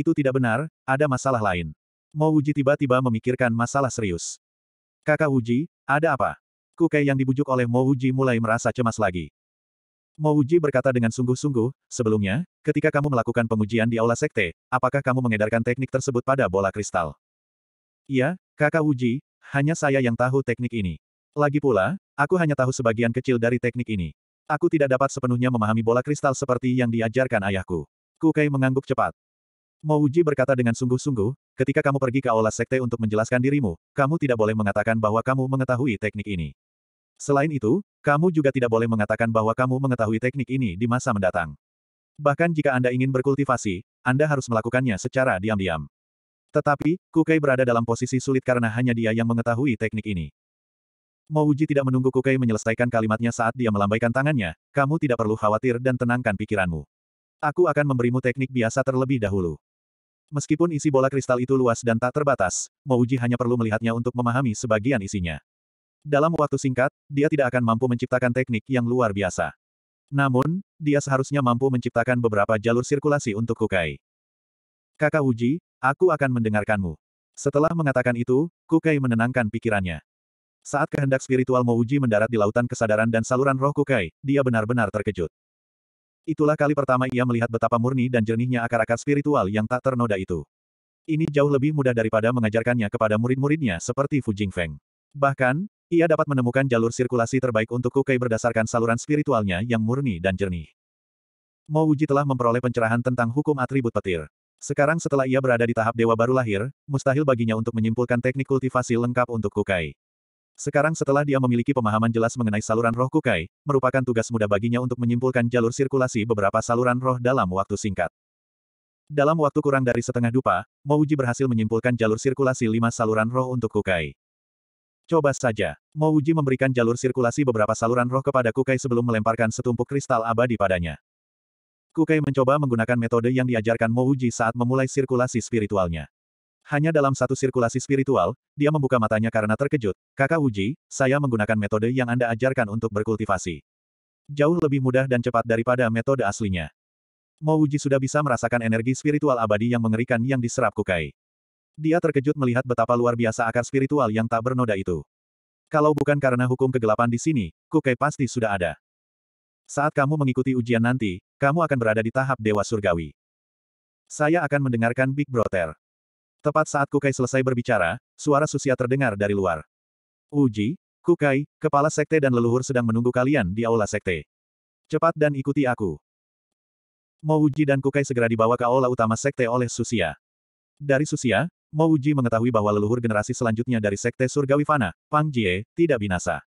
Itu tidak benar, ada masalah lain. Mo Wuji tiba-tiba memikirkan masalah serius. Kakak Wuji, ada apa? Kukai yang dibujuk oleh Mo Wuji mulai merasa cemas lagi. Mo Wuji berkata dengan sungguh-sungguh, sebelumnya, ketika kamu melakukan pengujian di Aula Sekte, apakah kamu mengedarkan teknik tersebut pada bola kristal? Iya, kakak Wuji, hanya saya yang tahu teknik ini. Lagi pula, aku hanya tahu sebagian kecil dari teknik ini. Aku tidak dapat sepenuhnya memahami bola kristal seperti yang diajarkan ayahku. Kukai mengangguk cepat. Mo Wuji berkata dengan sungguh-sungguh, ketika kamu pergi ke Aula Sekte untuk menjelaskan dirimu, kamu tidak boleh mengatakan bahwa kamu mengetahui teknik ini. Selain itu, kamu juga tidak boleh mengatakan bahwa kamu mengetahui teknik ini di masa mendatang. Bahkan jika Anda ingin berkultivasi, Anda harus melakukannya secara diam-diam. Tetapi, Kukai berada dalam posisi sulit karena hanya dia yang mengetahui teknik ini. Mouji tidak menunggu Kukai menyelesaikan kalimatnya saat dia melambaikan tangannya, kamu tidak perlu khawatir dan tenangkan pikiranmu. Aku akan memberimu teknik biasa terlebih dahulu. Meskipun isi bola kristal itu luas dan tak terbatas, Mouji hanya perlu melihatnya untuk memahami sebagian isinya. Dalam waktu singkat, dia tidak akan mampu menciptakan teknik yang luar biasa. Namun, dia seharusnya mampu menciptakan beberapa jalur sirkulasi untuk Kukai. Kakak Uji, aku akan mendengarkanmu. Setelah mengatakan itu, Kukai menenangkan pikirannya. Saat kehendak spiritual Mouji mendarat di lautan kesadaran dan saluran roh Kukai, dia benar-benar terkejut. Itulah kali pertama ia melihat betapa murni dan jernihnya akar-akar spiritual yang tak ternoda itu. Ini jauh lebih mudah daripada mengajarkannya kepada murid-muridnya seperti Fu Jingfeng. Bahkan, ia dapat menemukan jalur sirkulasi terbaik untuk Kukai berdasarkan saluran spiritualnya yang murni dan jernih. Mo Wuji telah memperoleh pencerahan tentang hukum atribut petir. Sekarang setelah ia berada di tahap dewa baru lahir, mustahil baginya untuk menyimpulkan teknik kultivasi lengkap untuk Kukai. Sekarang setelah dia memiliki pemahaman jelas mengenai saluran roh Kukai, merupakan tugas mudah baginya untuk menyimpulkan jalur sirkulasi beberapa saluran roh dalam waktu singkat. Dalam waktu kurang dari setengah dupa, Mo Wuji berhasil menyimpulkan jalur sirkulasi lima saluran roh untuk Kukai. Coba saja. Mo Wuji memberikan jalur sirkulasi beberapa saluran roh kepada Kukai sebelum melemparkan setumpuk kristal abadi padanya. Kukai mencoba menggunakan metode yang diajarkan Mo Wuji saat memulai sirkulasi spiritualnya. Hanya dalam satu sirkulasi spiritual, dia membuka matanya karena terkejut. Kakak Wuji, saya menggunakan metode yang Anda ajarkan untuk berkultivasi. Jauh lebih mudah dan cepat daripada metode aslinya. Mo Wuji sudah bisa merasakan energi spiritual abadi yang mengerikan yang diserap Kukai. Dia terkejut melihat betapa luar biasa akar spiritual yang tak bernoda itu. Kalau bukan karena hukum kegelapan di sini, Kukai pasti sudah ada. Saat kamu mengikuti ujian nanti, kamu akan berada di tahap Dewa Surgawi. Saya akan mendengarkan Big Brother. Tepat saat Kukai selesai berbicara, suara Susia terdengar dari luar. Uji, Kukai, kepala sekte dan leluhur sedang menunggu kalian di aula sekte. Cepat dan ikuti aku. Mo Uji dan Kukai segera dibawa ke aula utama sekte oleh Susia. Dari Susia, Mo Wuji mengetahui bahwa leluhur generasi selanjutnya dari Sekte Surgawi Fana, Pang Jie, tidak binasa.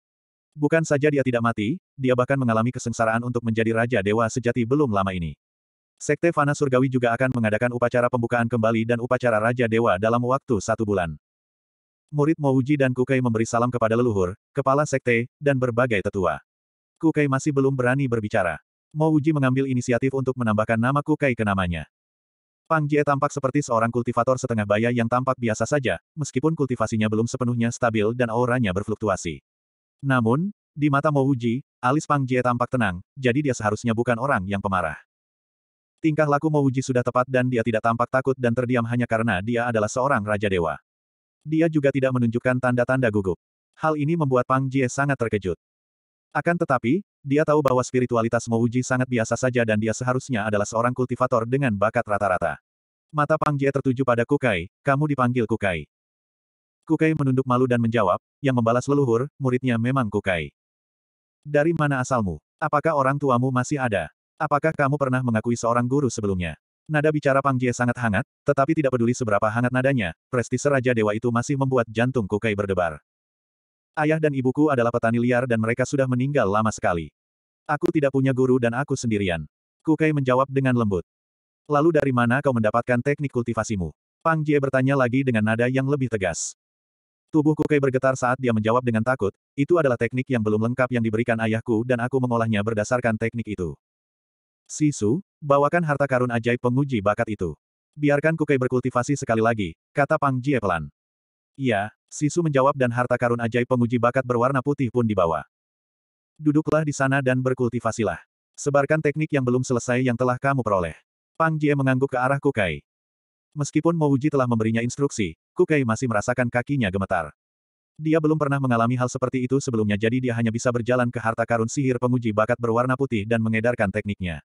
Bukan saja dia tidak mati, dia bahkan mengalami kesengsaraan untuk menjadi Raja Dewa sejati belum lama ini. Sekte Fana Surgawi juga akan mengadakan upacara pembukaan kembali dan upacara Raja Dewa dalam waktu satu bulan. Murid Mo Wuji dan Kukai memberi salam kepada leluhur, kepala sekte, dan berbagai tetua. Kukai masih belum berani berbicara. Mo Wuji mengambil inisiatif untuk menambahkan nama Kukai ke namanya. Pang Jie tampak seperti seorang kultivator setengah baya yang tampak biasa saja, meskipun kultivasinya belum sepenuhnya stabil dan auranya berfluktuasi. Namun, di mata Mo Wuji, alis Pang Jie tampak tenang, jadi dia seharusnya bukan orang yang pemarah. Tingkah laku Mo Wuji sudah tepat dan dia tidak tampak takut dan terdiam hanya karena dia adalah seorang Raja Dewa. Dia juga tidak menunjukkan tanda-tanda gugup. Hal ini membuat Pang Jie sangat terkejut. Akan tetapi, dia tahu bahwa spiritualitas Mouji sangat biasa saja dan dia seharusnya adalah seorang kultivator dengan bakat rata-rata. Mata Pang Jie tertuju pada Kukai, kamu dipanggil Kukai. Kukai menunduk malu dan menjawab, yang membalas leluhur, muridnya memang Kukai. Dari mana asalmu? Apakah orang tuamu masih ada? Apakah kamu pernah mengakui seorang guru sebelumnya? Nada bicara Pang Jie sangat hangat, tetapi tidak peduli seberapa hangat nadanya, prestise Raja Dewa itu masih membuat jantung Kukai berdebar. Ayah dan ibuku adalah petani liar dan mereka sudah meninggal lama sekali. Aku tidak punya guru dan aku sendirian. Kukai menjawab dengan lembut. Lalu dari mana kau mendapatkan teknik kultivasimu? Pang Jie bertanya lagi dengan nada yang lebih tegas. Tubuh Kukai bergetar saat dia menjawab dengan takut, itu adalah teknik yang belum lengkap yang diberikan ayahku dan aku mengolahnya berdasarkan teknik itu. Sisu, bawakan harta karun ajaib penguji bakat itu. Biarkan Kukai berkultivasi sekali lagi, kata Pang Jie pelan. Iya, Sisu menjawab dan harta karun ajaib penguji bakat berwarna putih pun dibawa. Duduklah di sana dan berkultivasilah. Sebarkan teknik yang belum selesai yang telah kamu peroleh. Pang Jie mengangguk ke arah Kukai. Meskipun Mouji telah memberinya instruksi, Kukai masih merasakan kakinya gemetar. Dia belum pernah mengalami hal seperti itu sebelumnya jadi dia hanya bisa berjalan ke harta karun sihir penguji bakat berwarna putih dan mengedarkan tekniknya.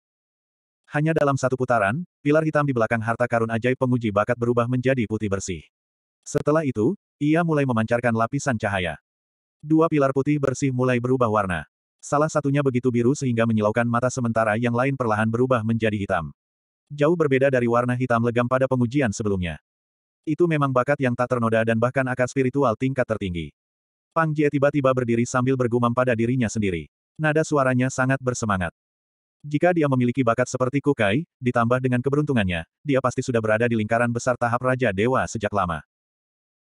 Hanya dalam satu putaran, pilar hitam di belakang harta karun ajaib penguji bakat berubah menjadi putih bersih. Setelah itu, ia mulai memancarkan lapisan cahaya. Dua pilar putih bersih mulai berubah warna. Salah satunya begitu biru sehingga menyilaukan mata sementara yang lain perlahan berubah menjadi hitam. Jauh berbeda dari warna hitam legam pada pengujian sebelumnya. Itu memang bakat yang tak ternoda dan bahkan akar spiritual tingkat tertinggi. Pang Jie tiba-tiba berdiri sambil bergumam pada dirinya sendiri. Nada suaranya sangat bersemangat. Jika dia memiliki bakat seperti Kukai, ditambah dengan keberuntungannya, dia pasti sudah berada di lingkaran besar tahap Raja Dewa sejak lama.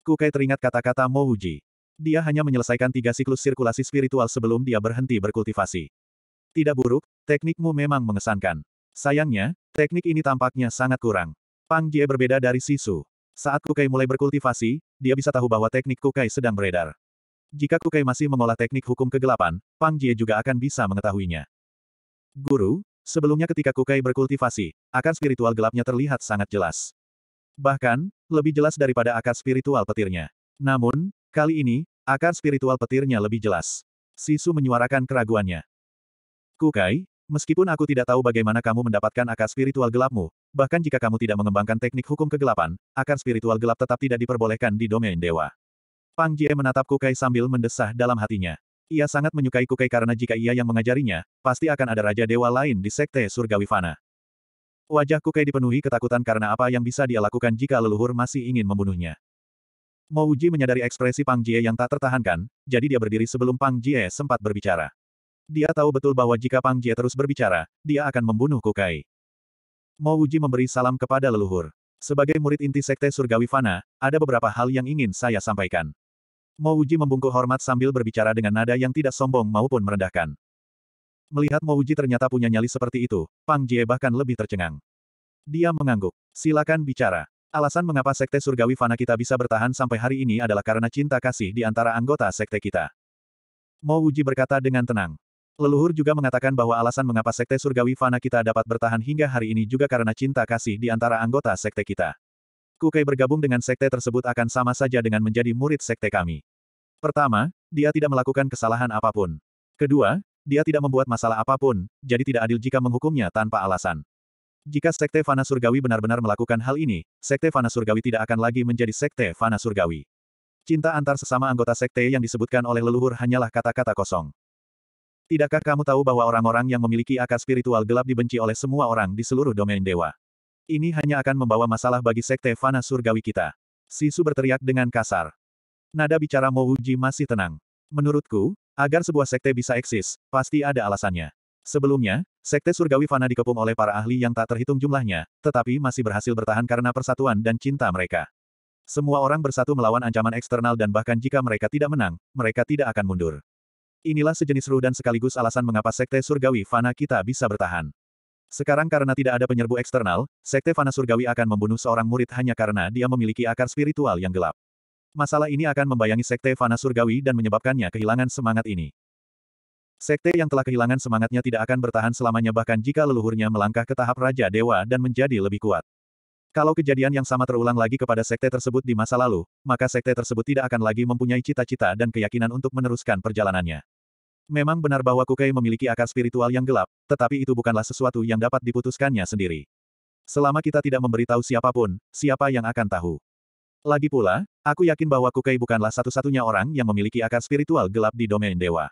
Kukai teringat kata-kata Mo Wuji. Dia hanya menyelesaikan tiga siklus sirkulasi spiritual sebelum dia berhenti berkultivasi. Tidak buruk, teknikmu memang mengesankan. Sayangnya, teknik ini tampaknya sangat kurang. Pang Jie berbeda dari Sisu. Saat Kukai mulai berkultivasi, dia bisa tahu bahwa teknik Kukai sedang beredar. Jika Kukai masih mengolah teknik hukum kegelapan, Pang Jie juga akan bisa mengetahuinya. Guru, sebelumnya ketika Kukai berkultivasi, akar spiritual gelapnya terlihat sangat jelas. Bahkan, lebih jelas daripada akar spiritual petirnya. Namun, kali ini, Akar spiritual petirnya lebih jelas. Sisu menyuarakan keraguannya. Kukai, meskipun aku tidak tahu bagaimana kamu mendapatkan akar spiritual gelapmu, bahkan jika kamu tidak mengembangkan teknik hukum kegelapan, akar spiritual gelap tetap tidak diperbolehkan di domain dewa. Pang Jie menatap Kukai sambil mendesah dalam hatinya. Ia sangat menyukai Kukai karena jika ia yang mengajarinya, pasti akan ada Raja Dewa lain di Sekte Surgawi Fana. Wajah Kukai dipenuhi ketakutan karena apa yang bisa dia lakukan jika leluhur masih ingin membunuhnya. Mo Wuji menyadari ekspresi Pang Jie yang tak tertahankan, jadi dia berdiri sebelum Pang Jie sempat berbicara. Dia tahu betul bahwa jika Pang Jie terus berbicara, dia akan membunuh Kukai. Mo Wuji memberi salam kepada leluhur. Sebagai murid inti Sekte Surgawi Fana, ada beberapa hal yang ingin saya sampaikan. Mo Wuji membungkuk hormat sambil berbicara dengan nada yang tidak sombong maupun merendahkan. Melihat Mo Wuji ternyata punya nyali seperti itu, Pang Jie bahkan lebih tercengang. Dia mengangguk. Silakan bicara. Alasan mengapa Sekte Surgawi Fana kita bisa bertahan sampai hari ini adalah karena cinta kasih di antara anggota Sekte kita. Mo Wuji berkata dengan tenang. Leluhur juga mengatakan bahwa alasan mengapa Sekte Surgawi Fana kita dapat bertahan hingga hari ini juga karena cinta kasih di antara anggota Sekte kita. Kukai bergabung dengan Sekte tersebut akan sama saja dengan menjadi murid Sekte kami. Pertama, dia tidak melakukan kesalahan apa pun. Kedua, dia tidak membuat masalah apa pun, jadi tidak adil jika menghukumnya tanpa alasan. Jika Sekte Fana Surgawi benar-benar melakukan hal ini, Sekte Fana Surgawi tidak akan lagi menjadi Sekte Fana Surgawi. Cinta antar sesama anggota Sekte yang disebutkan oleh leluhur hanyalah kata-kata kosong. Tidakkah kamu tahu bahwa orang-orang yang memiliki akar spiritual gelap dibenci oleh semua orang di seluruh domain dewa? Ini hanya akan membawa masalah bagi Sekte Fana Surgawi kita. Sisu berteriak dengan kasar. Nada bicara Mo Wuji masih tenang. Menurutku, agar sebuah sekte bisa eksis, pasti ada alasannya. Sebelumnya, Sekte Surgawi Fana dikepung oleh para ahli yang tak terhitung jumlahnya, tetapi masih berhasil bertahan karena persatuan dan cinta mereka. Semua orang bersatu melawan ancaman eksternal dan bahkan jika mereka tidak menang, mereka tidak akan mundur. Inilah sejenis ruh dan sekaligus alasan mengapa Sekte Surgawi Fana kita bisa bertahan. Sekarang karena tidak ada penyerbu eksternal, Sekte Fana Surgawi akan membunuh seorang murid hanya karena dia memiliki akar spiritual yang gelap. Masalah ini akan membayangi Sekte Fana Surgawi dan menyebabkannya kehilangan semangat ini. Sekte yang telah kehilangan semangatnya tidak akan bertahan selamanya bahkan jika leluhurnya melangkah ke tahap Raja Dewa dan menjadi lebih kuat. Kalau kejadian yang sama terulang lagi kepada sekte tersebut di masa lalu, maka sekte tersebut tidak akan lagi mempunyai cita-cita dan keyakinan untuk meneruskan perjalanannya. Memang benar bahwa Kukai memiliki akar spiritual yang gelap, tetapi itu bukanlah sesuatu yang dapat diputuskannya sendiri. Selama kita tidak memberitahu siapa pun, siapa yang akan tahu? Lagi pula, aku yakin bahwa Kukai bukanlah satu-satunya orang yang memiliki akar spiritual gelap di domain dewa.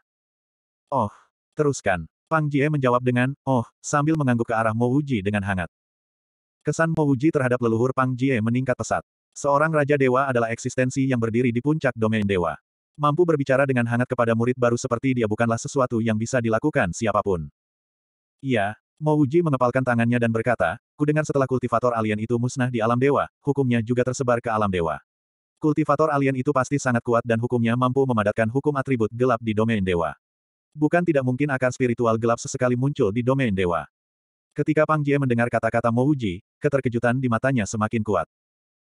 Oh, teruskan. Pang Jie menjawab dengan, oh, sambil mengangguk ke arah Mo Wuji dengan hangat. Kesan Mo Wuji terhadap leluhur Pang Jie meningkat pesat. Seorang Raja Dewa adalah eksistensi yang berdiri di puncak domain dewa. Mampu berbicara dengan hangat kepada murid baru seperti dia bukanlah sesuatu yang bisa dilakukan siapa pun. Iya, Mo Wuji mengepalkan tangannya dan berkata, kudengar setelah kultivator alien itu musnah di alam dewa, hukumnya juga tersebar ke alam dewa. Kultivator alien itu pasti sangat kuat dan hukumnya mampu memadatkan hukum atribut gelap di domain dewa. Bukan tidak mungkin akar spiritual gelap sesekali muncul di domain dewa. Ketika Pang Jie mendengar kata-kata Mo Wuji, keterkejutan di matanya semakin kuat.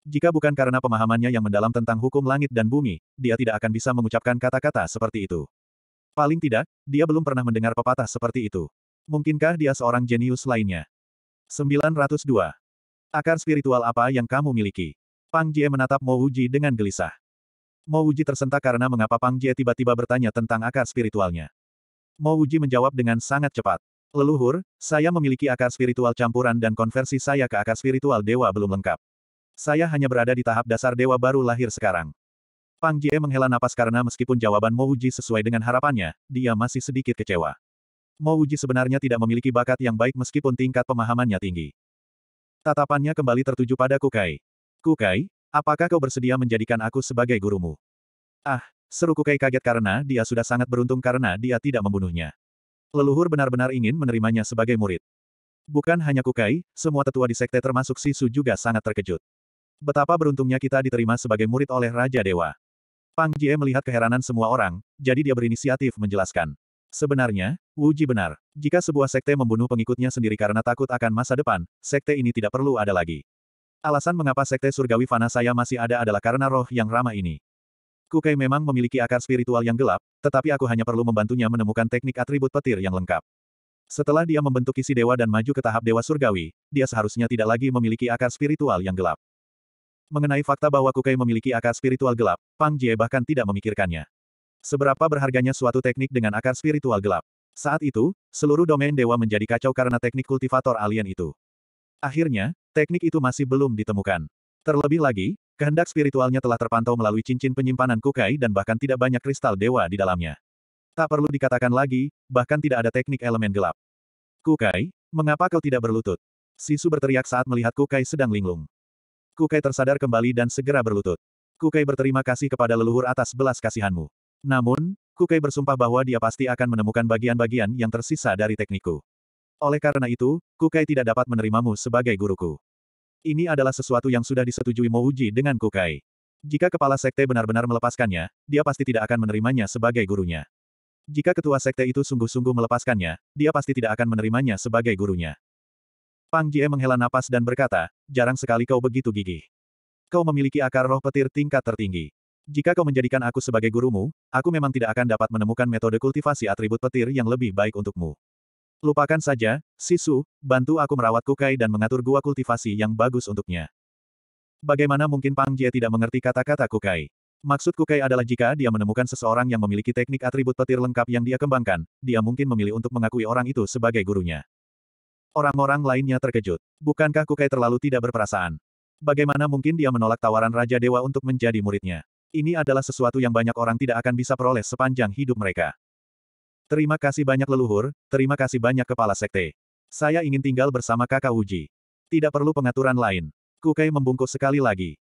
Jika bukan karena pemahamannya yang mendalam tentang hukum langit dan bumi, dia tidak akan bisa mengucapkan kata-kata seperti itu. Paling tidak, dia belum pernah mendengar pepatah seperti itu. Mungkinkah dia seorang jenius lainnya? 902. Akar spiritual apa yang kamu miliki? Pang Jie menatap Mo Wuji dengan gelisah. Mo Wuji tersentak karena mengapa Pang Jie tiba-tiba bertanya tentang akar spiritualnya. Mo Wuji menjawab dengan sangat cepat. Leluhur, saya memiliki akar spiritual campuran dan konversi saya ke akar spiritual dewa belum lengkap. Saya hanya berada di tahap dasar dewa baru lahir sekarang. Pang Jie menghela napas karena meskipun jawaban Mo Wuji sesuai dengan harapannya, dia masih sedikit kecewa. Mo Wuji sebenarnya tidak memiliki bakat yang baik meskipun tingkat pemahamannya tinggi. Tatapannya kembali tertuju pada Kukai. Kukai, apakah kau bersedia menjadikan aku sebagai gurumu? Ah, seru Kukai kaget karena dia sudah sangat beruntung karena dia tidak membunuhnya. Leluhur benar-benar ingin menerimanya sebagai murid. Bukan hanya Kukai, semua tetua di sekte termasuk Sisu juga sangat terkejut. Betapa beruntungnya kita diterima sebagai murid oleh Raja Dewa. Pang Jie melihat keheranan semua orang, jadi dia berinisiatif menjelaskan. Sebenarnya, Wuji benar. Jika sebuah sekte membunuh pengikutnya sendiri karena takut akan masa depan, sekte ini tidak perlu ada lagi. Alasan mengapa sekte surgawi fana saya masih ada adalah karena roh yang ramah ini. Kukai memang memiliki akar spiritual yang gelap, tetapi aku hanya perlu membantunya menemukan teknik atribut petir yang lengkap. Setelah dia membentuk isi dewa dan maju ke tahap dewa surgawi, dia seharusnya tidak lagi memiliki akar spiritual yang gelap. Mengenai fakta bahwa Kukai memiliki akar spiritual gelap, Pang Jie bahkan tidak memikirkannya. Seberapa berharganya suatu teknik dengan akar spiritual gelap. Saat itu, seluruh domain dewa menjadi kacau karena teknik kultivator alien itu. Akhirnya, teknik itu masih belum ditemukan. Terlebih lagi, kehendak spiritualnya telah terpantau melalui cincin penyimpanan Kukai dan bahkan tidak banyak kristal dewa di dalamnya. Tak perlu dikatakan lagi, bahkan tidak ada teknik elemen gelap. Kukai, mengapa kau tidak berlutut? Sisu berteriak saat melihat Kukai sedang linglung. Kukai tersadar kembali dan segera berlutut. Kukai berterima kasih kepada leluhur atas belas kasihanmu. Namun, Kukai bersumpah bahwa dia pasti akan menemukan bagian-bagian yang tersisa dari teknikku. Oleh karena itu, Kukai tidak dapat menerimamu sebagai guruku. Ini adalah sesuatu yang sudah disetujui Mouji dengan Kukai. Jika kepala sekte benar-benar melepaskannya, dia pasti tidak akan menerimanya sebagai gurunya. Jika ketua sekte itu sungguh-sungguh melepaskannya, dia pasti tidak akan menerimanya sebagai gurunya. Pang Jie menghela napas dan berkata, jarang sekali kau begitu gigih. Kau memiliki akar roh petir tingkat tertinggi. Jika kau menjadikan aku sebagai gurumu, aku memang tidak akan dapat menemukan metode kultivasi atribut petir yang lebih baik untukmu. Lupakan saja, Sisu, bantu aku merawat Kukai dan mengatur gua kultivasi yang bagus untuknya. Bagaimana mungkin Pang Jie tidak mengerti kata-kata Kukai? Maksud Kukai adalah jika dia menemukan seseorang yang memiliki teknik atribut petir lengkap yang dia kembangkan, dia mungkin memilih untuk mengakui orang itu sebagai gurunya. Orang-orang lainnya terkejut. Bukankah Kukai terlalu tidak berperasaan? Bagaimana mungkin dia menolak tawaran Raja Dewa untuk menjadi muridnya? Ini adalah sesuatu yang banyak orang tidak akan bisa peroleh sepanjang hidup mereka. Terima kasih banyak leluhur, terima kasih banyak kepala sekte. Saya ingin tinggal bersama kakak Uji. Tidak perlu pengaturan lain. Kukai membungkuk sekali lagi.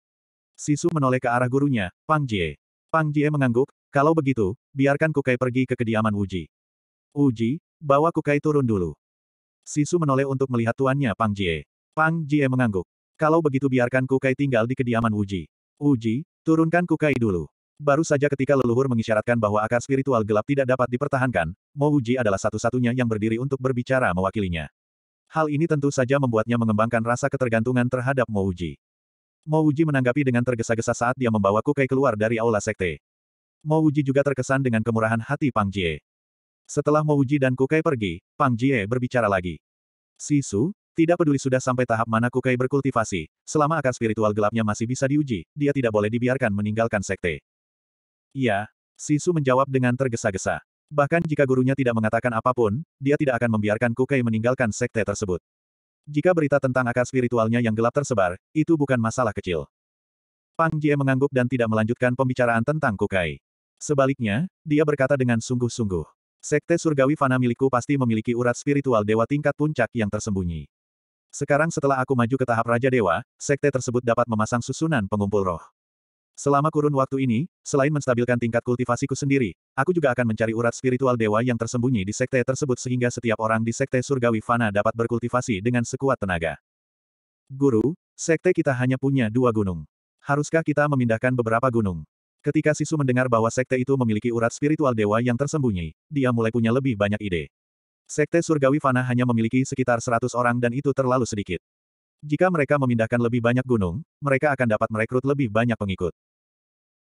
Sisu menoleh ke arah gurunya, Pang Jie. Pang Jie mengangguk, kalau begitu, biarkan Kukai pergi ke kediaman Uji. Uji, bawa Kukai turun dulu. Sisu menoleh untuk melihat tuannya Pang Jie. Pang Jie mengangguk. Kalau begitu biarkan Kukai tinggal di kediaman Uji. Uji, Turunkan Kukai dulu. Baru saja ketika leluhur mengisyaratkan bahwa akar spiritual gelap tidak dapat dipertahankan, Mo Wuji adalah satu-satunya yang berdiri untuk berbicara mewakilinya. Hal ini tentu saja membuatnya mengembangkan rasa ketergantungan terhadap Mo Wuji. Mo Wuji menanggapi dengan tergesa-gesa saat dia membawa Kukai keluar dari aula sekte. Mo Wuji juga terkesan dengan kemurahan hati Pang Jie. Setelah Mo Wuji dan Kukai pergi, Pang Jie berbicara lagi. Sisu, tidak peduli sudah sampai tahap mana Kukai berkultivasi, selama akar spiritual gelapnya masih bisa diuji, dia tidak boleh dibiarkan meninggalkan sekte. Iya, Sisu menjawab dengan tergesa-gesa. Bahkan jika gurunya tidak mengatakan apa pun, dia tidak akan membiarkan Kukai meninggalkan sekte tersebut. Jika berita tentang akar spiritualnya yang gelap tersebar, itu bukan masalah kecil. Pang Jie mengangguk dan tidak melanjutkan pembicaraan tentang Kukai. Sebaliknya, dia berkata dengan sungguh-sungguh. Sekte surgawi fana milikku pasti memiliki urat spiritual dewa tingkat puncak yang tersembunyi. Sekarang setelah aku maju ke tahap Raja Dewa, sekte tersebut dapat memasang susunan pengumpul roh. Selama kurun waktu ini, selain menstabilkan tingkat kultivasiku sendiri, aku juga akan mencari urat spiritual dewa yang tersembunyi di sekte tersebut sehingga setiap orang di sekte surgawi fana dapat berkultivasi dengan sekuat tenaga. Guru, sekte kita hanya punya dua gunung. Haruskah kita memindahkan beberapa gunung? Ketika Sisu mendengar bahwa sekte itu memiliki urat spiritual dewa yang tersembunyi, dia mulai punya lebih banyak ide. Sekte Surgawi Fana hanya memiliki sekitar 100 orang dan itu terlalu sedikit. Jika mereka memindahkan lebih banyak gunung, mereka akan dapat merekrut lebih banyak pengikut.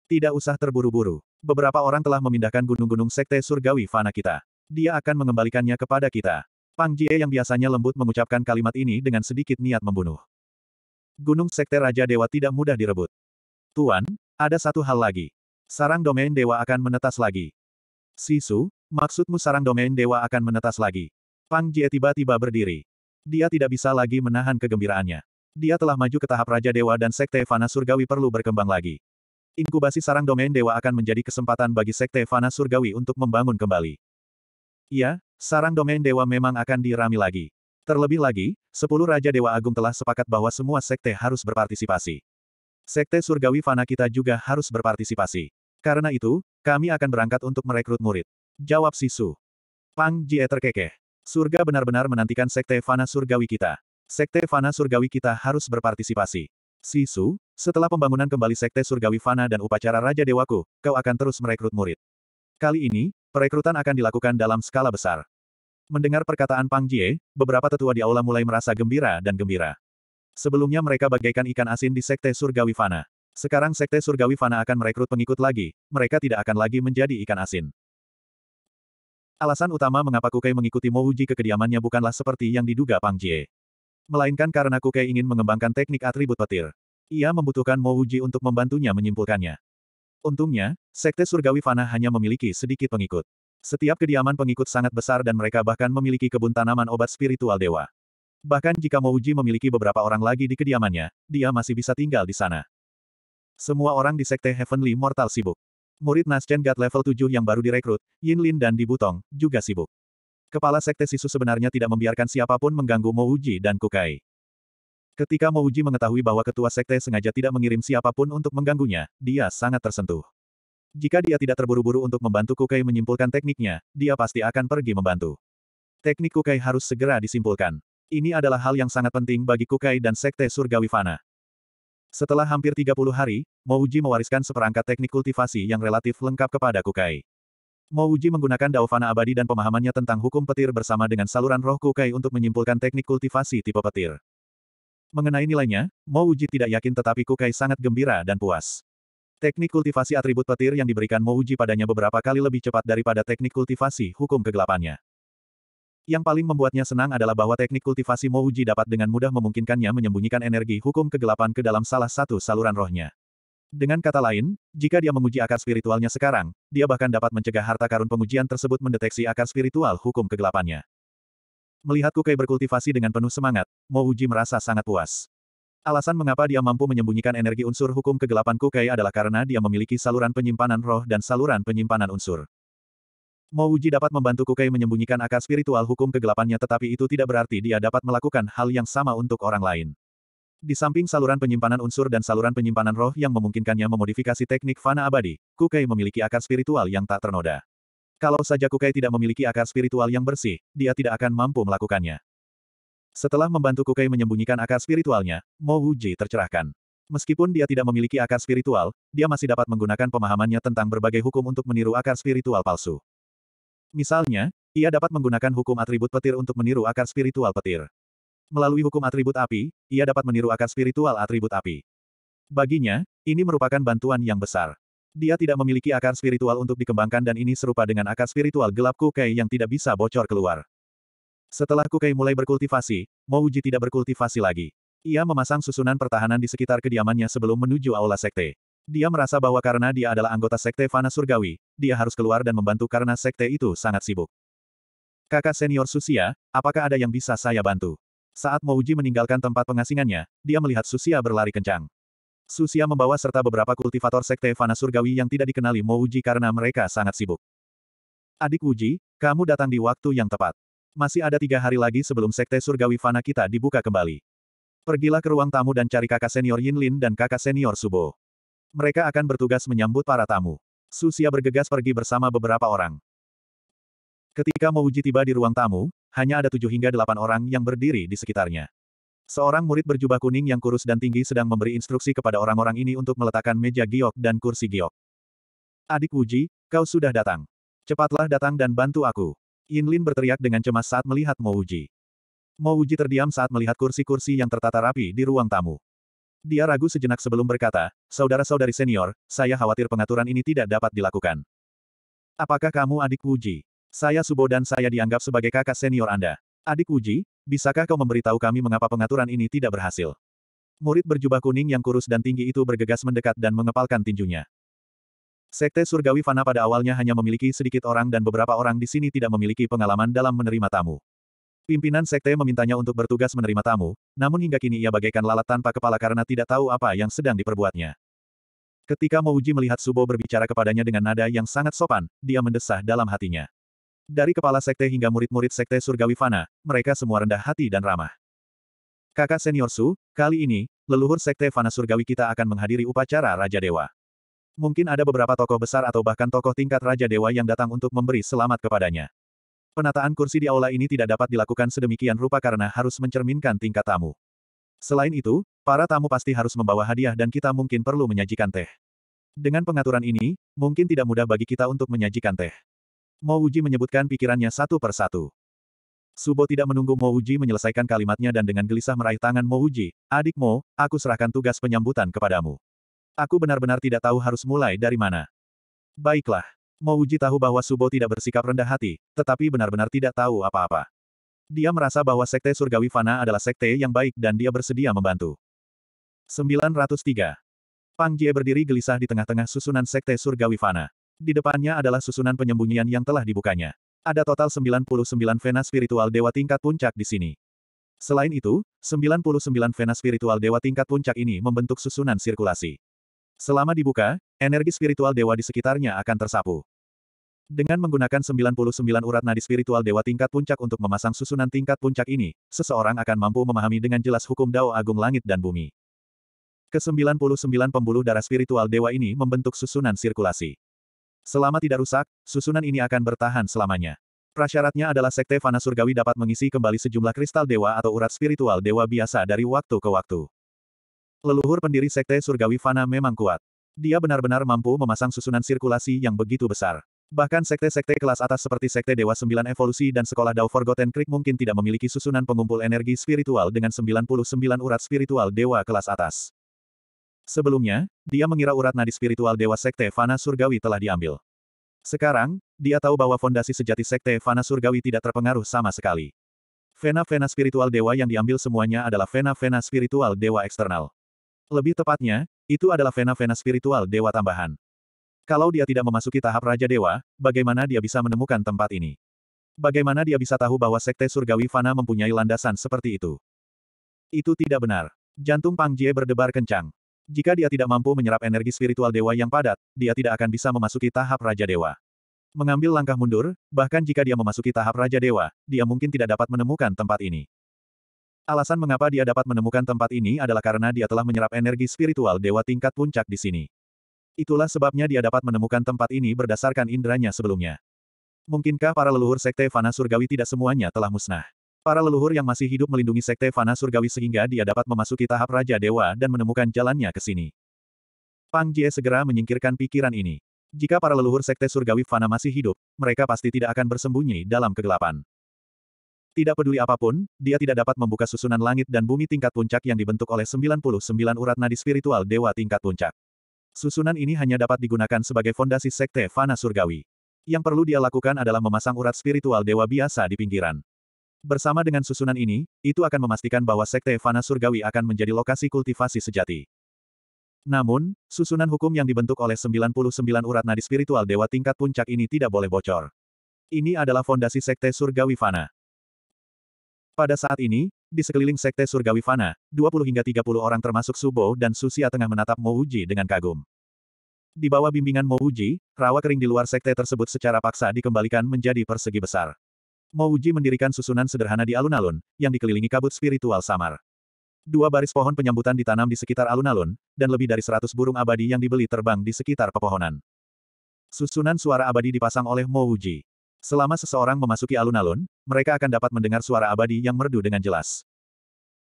Tidak usah terburu-buru. Beberapa orang telah memindahkan gunung-gunung Sekte Surgawi Fana kita. Dia akan mengembalikannya kepada kita. Pang Jie yang biasanya lembut mengucapkan kalimat ini dengan sedikit niat membunuh. Gunung Sekte Raja Dewa tidak mudah direbut. Tuan, ada satu hal lagi. Sarang domain dewa akan menetas lagi. Sisu, maksudmu sarang domain dewa akan menetas lagi. Pang Jie tiba-tiba berdiri. Dia tidak bisa lagi menahan kegembiraannya. Dia telah maju ke tahap Raja Dewa dan Sekte Fana Surgawi perlu berkembang lagi. Inkubasi sarang domain dewa akan menjadi kesempatan bagi Sekte Fana Surgawi untuk membangun kembali. Iya, sarang domain dewa memang akan dirami lagi. Terlebih lagi, sepuluh Raja Dewa Agung telah sepakat bahwa semua sekte harus berpartisipasi. Sekte Surgawi Fana kita juga harus berpartisipasi. Karena itu, kami akan berangkat untuk merekrut murid. Jawab Sisu. Pang Jie terkekeh. Surga benar-benar menantikan Sekte Fana Surgawi kita. Sekte Fana Surgawi kita harus berpartisipasi. Sisu, setelah pembangunan kembali Sekte Surgawi Fana dan upacara Raja Dewaku, kau akan terus merekrut murid. Kali ini, perekrutan akan dilakukan dalam skala besar. Mendengar perkataan Pang Jie, beberapa tetua di aula mulai merasa gembira dan gembira. Sebelumnya mereka bagaikan ikan asin di Sekte Surgawi Fana. Sekarang Sekte Surgawi Fana akan merekrut pengikut lagi, mereka tidak akan lagi menjadi ikan asin. Alasan utama mengapa Kukai mengikuti Mouji ke kediamannya bukanlah seperti yang diduga Pang Jie. Melainkan karena Kuke ingin mengembangkan teknik atribut petir. Ia membutuhkan Mo Wuji untuk membantunya menyimpulkannya. Untungnya, Sekte Surgawi Fana hanya memiliki sedikit pengikut. Setiap kediaman pengikut sangat besar dan mereka bahkan memiliki kebun tanaman obat spiritual dewa. Bahkan jika Mo Wuji memiliki beberapa orang lagi di kediamannya, dia masih bisa tinggal di sana. Semua orang di Sekte Heavenly Mortal sibuk. Murid Naschen God level 7 yang baru direkrut, Yin Lin dan Di Butong, juga sibuk. Kepala Sekte Sisu sebenarnya tidak membiarkan siapa pun mengganggu Mouji dan Kukai. Ketika Mouji mengetahui bahwa ketua sekte sengaja tidak mengirim siapa pun untuk mengganggunya, dia sangat tersentuh. Jika dia tidak terburu-buru untuk membantu Kukai menyimpulkan tekniknya, dia pasti akan pergi membantu. Teknik Kukai harus segera disimpulkan. Ini adalah hal yang sangat penting bagi Kukai dan Sekte Surgawi Fana. Setelah hampir 30 hari, Mouji mewariskan seperangkat teknik kultivasi yang relatif lengkap kepada Kukai. Mo Wuji menggunakan Dao Fana abadi dan pemahamannya tentang hukum petir bersama dengan saluran roh Kukai untuk menyimpulkan teknik kultivasi tipe petir. Mengenai nilainya, Mo Wuji tidak yakin tetapi Kukai sangat gembira dan puas. Teknik kultivasi atribut petir yang diberikan Mo Wuji padanya beberapa kali lebih cepat daripada teknik kultivasi hukum kegelapannya. Yang paling membuatnya senang adalah bahwa teknik kultivasi Mo Wuji dapat dengan mudah memungkinkannya menyembunyikan energi hukum kegelapan ke dalam salah satu saluran rohnya. Dengan kata lain, jika dia menguji akar spiritualnya sekarang, dia bahkan dapat mencegah harta karun pengujian tersebut mendeteksi akar spiritual hukum kegelapannya. Melihat Kukai berkultivasi dengan penuh semangat, Mo Uji merasa sangat puas. Alasan mengapa dia mampu menyembunyikan energi unsur hukum kegelapan Kukai adalah karena dia memiliki saluran penyimpanan roh dan saluran penyimpanan unsur. Mo Uji dapat membantu Kukai menyembunyikan akar spiritual hukum kegelapannya tetapi itu tidak berarti dia dapat melakukan hal yang sama untuk orang lain. Di samping saluran penyimpanan unsur dan saluran penyimpanan roh yang memungkinkannya memodifikasi teknik fana abadi, Kukai memiliki akar spiritual yang tak ternoda. Kalau saja Kukai tidak memiliki akar spiritual yang bersih, dia tidak akan mampu melakukannya. Setelah membantu Kukai menyembunyikan akar spiritualnya, Mo Wuji tercerahkan. Meskipun dia tidak memiliki akar spiritual, dia masih dapat menggunakan pemahamannya tentang berbagai hukum untuk meniru akar spiritual palsu. Misalnya, ia dapat menggunakan hukum atribut petir untuk meniru akar spiritual petir. Melalui hukum atribut api, ia dapat meniru akar spiritual atribut api. Baginya, ini merupakan bantuan yang besar. Dia tidak memiliki akar spiritual untuk dikembangkan dan ini serupa dengan akar spiritual gelap Kukai yang tidak bisa bocor keluar. Setelah Kukai mulai berkultivasi, Mouji tidak berkultivasi lagi. Ia memasang susunan pertahanan di sekitar kediamannya sebelum menuju aula sekte. Dia merasa bahwa karena dia adalah anggota sekte Fana Surgawi, dia harus keluar dan membantu karena sekte itu sangat sibuk. Kakak senior Susia, apakah ada yang bisa saya bantu? Saat Mouji meninggalkan tempat pengasingannya, dia melihat Susia berlari kencang. Susia membawa serta beberapa kultivator sekte Fana Surgawi yang tidak dikenali Mouji karena mereka sangat sibuk. Adik Wuji, kamu datang di waktu yang tepat. Masih ada tiga hari lagi sebelum sekte Surgawi Fana kita dibuka kembali. Pergilah ke ruang tamu dan cari kakak senior Yin Lin dan kakak senior Subo. Mereka akan bertugas menyambut para tamu. Susia bergegas pergi bersama beberapa orang. Ketika Mouji tiba di ruang tamu, hanya ada tujuh hingga delapan orang yang berdiri di sekitarnya. Seorang murid berjubah kuning yang kurus dan tinggi sedang memberi instruksi kepada orang-orang ini untuk meletakkan meja giok dan kursi giok. Adik Wuji, kau sudah datang. Cepatlah datang dan bantu aku. Yinlin berteriak dengan cemas saat melihat Mo Wuji. Mo Wuji terdiam saat melihat kursi-kursi yang tertata rapi di ruang tamu. Dia ragu sejenak sebelum berkata, Saudara-saudari senior, saya khawatir pengaturan ini tidak dapat dilakukan. Apakah kamu adik Wuji? Saya Subo dan saya dianggap sebagai kakak senior Anda. Adik Uji, bisakah kau memberitahu kami mengapa pengaturan ini tidak berhasil? Murid berjubah kuning yang kurus dan tinggi itu bergegas mendekat dan mengepalkan tinjunya. Sekte Surgawi Fana pada awalnya hanya memiliki sedikit orang dan beberapa orang di sini tidak memiliki pengalaman dalam menerima tamu. Pimpinan sekte memintanya untuk bertugas menerima tamu, namun hingga kini ia bagaikan lalat tanpa kepala karena tidak tahu apa yang sedang diperbuatnya. Ketika Mouji melihat Subo berbicara kepadanya dengan nada yang sangat sopan, dia mendesah dalam hatinya. Dari kepala sekte hingga murid-murid sekte Surgawi Fana, mereka semua rendah hati dan ramah. Kakak senior Su, kali ini, leluhur sekte Fana Surgawi kita akan menghadiri upacara Raja Dewa. Mungkin ada beberapa tokoh besar atau bahkan tokoh tingkat Raja Dewa yang datang untuk memberi selamat kepadanya. Penataan kursi di aula ini tidak dapat dilakukan sedemikian rupa karena harus mencerminkan tingkat tamu. Selain itu, para tamu pasti harus membawa hadiah dan kita mungkin perlu menyajikan teh. Dengan pengaturan ini, mungkin tidak mudah bagi kita untuk menyajikan teh. Mo Wuji menyebutkan pikirannya satu per satu. Subo tidak menunggu Mo Wuji menyelesaikan kalimatnya dan dengan gelisah meraih tangan Mo Wuji. Adik Mo, aku serahkan tugas penyambutan kepadamu. Aku benar-benar tidak tahu harus mulai dari mana. Baiklah. Mo Wuji tahu bahwa Subo tidak bersikap rendah hati, tetapi benar-benar tidak tahu apa-apa. Dia merasa bahwa Sekte Surgawi Fana adalah sekte yang baik dan dia bersedia membantu. 903. Pang Jie berdiri gelisah di tengah-tengah susunan Sekte Surgawi Fana. Di depannya adalah susunan penyembunyian yang telah dibukanya. Ada total 99 Vena spiritual dewa tingkat puncak di sini. Selain itu, 99 Vena spiritual dewa tingkat puncak ini membentuk susunan sirkulasi. Selama dibuka, energi spiritual dewa di sekitarnya akan tersapu. Dengan menggunakan 99 urat nadi spiritual dewa tingkat puncak untuk memasang susunan tingkat puncak ini, seseorang akan mampu memahami dengan jelas hukum Dao Agung Langit dan Bumi. Ke-99 pembuluh darah spiritual dewa ini membentuk susunan sirkulasi. Selama tidak rusak, susunan ini akan bertahan selamanya. Prasyaratnya adalah Sekte Fana Surgawi dapat mengisi kembali sejumlah kristal dewa atau urat spiritual dewa biasa dari waktu ke waktu. Leluhur pendiri Sekte Surgawi Fana memang kuat. Dia benar-benar mampu memasang susunan sirkulasi yang begitu besar. Bahkan sekte-sekte kelas atas seperti Sekte Dewa Sembilan Evolusi dan Sekolah Dao Forgotten Creek mungkin tidak memiliki susunan pengumpul energi spiritual dengan 99 urat spiritual dewa kelas atas. Sebelumnya, dia mengira urat nadi spiritual Dewa Sekte Fana Surgawi telah diambil. Sekarang, dia tahu bahwa fondasi sejati Sekte Fana Surgawi tidak terpengaruh sama sekali. Vena-vena spiritual dewa yang diambil semuanya adalah vena-vena spiritual dewa eksternal. Lebih tepatnya, itu adalah vena-vena spiritual dewa tambahan. Kalau dia tidak memasuki tahap Raja Dewa, bagaimana dia bisa menemukan tempat ini? Bagaimana dia bisa tahu bahwa Sekte Surgawi Fana mempunyai landasan seperti itu? Itu tidak benar. Jantung Pang Jie berdebar kencang. Jika dia tidak mampu menyerap energi spiritual dewa yang padat, dia tidak akan bisa memasuki tahap Raja Dewa. Mengambil langkah mundur, bahkan jika dia memasuki tahap Raja Dewa, dia mungkin tidak dapat menemukan tempat ini. Alasan mengapa dia dapat menemukan tempat ini adalah karena dia telah menyerap energi spiritual dewa tingkat puncak di sini. Itulah sebabnya dia dapat menemukan tempat ini berdasarkan indranya sebelumnya. Mungkinkah para leluhur Sekte Fana Surgawi tidak semuanya telah musnah? Para leluhur yang masih hidup melindungi Sekte Fana Surgawi sehingga dia dapat memasuki tahap Raja Dewa dan menemukan jalannya ke sini. Pang Jie segera menyingkirkan pikiran ini. Jika para leluhur Sekte Surgawi Fana masih hidup, mereka pasti tidak akan bersembunyi dalam kegelapan. Tidak peduli apa pun, dia tidak dapat membuka susunan langit dan bumi tingkat puncak yang dibentuk oleh 99 urat nadi spiritual dewa tingkat puncak. Susunan ini hanya dapat digunakan sebagai fondasi Sekte Fana Surgawi. Yang perlu dia lakukan adalah memasang urat spiritual dewa biasa di pinggiran. Bersama dengan susunan ini, itu akan memastikan bahwa Sekte Fana Surgawi akan menjadi lokasi kultivasi sejati. Namun, susunan hukum yang dibentuk oleh 99 urat nadi spiritual dewa tingkat puncak ini tidak boleh bocor. Ini adalah fondasi Sekte Surgawi Fana. Pada saat ini, di sekeliling Sekte Surgawi Fana, 20 hingga 30 orang termasuk Subo dan Susia tengah menatap Mo Wuji dengan kagum. Di bawah bimbingan Mo Wuji, rawa kering di luar sekte tersebut secara paksa dikembalikan menjadi persegi besar. Mo Wuji mendirikan susunan sederhana di alun-alun, yang dikelilingi kabut spiritual samar. Dua baris pohon penyambutan ditanam di sekitar alun-alun, dan lebih dari seratus burung abadi yang dibeli terbang di sekitar pepohonan. Susunan suara abadi dipasang oleh Mo Wuji. Selama seseorang memasuki alun-alun, mereka akan dapat mendengar suara abadi yang merdu dengan jelas.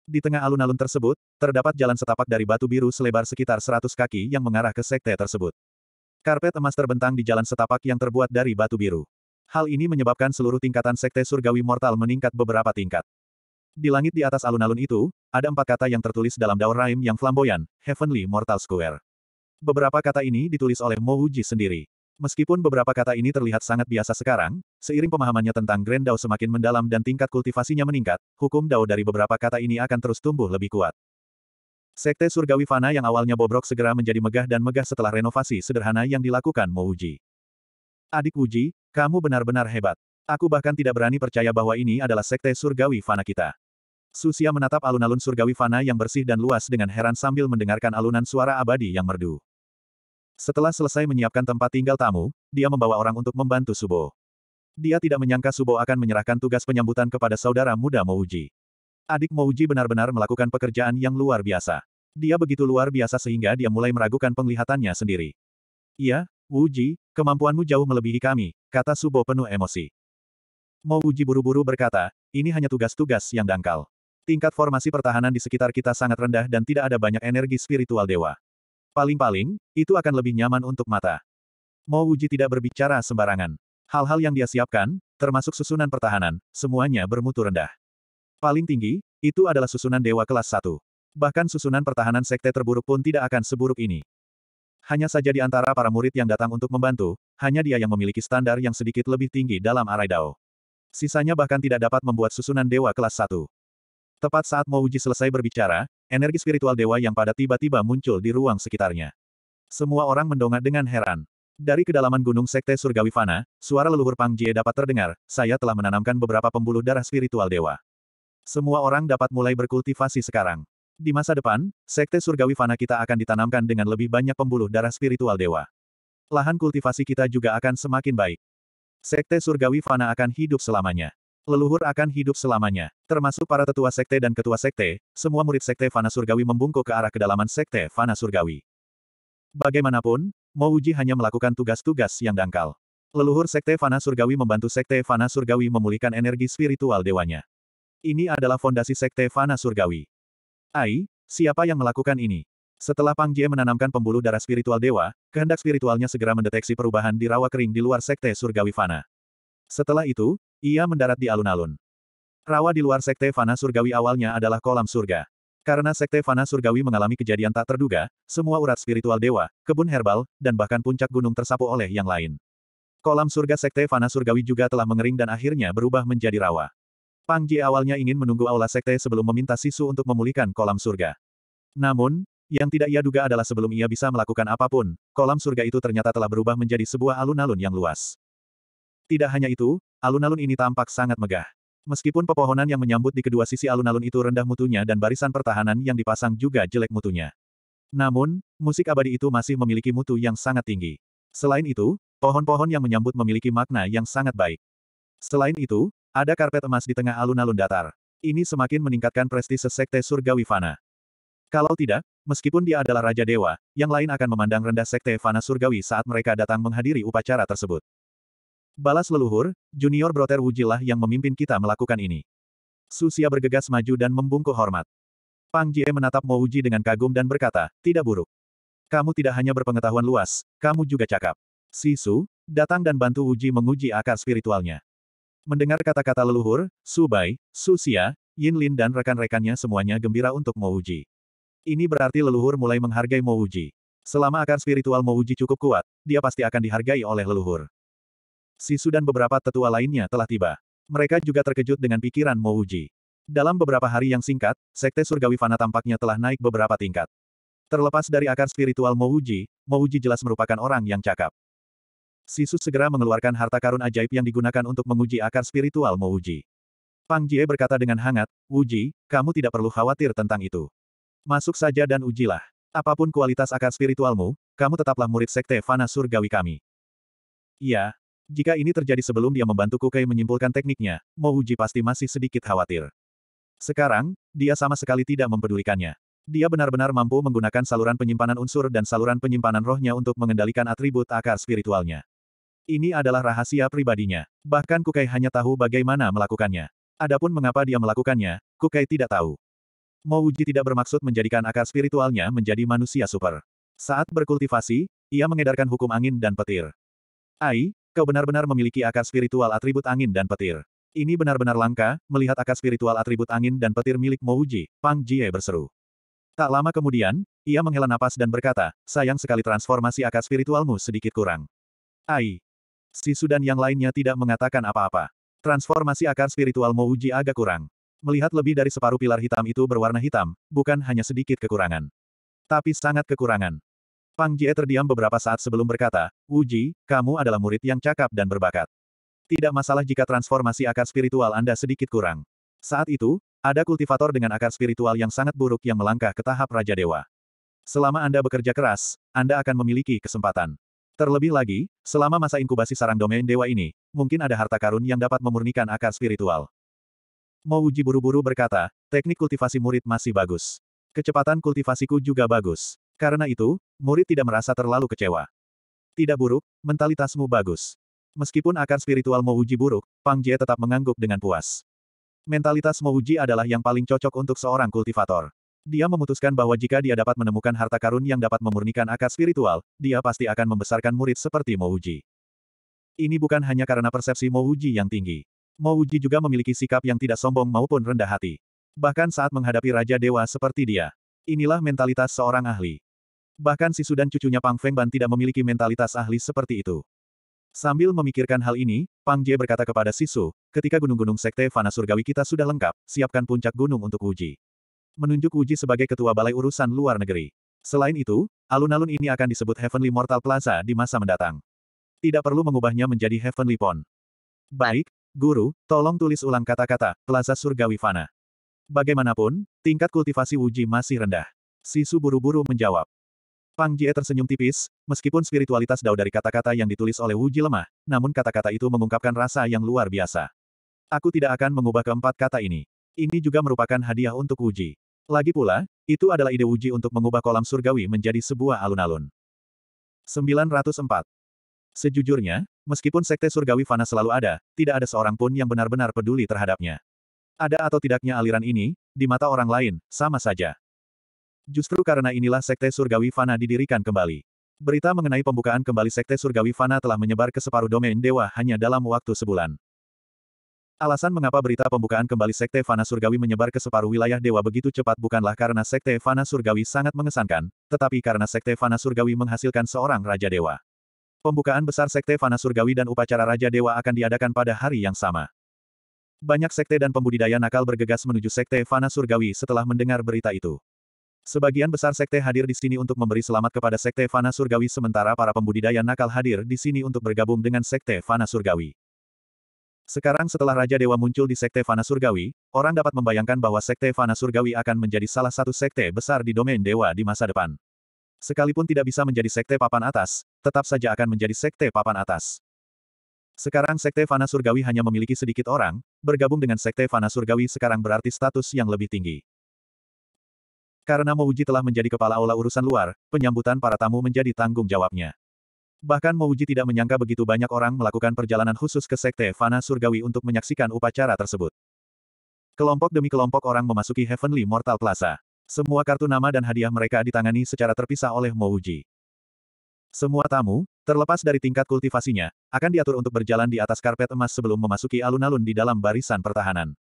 Di tengah alun-alun tersebut, terdapat jalan setapak dari batu biru selebar sekitar seratus kaki yang mengarah ke sekte tersebut. Karpet emas terbentang di jalan setapak yang terbuat dari batu biru. Hal ini menyebabkan seluruh tingkatan sekte surgawi mortal meningkat beberapa tingkat. Di langit di atas alun-alun itu, ada empat kata yang tertulis dalam daur raim yang flamboyan, Heavenly Mortal Square. Beberapa kata ini ditulis oleh Mo Wuji sendiri. Meskipun beberapa kata ini terlihat sangat biasa sekarang, seiring pemahamannya tentang Grand Dao semakin mendalam dan tingkat kultivasinya meningkat, hukum Dao dari beberapa kata ini akan terus tumbuh lebih kuat. Sekte Surgawi Fana yang awalnya bobrok segera menjadi megah dan megah setelah renovasi sederhana yang dilakukan Mo Wuji. Adik Wuji, kamu benar-benar hebat. Aku bahkan tidak berani percaya bahwa ini adalah Sekte Surgawi Fana kita. Susia menatap alun-alun surgawi fana yang bersih dan luas dengan heran sambil mendengarkan alunan suara abadi yang merdu. Setelah selesai menyiapkan tempat tinggal tamu, dia membawa orang untuk membantu Subo. Dia tidak menyangka Subo akan menyerahkan tugas penyambutan kepada saudara muda Mouji. Adik Mouji benar-benar melakukan pekerjaan yang luar biasa. Dia begitu luar biasa sehingga dia mulai meragukan penglihatannya sendiri. Iya, Wuji, kemampuanmu jauh melebihi kami, kata Subo penuh emosi. Mouji buru-buru berkata, ini hanya tugas-tugas yang dangkal. Tingkat formasi pertahanan di sekitar kita sangat rendah dan tidak ada banyak energi spiritual dewa. Paling-paling, itu akan lebih nyaman untuk mata. Mo Wuji tidak berbicara sembarangan. Hal-hal yang dia siapkan, termasuk susunan pertahanan, semuanya bermutu rendah. Paling tinggi, itu adalah susunan dewa kelas 1. Bahkan susunan pertahanan sekte terburuk pun tidak akan seburuk ini. Hanya saja di antara para murid yang datang untuk membantu, hanya dia yang memiliki standar yang sedikit lebih tinggi dalam arai Dao. Sisanya bahkan tidak dapat membuat susunan dewa kelas 1. Tepat saat Mouji selesai berbicara, energi spiritual dewa yang pada tiba-tiba muncul di ruang sekitarnya. Semua orang mendongak dengan heran. Dari kedalaman gunung Sekte Surgawi Fana, suara leluhur Pang Jie dapat terdengar, saya telah menanamkan beberapa pembuluh darah spiritual dewa. Semua orang dapat mulai berkultivasi sekarang. Di masa depan, Sekte Surgawi Fana kita akan ditanamkan dengan lebih banyak pembuluh darah spiritual dewa. Lahan kultivasi kita juga akan semakin baik. Sekte Surgawi Fana akan hidup selamanya. Leluhur akan hidup selamanya. Termasuk para tetua sekte dan ketua sekte, semua murid sekte Fana Surgawi membungkuk ke arah kedalaman sekte Fana Surgawi. Bagaimanapun, Mouji hanya melakukan tugas-tugas yang dangkal. Leluhur sekte Fana Surgawi membantu sekte Fana Surgawi memulihkan energi spiritual dewanya. Ini adalah fondasi sekte Fana Surgawi. Ai, siapa yang melakukan ini? Setelah Pang Jie menanamkan pembuluh darah spiritual dewa, kehendak spiritualnya segera mendeteksi perubahan di rawa kering di luar sekte Surgawi Fana. Setelah itu, ia mendarat di alun-alun. Rawa di luar Sekte Fana Surgawi awalnya adalah kolam surga. Karena Sekte Fana Surgawi mengalami kejadian tak terduga, semua urat spiritual dewa, kebun herbal, dan bahkan puncak gunung tersapu oleh yang lain. Kolam surga Sekte Fana Surgawi juga telah mengering dan akhirnya berubah menjadi rawa. Pang Ji awalnya ingin menunggu aula sekte sebelum meminta Sisu untuk memulihkan kolam surga. Namun, yang tidak ia duga adalah sebelum ia bisa melakukan apa pun, kolam surga itu ternyata telah berubah menjadi sebuah alun-alun yang luas. Tidak hanya itu, alun-alun ini tampak sangat megah. Meskipun pepohonan yang menyambut di kedua sisi alun-alun itu rendah mutunya dan barisan pertahanan yang dipasang juga jelek mutunya. Namun, musik abadi itu masih memiliki mutu yang sangat tinggi. Selain itu, pohon-pohon yang menyambut memiliki makna yang sangat baik. Selain itu, ada karpet emas di tengah alun-alun datar. Ini semakin meningkatkan prestise sekte surgawi fana. Kalau tidak, meskipun dia adalah Raja Dewa, yang lain akan memandang rendah sekte fana surgawi saat mereka datang menghadiri upacara tersebut. Balas leluhur, junior Broter Wujilah yang memimpin kita melakukan ini. Susia bergegas maju dan membungkuk hormat. Pang Jie menatap Mo Wuji dengan kagum dan berkata, tidak buruk. Kamu tidak hanya berpengetahuan luas, kamu juga cakap. Sisu, datang dan bantu Wuji menguji akar spiritualnya. Mendengar kata-kata leluhur, Su Bai, Susia, Yin Lin dan rekan-rekannya semuanya gembira untuk Mo Wuji. Ini berarti leluhur mulai menghargai Mo Wuji. Selama akar spiritual Mo Wuji cukup kuat, dia pasti akan dihargai oleh leluhur. Sisu dan beberapa tetua lainnya telah tiba. Mereka juga terkejut dengan pikiran Mo Wuji. Dalam beberapa hari yang singkat, Sekte Surgawi Fana tampaknya telah naik beberapa tingkat. Terlepas dari akar spiritual Mo Wuji, Mo Wuji jelas merupakan orang yang cakap. Sisu segera mengeluarkan harta karun ajaib yang digunakan untuk menguji akar spiritual Mo Wuji. Pang Jie berkata dengan hangat, Wuji, kamu tidak perlu khawatir tentang itu. Masuk saja dan ujilah. Apa pun kualitas akar spiritualmu, kamu tetaplah murid Sekte Fana Surgawi kami. Iya, jika ini terjadi sebelum dia membantu Kukai menyimpulkan tekniknya, Mo Wuji pasti masih sedikit khawatir. Sekarang, dia sama sekali tidak mempedulikannya. Dia benar-benar mampu menggunakan saluran penyimpanan unsur dan saluran penyimpanan rohnya untuk mengendalikan atribut akar spiritualnya. Ini adalah rahasia pribadinya. Bahkan Kukai hanya tahu bagaimana melakukannya. Adapun mengapa dia melakukannya, Kukai tidak tahu. Mo Wuji tidak bermaksud menjadikan akar spiritualnya menjadi manusia super. Saat berkultivasi, ia mengedarkan hukum angin dan petir. Ai, Kau benar-benar memiliki akar spiritual atribut angin dan petir. Ini benar-benar langka, melihat akar spiritual atribut angin dan petir milik Mouji, Pang Jie berseru. Tak lama kemudian, ia menghela napas dan berkata, sayang sekali transformasi akar spiritualmu sedikit kurang. Ai. Si Sudan yang lainnya tidak mengatakan apa-apa. Transformasi akar spiritual Mouji agak kurang. Melihat lebih dari separuh pilar hitam itu berwarna hitam, bukan hanya sedikit kekurangan. Tapi sangat kekurangan. Pang Jie terdiam beberapa saat sebelum berkata, Wuji, kamu adalah murid yang cakap dan berbakat. Tidak masalah jika transformasi akar spiritual Anda sedikit kurang. Saat itu, ada kultivator dengan akar spiritual yang sangat buruk yang melangkah ke tahap Raja Dewa. Selama Anda bekerja keras, Anda akan memiliki kesempatan. Terlebih lagi, selama masa inkubasi sarang domain dewa ini, mungkin ada harta karun yang dapat memurnikan akar spiritual. Mo Wuji buru-buru berkata, teknik kultivasi murid masih bagus. Kecepatan kultivasiku juga bagus. Karena itu, murid tidak merasa terlalu kecewa. Tidak buruk, mentalitasmu bagus. Meskipun akar spiritual Mo Wuji buruk, Pang Jie tetap mengangguk dengan puas. Mentalitas Mo Wuji adalah yang paling cocok untuk seorang kultivator. Dia memutuskan bahwa jika dia dapat menemukan harta karun yang dapat memurnikan akar spiritual, dia pasti akan membesarkan murid seperti Mo Wuji. Ini bukan hanya karena persepsi Mo Wuji yang tinggi. Mo Wuji juga memiliki sikap yang tidak sombong maupun rendah hati. Bahkan saat menghadapi Raja Dewa seperti dia. Inilah mentalitas seorang ahli. Bahkan si Sudan cucunya Pang Fengban tidak memiliki mentalitas ahli seperti itu. Sambil memikirkan hal ini, Pang Jie berkata kepada Sisu, ketika gunung-gunung Sekte Fana Surgawi kita sudah lengkap, siapkan puncak gunung untuk uji. Menunjuk uji sebagai ketua balai urusan luar negeri. Selain itu, alun-alun ini akan disebut Heavenly Mortal Plaza di masa mendatang. Tidak perlu mengubahnya menjadi Heavenly Pond. Baik, Guru, tolong tulis ulang kata-kata, Plaza Surgawi Fana. Bagaimanapun, tingkat kultivasi Wuji masih rendah. Sisu buru-buru menjawab. Pang Jie tersenyum tipis, meskipun spiritualitas Dao dari kata-kata yang ditulis oleh Wuji lemah, namun kata-kata itu mengungkapkan rasa yang luar biasa. Aku tidak akan mengubah keempat kata ini. Ini juga merupakan hadiah untuk Wuji. Lagi pula, itu adalah ide Wuji untuk mengubah kolam surgawi menjadi sebuah alun-alun. 904. Sejujurnya, Meskipun sekte surgawi fana selalu ada, tidak ada seorang pun yang benar-benar peduli terhadapnya. Ada atau tidaknya aliran ini, di mata orang lain, sama saja. Justru karena inilah sekte surgawi fana didirikan kembali. Berita mengenai pembukaan kembali sekte surgawi fana telah menyebar ke separuh domain dewa hanya dalam waktu sebulan. Alasan mengapa berita pembukaan kembali Sekte Fana Surgawi menyebar ke separuh wilayah dewa begitu cepat bukanlah karena Sekte Fana Surgawi sangat mengesankan, tetapi karena Sekte Fana Surgawi menghasilkan seorang Raja Dewa. Pembukaan besar Sekte Fana Surgawi dan upacara Raja Dewa akan diadakan pada hari yang sama. Banyak sekte dan pembudidaya nakal bergegas menuju Sekte Fana Surgawi setelah mendengar berita itu. Sebagian besar sekte hadir di sini untuk memberi selamat kepada Sekte Fana Surgawi sementara para pembudidaya nakal hadir di sini untuk bergabung dengan Sekte Fana Surgawi. Sekarang setelah Raja Dewa muncul di Sekte Fana Surgawi, orang dapat membayangkan bahwa Sekte Fana Surgawi akan menjadi salah satu sekte besar di domain dewa di masa depan. Sekalipun tidak bisa menjadi sekte papan atas, tetap saja akan menjadi sekte papan atas. Sekarang sekte Fana Surgawi hanya memiliki sedikit orang, bergabung dengan sekte Fana Surgawi sekarang berarti status yang lebih tinggi. Karena Mouji telah menjadi kepala aula urusan luar, penyambutan para tamu menjadi tanggung jawabnya. Bahkan Mouji tidak menyangka begitu banyak orang melakukan perjalanan khusus ke sekte Fana Surgawi untuk menyaksikan upacara tersebut. Kelompok demi kelompok orang memasuki Heavenly Mortal Plaza. Semua kartu nama dan hadiah mereka ditangani secara terpisah oleh Mo Wuji. Semua tamu, terlepas dari tingkat kultivasinya, akan diatur untuk berjalan di atas karpet emas sebelum memasuki alun-alun di dalam barisan pertahanan.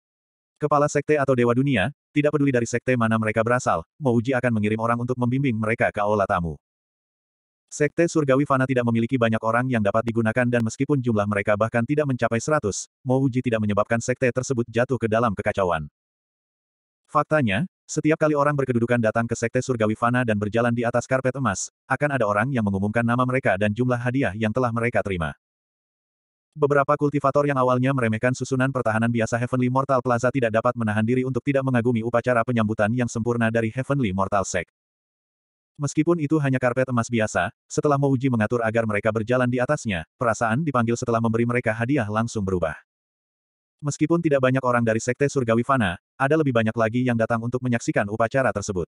Kepala sekte atau dewa dunia, tidak peduli dari sekte mana mereka berasal, Mo Wuji akan mengirim orang untuk membimbing mereka ke aula tamu. Sekte Surgawi Fana tidak memiliki banyak orang yang dapat digunakan dan meskipun jumlah mereka bahkan tidak mencapai 100, Mo Wuji tidak menyebabkan sekte tersebut jatuh ke dalam kekacauan. Faktanya, setiap kali orang berkedudukan datang ke Sekte Surgawi Fana dan berjalan di atas karpet emas, akan ada orang yang mengumumkan nama mereka dan jumlah hadiah yang telah mereka terima. Beberapa kultivator yang awalnya meremehkan susunan pertahanan biasa Heavenly Mortal Plaza tidak dapat menahan diri untuk tidak mengagumi upacara penyambutan yang sempurna dari Heavenly Mortal Sect. Meskipun itu hanya karpet emas biasa, setelah Mouji mengatur agar mereka berjalan di atasnya, perasaan dipanggil setelah memberi mereka hadiah langsung berubah. Meskipun tidak banyak orang dari Sekte Surgawi Fana, ada lebih banyak lagi yang datang untuk menyaksikan upacara tersebut.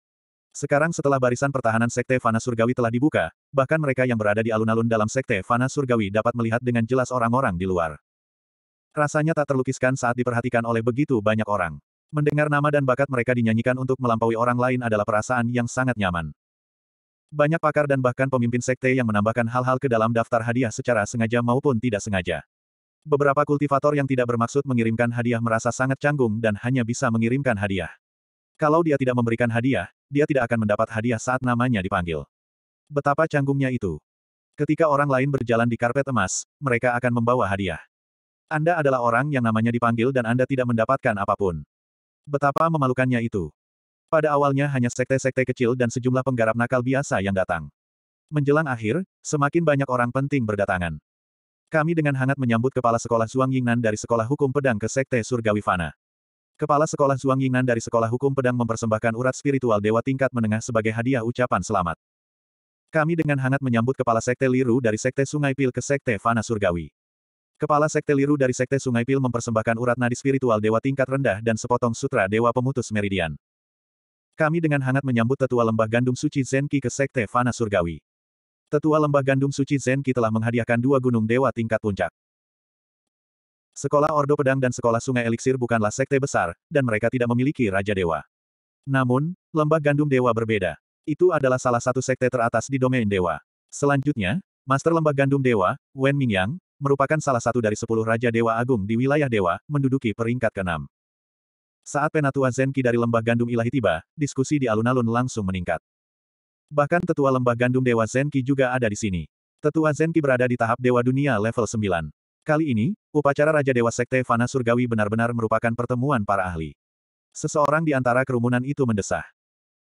Sekarang setelah barisan pertahanan Sekte Fana Surgawi telah dibuka, bahkan mereka yang berada di alun-alun dalam Sekte Fana Surgawi dapat melihat dengan jelas orang-orang di luar. Rasanya tak terlukiskan saat diperhatikan oleh begitu banyak orang. Mendengar nama dan bakat mereka dinyanyikan untuk melampaui orang lain adalah perasaan yang sangat nyaman. Banyak pakar dan bahkan pemimpin sekte yang menambahkan hal-hal ke dalam daftar hadiah secara sengaja maupun tidak sengaja. Beberapa kultivator yang tidak bermaksud mengirimkan hadiah merasa sangat canggung dan hanya bisa mengirimkan hadiah. Kalau dia tidak memberikan hadiah, dia tidak akan mendapat hadiah saat namanya dipanggil. Betapa canggungnya itu. Ketika orang lain berjalan di karpet emas, mereka akan membawa hadiah. Anda adalah orang yang namanya dipanggil dan Anda tidak mendapatkan apa pun. Betapa memalukannya itu. Pada awalnya hanya sekte-sekte kecil dan sejumlah penggarap nakal biasa yang datang. Menjelang akhir, semakin banyak orang penting berdatangan. Kami dengan hangat menyambut Kepala Sekolah Zuang Yingnan dari Sekolah Hukum Pedang ke Sekte Surgawi Fana. Kepala Sekolah Zuang Yingnan dari Sekolah Hukum Pedang mempersembahkan urat spiritual Dewa tingkat menengah sebagai hadiah ucapan selamat. Kami dengan hangat menyambut Kepala Sekte Liru dari Sekte Sungai Pil ke Sekte Fana Surgawi. Kepala Sekte Liru dari Sekte Sungai Pil mempersembahkan urat nadi spiritual Dewa tingkat rendah dan sepotong sutra Dewa Pemutus Meridian. Kami dengan hangat menyambut Tetua Lembah Gandum Suci Zenki ke Sekte Fana Surgawi. Tetua Lembah Gandum Suci Zenki telah menghadiahkan dua gunung Dewa tingkat puncak. Sekolah Ordo Pedang dan Sekolah Sungai Eliksir bukanlah sekte besar, dan mereka tidak memiliki Raja Dewa. Namun, Lembah Gandum Dewa berbeda. Itu adalah salah satu sekte teratas di domain dewa. Selanjutnya, Master Lembah Gandum Dewa, Wen Mingyang, merupakan salah satu dari sepuluh Raja Dewa Agung di wilayah Dewa, menduduki peringkat keenam. Saat Penatua Zenki dari Lembah Gandum Ilahi tiba, diskusi di alun-alun langsung meningkat. Bahkan Tetua Lembah Gandum Dewa Zenki juga ada di sini. Tetua Zenki berada di tahap Dewa Dunia level 9. Kali ini, upacara Raja Dewa Sekte Fana Surgawi benar-benar merupakan pertemuan para ahli. Seseorang di antara kerumunan itu mendesah.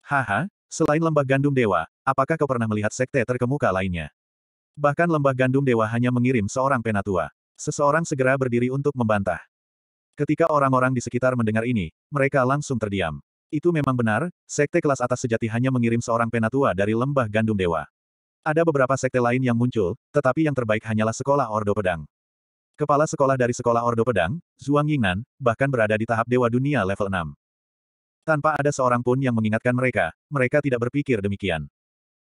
Haha, Selain lembah gandum dewa, apakah kau pernah melihat sekte terkemuka lainnya? Bahkan lembah gandum dewa hanya mengirim seorang penatua. Seseorang segera berdiri untuk membantah. Ketika orang-orang di sekitar mendengar ini, mereka langsung terdiam. Itu memang benar, sekte kelas atas sejati hanya mengirim seorang penatua dari lembah gandum dewa. Ada beberapa sekte lain yang muncul, tetapi yang terbaik hanyalah sekolah Ordo Pedang. Kepala sekolah dari sekolah Ordo Pedang, Zuang Yingnan, bahkan berada di tahap Dewa Dunia level 6. Tanpa ada seorang pun yang mengingatkan mereka, mereka tidak berpikir demikian.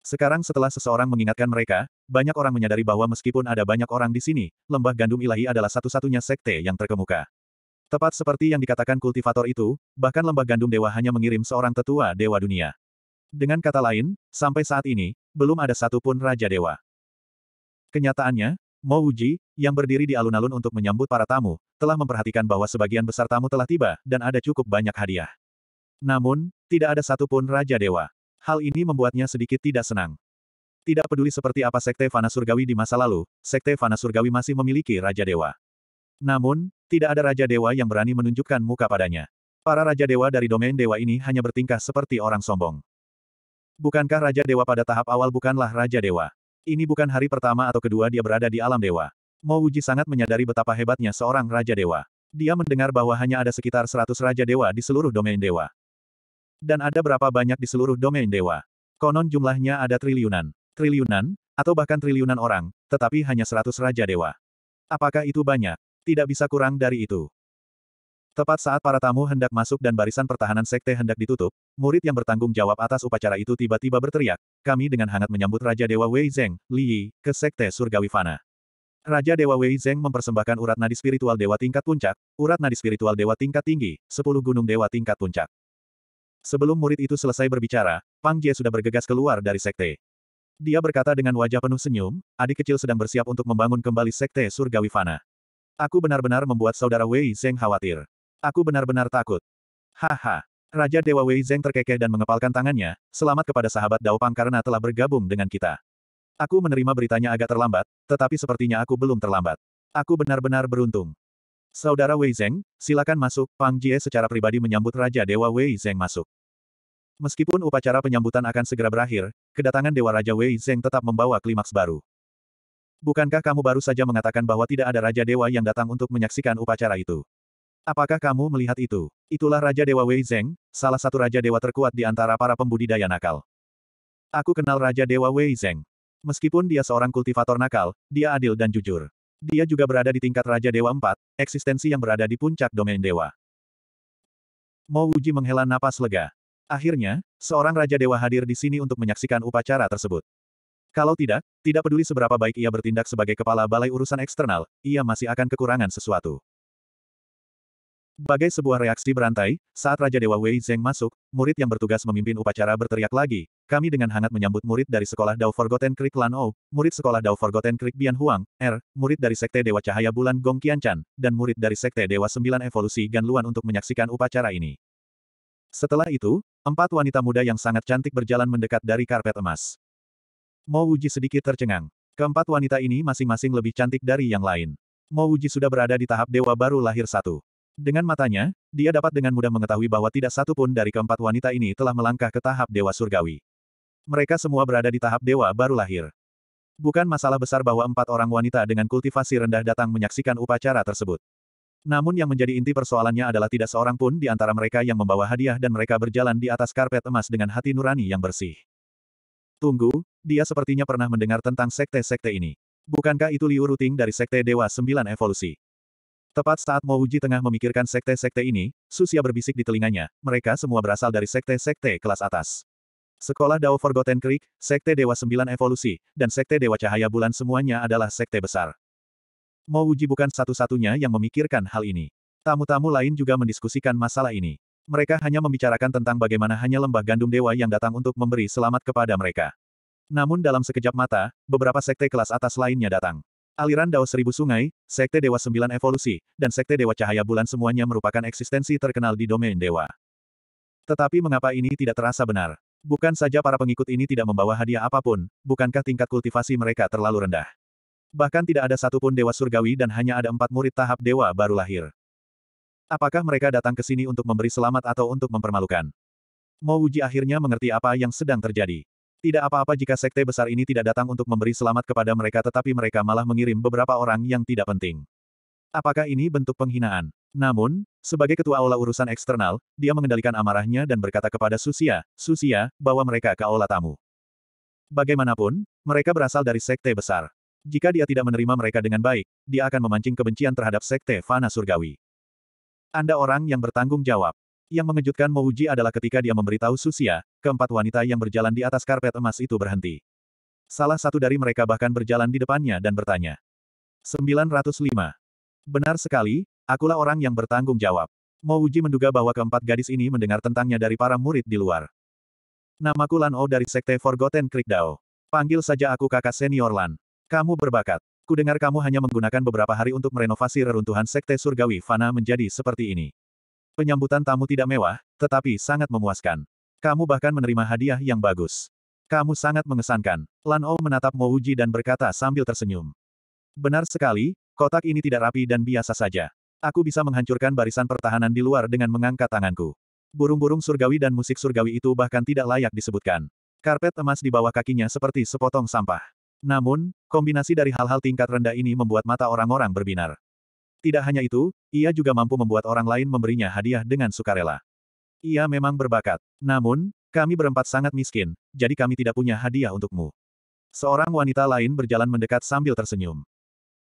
Sekarang setelah seseorang mengingatkan mereka, banyak orang menyadari bahwa meskipun ada banyak orang di sini, lembah gandum ilahi adalah satu-satunya sekte yang terkemuka. Tepat seperti yang dikatakan kultivator itu, bahkan lembah gandum dewa hanya mengirim seorang tetua dewa dunia. Dengan kata lain, sampai saat ini, belum ada satupun raja dewa. Kenyataannya, Mo Wuji, yang berdiri di alun-alun untuk menyambut para tamu, telah memperhatikan bahwa sebagian besar tamu telah tiba, dan ada cukup banyak hadiah. Namun, tidak ada satupun Raja Dewa. Hal ini membuatnya sedikit tidak senang. Tidak peduli seperti apa Sekte Fana Surgawi di masa lalu, Sekte Fana Surgawi masih memiliki Raja Dewa. Namun, tidak ada Raja Dewa yang berani menunjukkan muka padanya. Para Raja Dewa dari domain Dewa ini hanya bertingkah seperti orang sombong. Bukankah Raja Dewa pada tahap awal bukanlah Raja Dewa? Ini bukan hari pertama atau kedua dia berada di alam Dewa. Mo Wuji sangat menyadari betapa hebatnya seorang Raja Dewa. Dia mendengar bahwa hanya ada sekitar 100 Raja Dewa di seluruh domain Dewa. Dan ada berapa banyak di seluruh domain dewa? Konon jumlahnya ada triliunan. Triliunan, atau bahkan triliunan orang, tetapi hanya seratus raja dewa. Apakah itu banyak? Tidak bisa kurang dari itu. Tepat saat para tamu hendak masuk dan barisan pertahanan sekte hendak ditutup, murid yang bertanggung jawab atas upacara itu tiba-tiba berteriak, kami dengan hangat menyambut Raja Dewa Wei Zeng, Li Yi, ke sekte Surgawi Fana. Raja Dewa Wei Zeng mempersembahkan urat nadi spiritual Dewa tingkat puncak, urat nadi spiritual Dewa tingkat tinggi, sepuluh gunung Dewa tingkat puncak. Sebelum murid itu selesai berbicara, Pang Jie sudah bergegas keluar dari sekte. Dia berkata dengan wajah penuh senyum, adik kecil sedang bersiap untuk membangun kembali sekte surgawi fana. Aku benar-benar membuat saudara Wei Zeng khawatir. Aku benar-benar takut. Haha. Raja Dewa Wei Zeng terkekeh dan mengepalkan tangannya, selamat kepada sahabat Dao Pang karena telah bergabung dengan kita. Aku menerima beritanya agak terlambat, tetapi sepertinya aku belum terlambat. Aku benar-benar beruntung. Saudara Wei Zeng, silakan masuk, Pang Jie secara pribadi menyambut Raja Dewa Wei Zeng masuk. Meskipun upacara penyambutan akan segera berakhir, kedatangan Dewa Raja Wei Zeng tetap membawa klimaks baru. Bukankah kamu baru saja mengatakan bahwa tidak ada Raja Dewa yang datang untuk menyaksikan upacara itu? Apakah kamu melihat itu? Itulah Raja Dewa Wei Zeng, salah satu Raja Dewa terkuat di antara para pembudidaya nakal. Aku kenal Raja Dewa Wei Zeng. Meskipun dia seorang kultivator nakal, dia adil dan jujur. Dia juga berada di tingkat Raja Dewa 4, eksistensi yang berada di puncak domain dewa. Mo Wuji menghela napas lega. Akhirnya, seorang Raja Dewa hadir di sini untuk menyaksikan upacara tersebut. Kalau tidak, tidak peduli seberapa baik ia bertindak sebagai kepala balai urusan eksternal, ia masih akan kekurangan sesuatu. Bagai sebuah reaksi berantai, saat Raja Dewa Wei Zeng masuk, murid yang bertugas memimpin upacara berteriak lagi, kami dengan hangat menyambut murid dari sekolah Dao Forgotten Creek Lan O, murid sekolah Dao Forgotten Creek Bian Huang, R, murid dari Sekte Dewa Cahaya Bulan Gong Qianchan, dan murid dari Sekte Dewa Sembilan Evolusi Gan Luan untuk menyaksikan upacara ini. Setelah itu, empat wanita muda yang sangat cantik berjalan mendekat dari karpet emas. Mo Wuji sedikit tercengang. Keempat wanita ini masing-masing lebih cantik dari yang lain. Mo Wuji sudah berada di tahap dewa baru lahir satu. Dengan matanya, dia dapat dengan mudah mengetahui bahwa tidak satu pun dari keempat wanita ini telah melangkah ke tahap Dewa Surgawi. Mereka semua berada di tahap Dewa baru lahir. Bukan masalah besar bahwa empat orang wanita dengan kultivasi rendah datang menyaksikan upacara tersebut. Namun yang menjadi inti persoalannya adalah tidak seorang pun di antara mereka yang membawa hadiah dan mereka berjalan di atas karpet emas dengan hati nurani yang bersih. Tunggu, dia sepertinya pernah mendengar tentang sekte-sekte ini. Bukankah itu Liu Ruting dari Sekte Dewa Sembilan Evolusi? Tepat saat Mo Wuji tengah memikirkan sekte-sekte ini, Susia berbisik di telinganya, mereka semua berasal dari sekte-sekte kelas atas. Sekolah Dao Forgotten Creek, Sekte Dewa Sembilan Evolusi, dan Sekte Dewa Cahaya Bulan semuanya adalah sekte besar. Mo Wuji bukan satu-satunya yang memikirkan hal ini. Tamu-tamu lain juga mendiskusikan masalah ini. Mereka hanya membicarakan tentang bagaimana hanya lembah gandum dewa yang datang untuk memberi selamat kepada mereka. Namun dalam sekejap mata, beberapa sekte kelas atas lainnya datang. Aliran Dao Seribu Sungai, Sekte Dewa Sembilan Evolusi, dan Sekte Dewa Cahaya Bulan semuanya merupakan eksistensi terkenal di domain dewa. Tetapi mengapa ini tidak terasa benar? Bukan saja para pengikut ini tidak membawa hadiah apa pun, bukankah tingkat kultivasi mereka terlalu rendah? Bahkan tidak ada satupun dewa surgawi dan hanya ada empat murid tahap dewa baru lahir. Apakah mereka datang ke sini untuk memberi selamat atau untuk mempermalukan? Mo Wuji akhirnya mengerti apa yang sedang terjadi. Tidak apa-apa jika sekte besar ini tidak datang untuk memberi selamat kepada mereka tetapi mereka malah mengirim beberapa orang yang tidak penting. Apakah ini bentuk penghinaan? Namun, sebagai ketua aula urusan eksternal, dia mengendalikan amarahnya dan berkata kepada Susia, Susia, bawa mereka ke aula tamu. Bagaimanapun, mereka berasal dari sekte besar. Jika dia tidak menerima mereka dengan baik, dia akan memancing kebencian terhadap Sekte Fana Surgawi. Anda orang yang bertanggung jawab. Yang mengejutkan Mouji adalah ketika dia memberitahu Susia, keempat wanita yang berjalan di atas karpet emas itu berhenti. Salah satu dari mereka bahkan berjalan di depannya dan bertanya. 905. Benar sekali, akulah orang yang bertanggung jawab. Mouji menduga bahwa keempat gadis ini mendengar tentangnya dari para murid di luar. Namaku Lan O dari Sekte Forgotten Creek Dao. Panggil saja aku kakak senior Lan. Kamu berbakat. Kudengar kamu hanya menggunakan beberapa hari untuk merenovasi reruntuhan Sekte Surgawi Fana menjadi seperti ini. Penyambutan tamu tidak mewah, tetapi sangat memuaskan. Kamu bahkan menerima hadiah yang bagus. Kamu sangat mengesankan. Lan O menatap Mo Wuji dan berkata sambil tersenyum. Benar sekali, kotak ini tidak rapi dan biasa saja. Aku bisa menghancurkan barisan pertahanan di luar dengan mengangkat tanganku. Burung-burung surgawi dan musik surgawi itu bahkan tidak layak disebutkan. Karpet emas di bawah kakinya seperti sepotong sampah. Namun, kombinasi dari hal-hal tingkat rendah ini membuat mata orang-orang berbinar. Tidak hanya itu, ia juga mampu membuat orang lain memberinya hadiah dengan sukarela. Ia memang berbakat. Namun, kami berempat sangat miskin, jadi kami tidak punya hadiah untukmu. Seorang wanita lain berjalan mendekat sambil tersenyum.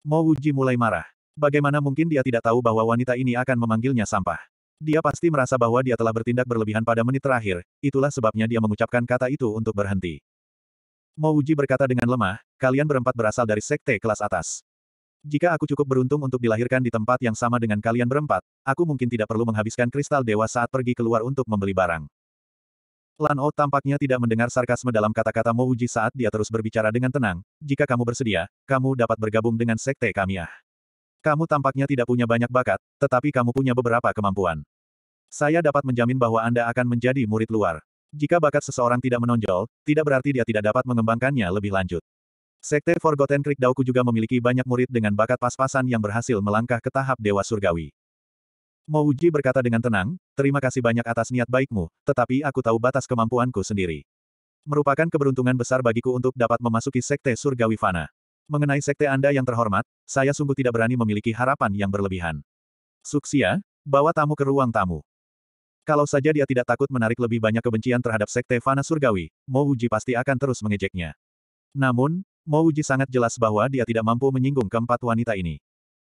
Mo Wuji mulai marah. Bagaimana mungkin dia tidak tahu bahwa wanita ini akan memanggilnya sampah? Dia pasti merasa bahwa dia telah bertindak berlebihan pada menit terakhir, itulah sebabnya dia mengucapkan kata itu untuk berhenti. Mo Wuji berkata dengan lemah, kalian berempat berasal dari sekte kelas atas. Jika aku cukup beruntung untuk dilahirkan di tempat yang sama dengan kalian berempat, aku mungkin tidak perlu menghabiskan kristal dewa saat pergi keluar untuk membeli barang. Lan O tampaknya tidak mendengar sarkasme dalam kata-kata Mo Wuji saat dia terus berbicara dengan tenang, jika kamu bersedia, kamu dapat bergabung dengan sekte kami ah. Kamu tampaknya tidak punya banyak bakat, tetapi kamu punya beberapa kemampuan. Saya dapat menjamin bahwa Anda akan menjadi murid luar. Jika bakat seseorang tidak menonjol, tidak berarti dia tidak dapat mengembangkannya lebih lanjut. Sekte Forgotten Creek Dauku juga memiliki banyak murid dengan bakat pas-pasan yang berhasil melangkah ke tahap Dewa Surgawi. Mo Wuji berkata dengan tenang, terima kasih banyak atas niat baikmu, tetapi aku tahu batas kemampuanku sendiri. Merupakan keberuntungan besar bagiku untuk dapat memasuki Sekte Surgawi Fana. Mengenai sekte Anda yang terhormat, saya sungguh tidak berani memiliki harapan yang berlebihan. Suksia, bawa tamu ke ruang tamu. Kalau saja dia tidak takut menarik lebih banyak kebencian terhadap Sekte Fana Surgawi, Mo Wuji pasti akan terus mengejeknya. Namun, Mo Wuji sangat jelas bahwa dia tidak mampu menyinggung keempat wanita ini.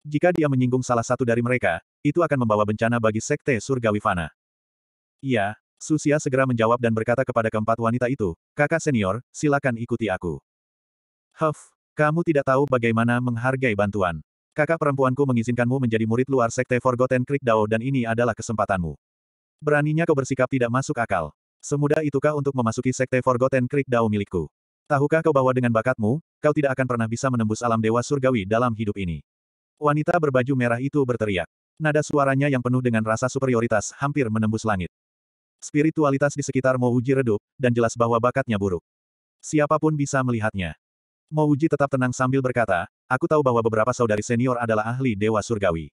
Jika dia menyinggung salah satu dari mereka, itu akan membawa bencana bagi Sekte Surgawi Fana. Iya, Susia segera menjawab dan berkata kepada keempat wanita itu, kakak senior, silakan ikuti aku. Huff, kamu tidak tahu bagaimana menghargai bantuan. Kakak perempuanku mengizinkanmu menjadi murid luar Sekte Forgotten Creek Dao dan ini adalah kesempatanmu. Beraninya kau bersikap tidak masuk akal. Semudah itukah untuk memasuki Sekte Forgotten Creek Dao milikku? Tahukah kau bahwa dengan bakatmu, kau tidak akan pernah bisa menembus alam dewa surgawi dalam hidup ini? Wanita berbaju merah itu berteriak. Nada suaranya yang penuh dengan rasa superioritas hampir menembus langit. Spiritualitas di sekitar Mo Wuji redup, dan jelas bahwa bakatnya buruk. Siapa pun bisa melihatnya. Mo Wuji tetap tenang sambil berkata, aku tahu bahwa beberapa saudari senior adalah ahli dewa surgawi.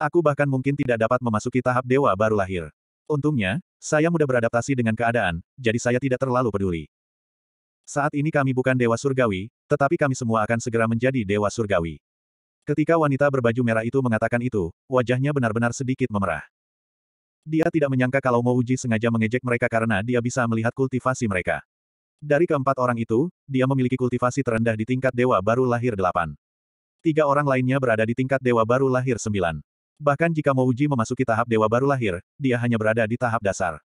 Aku bahkan mungkin tidak dapat memasuki tahap dewa baru lahir. Untungnya, saya mudah beradaptasi dengan keadaan, jadi saya tidak terlalu peduli. Saat ini kami bukan dewa surgawi, tetapi kami semua akan segera menjadi dewa surgawi. Ketika wanita berbaju merah itu mengatakan itu, wajahnya benar-benar sedikit memerah. Dia tidak menyangka kalau Mouji sengaja mengejek mereka karena dia bisa melihat kultivasi mereka. Dari keempat orang itu, dia memiliki kultivasi terendah di tingkat dewa baru lahir delapan. Tiga orang lainnya berada di tingkat dewa baru lahir sembilan. Bahkan jika Mouji memasuki tahap dewa baru lahir, dia hanya berada di tahap dasar.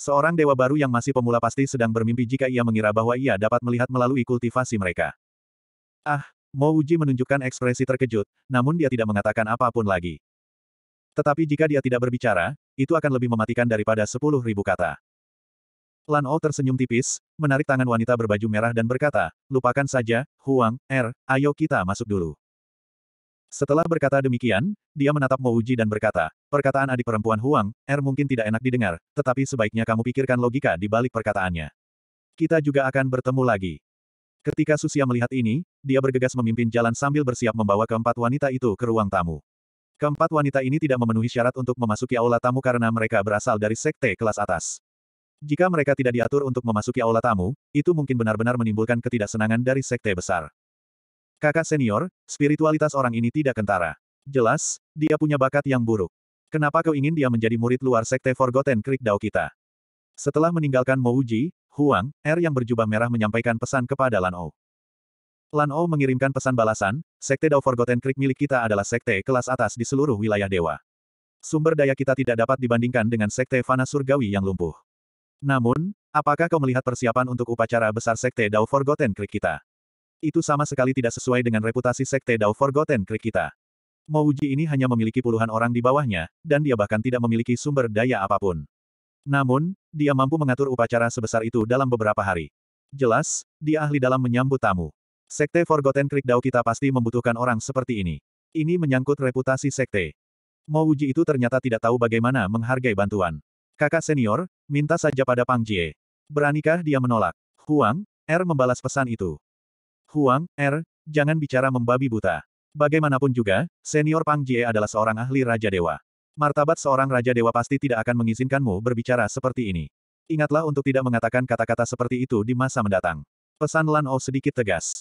Seorang dewa baru yang masih pemula pasti sedang bermimpi jika ia mengira bahwa ia dapat melihat melalui kultivasi mereka. Ah, Mo Wuji menunjukkan ekspresi terkejut, namun dia tidak mengatakan apa pun lagi. Tetapi jika dia tidak berbicara, itu akan lebih mematikan daripada sepuluh ribu kata. Lan O tersenyum tipis, menarik tangan wanita berbaju merah dan berkata, lupakan saja, Huang, Er, ayo kita masuk dulu. Setelah berkata demikian, dia menatap Mo Wuji dan berkata, perkataan adik perempuan Huang, Er mungkin tidak enak didengar, tetapi sebaiknya kamu pikirkan logika di balik perkataannya. Kita juga akan bertemu lagi. Ketika Susia melihat ini, dia bergegas memimpin jalan sambil bersiap membawa keempat wanita itu ke ruang tamu. Keempat wanita ini tidak memenuhi syarat untuk memasuki aula tamu karena mereka berasal dari sekte kelas atas. Jika mereka tidak diatur untuk memasuki aula tamu, itu mungkin benar-benar menimbulkan ketidaksenangan dari sekte besar. Kakak senior, spiritualitas orang ini tidak kentara. Jelas, dia punya bakat yang buruk. Kenapa kau ingin dia menjadi murid luar sekte Forgotten Creek Dao kita? Setelah meninggalkan Mouji, Huang, Er yang berjubah merah menyampaikan pesan kepada Lan O. Lan O mengirimkan pesan balasan, Sekte Dao Forgotten Creek milik kita adalah sekte kelas atas di seluruh wilayah dewa. Sumber daya kita tidak dapat dibandingkan dengan sekte Fana Surgawi yang lumpuh. Namun, apakah kau melihat persiapan untuk upacara besar sekte Dao Forgotten Creek kita? Itu sama sekali tidak sesuai dengan reputasi Sekte Dao Forgotten Creek kita. Mouji ini hanya memiliki puluhan orang di bawahnya, dan dia bahkan tidak memiliki sumber daya apa pun. Namun, dia mampu mengatur upacara sebesar itu dalam beberapa hari. Jelas, dia ahli dalam menyambut tamu. Sekte Forgotten Creek Dao kita pasti membutuhkan orang seperti ini. Ini menyangkut reputasi sekte. Mouji itu ternyata tidak tahu bagaimana menghargai bantuan. Kakak senior, minta saja pada Pang Jie. Beranikah dia menolak? Huang, Er membalas pesan itu. Huang, Er, jangan bicara membabi buta. Bagaimanapun juga, senior Pang Jie adalah seorang ahli Raja Dewa. Martabat seorang Raja Dewa pasti tidak akan mengizinkanmu berbicara seperti ini. Ingatlah untuk tidak mengatakan kata-kata seperti itu di masa mendatang. Pesan Lan O sedikit tegas.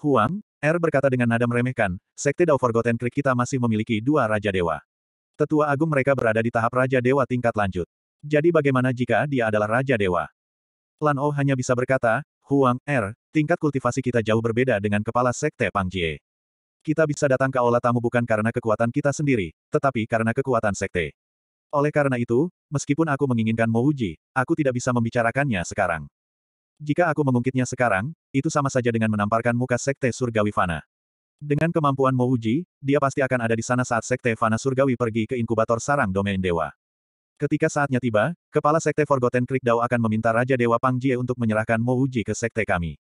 Huang, Er berkata dengan nada meremehkan, Sekte Dao Forgotten Creek kita masih memiliki dua Raja Dewa. Tetua Agung mereka berada di tahap Raja Dewa tingkat lanjut. Jadi bagaimana jika dia adalah Raja Dewa? Lan O hanya bisa berkata, Huang, Er, tingkat kultivasi kita jauh berbeda dengan kepala sekte Pang Jie. Kita bisa datang ke aula tamu bukan karena kekuatan kita sendiri, tetapi karena kekuatan sekte. Oleh karena itu, meskipun aku menginginkan Mouji, aku tidak bisa membicarakannya sekarang. Jika aku mengungkitnya sekarang, itu sama saja dengan menamparkan muka sekte surgawi Fana. Dengan kemampuan Mouji, dia pasti akan ada di sana saat sekte Fana surgawi pergi ke inkubator sarang domain dewa. Ketika saatnya tiba, Kepala Sekte Forgotten Creek Dao akan meminta Raja Dewa Pang Jie untuk menyerahkan Mo Wuji ke sekte kami.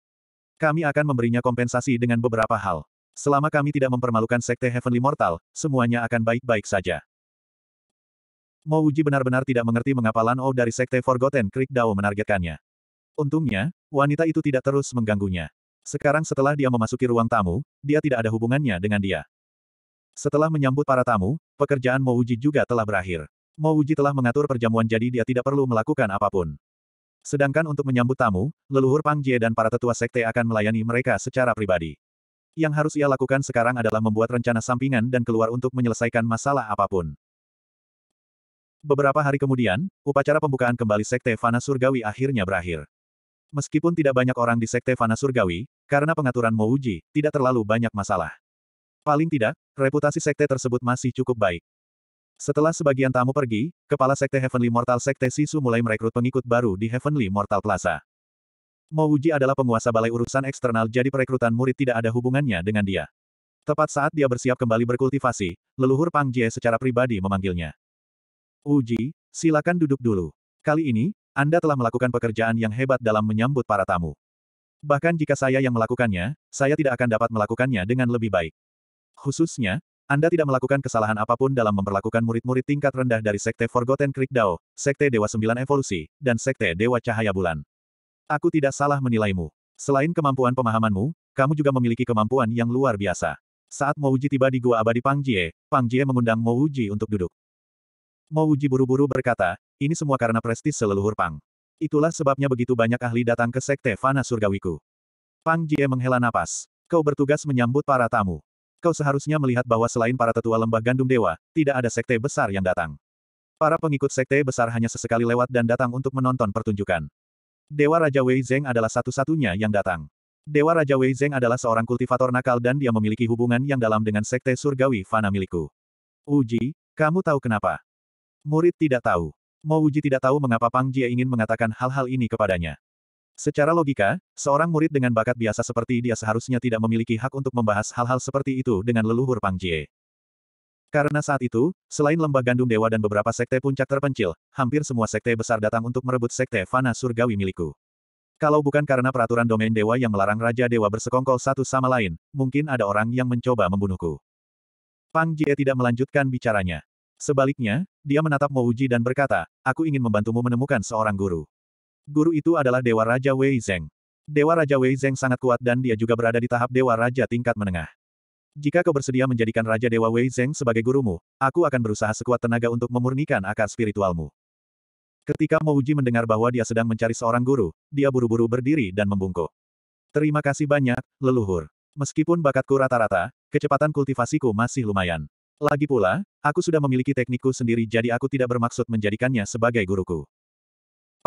Kami akan memberinya kompensasi dengan beberapa hal. Selama kami tidak mempermalukan Sekte Heavenly Mortal, semuanya akan baik-baik saja. Mo Wuji benar-benar tidak mengerti mengapa Lan O dari Sekte Forgotten Creek Dao menargetkannya. Untungnya, wanita itu tidak terus mengganggunya. Sekarang setelah dia memasuki ruang tamu, dia tidak ada hubungannya dengan dia. Setelah menyambut para tamu, pekerjaan Mo Wuji juga telah berakhir. Mo Wuji telah mengatur perjamuan jadi dia tidak perlu melakukan apa pun. Sedangkan untuk menyambut tamu, leluhur Pang Jie dan para tetua sekte akan melayani mereka secara pribadi. Yang harus ia lakukan sekarang adalah membuat rencana sampingan dan keluar untuk menyelesaikan masalah apa pun. Beberapa hari kemudian, upacara pembukaan kembali Sekte Fana Surgawi akhirnya berakhir. Meskipun tidak banyak orang di Sekte Fana Surgawi, karena pengaturan Mo Wuji, tidak terlalu banyak masalah. Paling tidak, reputasi sekte tersebut masih cukup baik. Setelah sebagian tamu pergi, Kepala Sekte Heavenly Mortal Sekte Sisu mulai merekrut pengikut baru di Heavenly Mortal Plaza. Mo Wuji adalah penguasa balai urusan eksternal jadi perekrutan murid tidak ada hubungannya dengan dia. Tepat saat dia bersiap kembali berkultivasi, leluhur Pang Jie secara pribadi memanggilnya. Wuji, silakan duduk dulu. Kali ini, Anda telah melakukan pekerjaan yang hebat dalam menyambut para tamu. Bahkan jika saya yang melakukannya, saya tidak akan dapat melakukannya dengan lebih baik. Khususnya, anda tidak melakukan kesalahan apa pun dalam memperlakukan murid-murid tingkat rendah dari Sekte Forgotten Creek Dao, Sekte Dewa Sembilan Evolusi, dan Sekte Dewa Cahaya Bulan. Aku tidak salah menilaimu. Selain kemampuan pemahamanmu, kamu juga memiliki kemampuan yang luar biasa. Saat Mo Wuji tiba di gua abadi Pang Jie, Pang Jie mengundang Mo Wuji untuk duduk. Mo Wuji buru-buru berkata, ini semua karena prestis seleluhur Pang. Itulah sebabnya begitu banyak ahli datang ke Sekte Fana Surgawiku. Pang Jie menghela napas. Kau bertugas menyambut para tamu. Kau seharusnya melihat bahwa selain para tetua lembah gandum dewa, tidak ada sekte besar yang datang. Para pengikut sekte besar hanya sesekali lewat dan datang untuk menonton pertunjukan. Dewa Raja Wei Zeng adalah satu-satunya yang datang. Dewa Raja Wei Zeng adalah seorang kultivator nakal dan dia memiliki hubungan yang dalam dengan sekte surgawi Fana milikku. Uji, kamu tahu kenapa? Murid tidak tahu. Mo Wuji tidak tahu mengapa Pang Jie ingin mengatakan hal-hal ini kepadanya. Secara logika, seorang murid dengan bakat biasa seperti dia seharusnya tidak memiliki hak untuk membahas hal-hal seperti itu dengan leluhur Pang Jie. Karena saat itu, selain lembah gandum dewa dan beberapa sekte puncak terpencil, hampir semua sekte besar datang untuk merebut sekte fana surgawi milikku. Kalau bukan karena peraturan domain dewa yang melarang Raja Dewa bersekongkol satu sama lain, mungkin ada orang yang mencoba membunuhku. Pang Jie tidak melanjutkan bicaranya. Sebaliknya, dia menatap Mo Wuji dan berkata, aku ingin membantumu menemukan seorang guru. Guru itu adalah Dewa Raja Wei Zeng. Dewa Raja Wei Zeng sangat kuat dan dia juga berada di tahap Dewa Raja tingkat menengah. Jika kau bersedia menjadikan Raja Dewa Wei Zeng sebagai gurumu, aku akan berusaha sekuat tenaga untuk memurnikan akar spiritualmu. Ketika Mo Wuji mendengar bahwa dia sedang mencari seorang guru, dia buru-buru berdiri dan membungkuk. Terima kasih banyak, leluhur. Meskipun bakatku rata-rata, kecepatan kultivasiku masih lumayan. Lagi pula, aku sudah memiliki teknikku sendiri jadi aku tidak bermaksud menjadikannya sebagai guruku.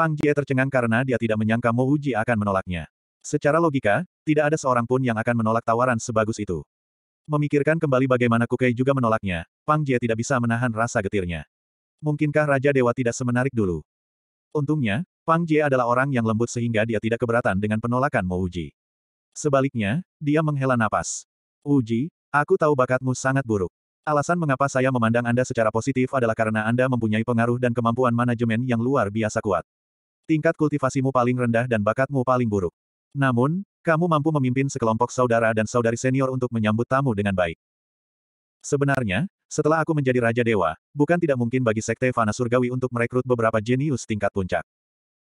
Pang Jie tercengang karena dia tidak menyangka Mo Wuji akan menolaknya. Secara logika, tidak ada seorang pun yang akan menolak tawaran sebagus itu. Memikirkan kembali bagaimana Kukei juga menolaknya, Pang Jie tidak bisa menahan rasa getirnya. Mungkinkah Raja Dewa tidak semenarik dulu? Untungnya, Pang Jie adalah orang yang lembut sehingga dia tidak keberatan dengan penolakan Mo Wuji. Sebaliknya, dia menghela napas. Uji, aku tahu bakatmu sangat buruk. Alasan mengapa saya memandang Anda secara positif adalah karena Anda mempunyai pengaruh dan kemampuan manajemen yang luar biasa kuat. Tingkat kultivasimu paling rendah dan bakatmu paling buruk. Namun, kamu mampu memimpin sekelompok saudara dan saudari senior untuk menyambut tamu dengan baik. Sebenarnya, setelah aku menjadi Raja Dewa, bukan tidak mungkin bagi Sekte Fana Surgawi untuk merekrut beberapa jenius tingkat puncak.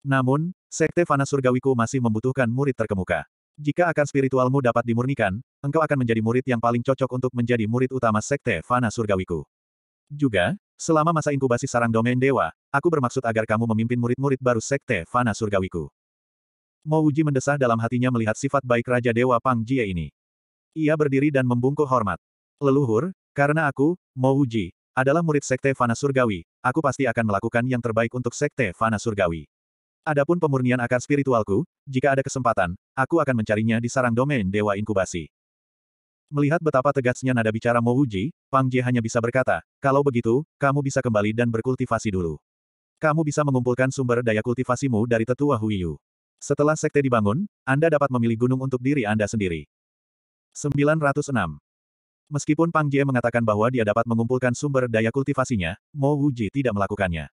Namun, Sekte Fana Surgawiku masih membutuhkan murid terkemuka. Jika akar spiritualmu dapat dimurnikan, engkau akan menjadi murid yang paling cocok untuk menjadi murid utama Sekte Fana Surgawiku. Juga, selama masa inkubasi sarang domain dewa, aku bermaksud agar kamu memimpin murid-murid baru Sekte Fana Surgawiku. Mo Wuji mendesah dalam hatinya melihat sifat baik Raja Dewa Pang Jie ini. Ia berdiri dan membungkuk hormat. Leluhur, karena aku, Mo Wuji, adalah murid Sekte Fana Surgawi, aku pasti akan melakukan yang terbaik untuk Sekte Fana Surgawi. Adapun pemurnian akar spiritualku, jika ada kesempatan, aku akan mencarinya di sarang domain Dewa Inkubasi. Melihat betapa tegasnya nada bicara Mo Wuji, Pang Jie hanya bisa berkata, kalau begitu, kamu bisa kembali dan berkultivasi dulu. Kamu bisa mengumpulkan sumber daya kultivasimu dari tetua Huiyu. Setelah sekte dibangun, Anda dapat memilih gunung untuk diri Anda sendiri. 906. Meskipun Pang Jie mengatakan bahwa dia dapat mengumpulkan sumber daya kultivasinya, Mo Wuji tidak melakukannya.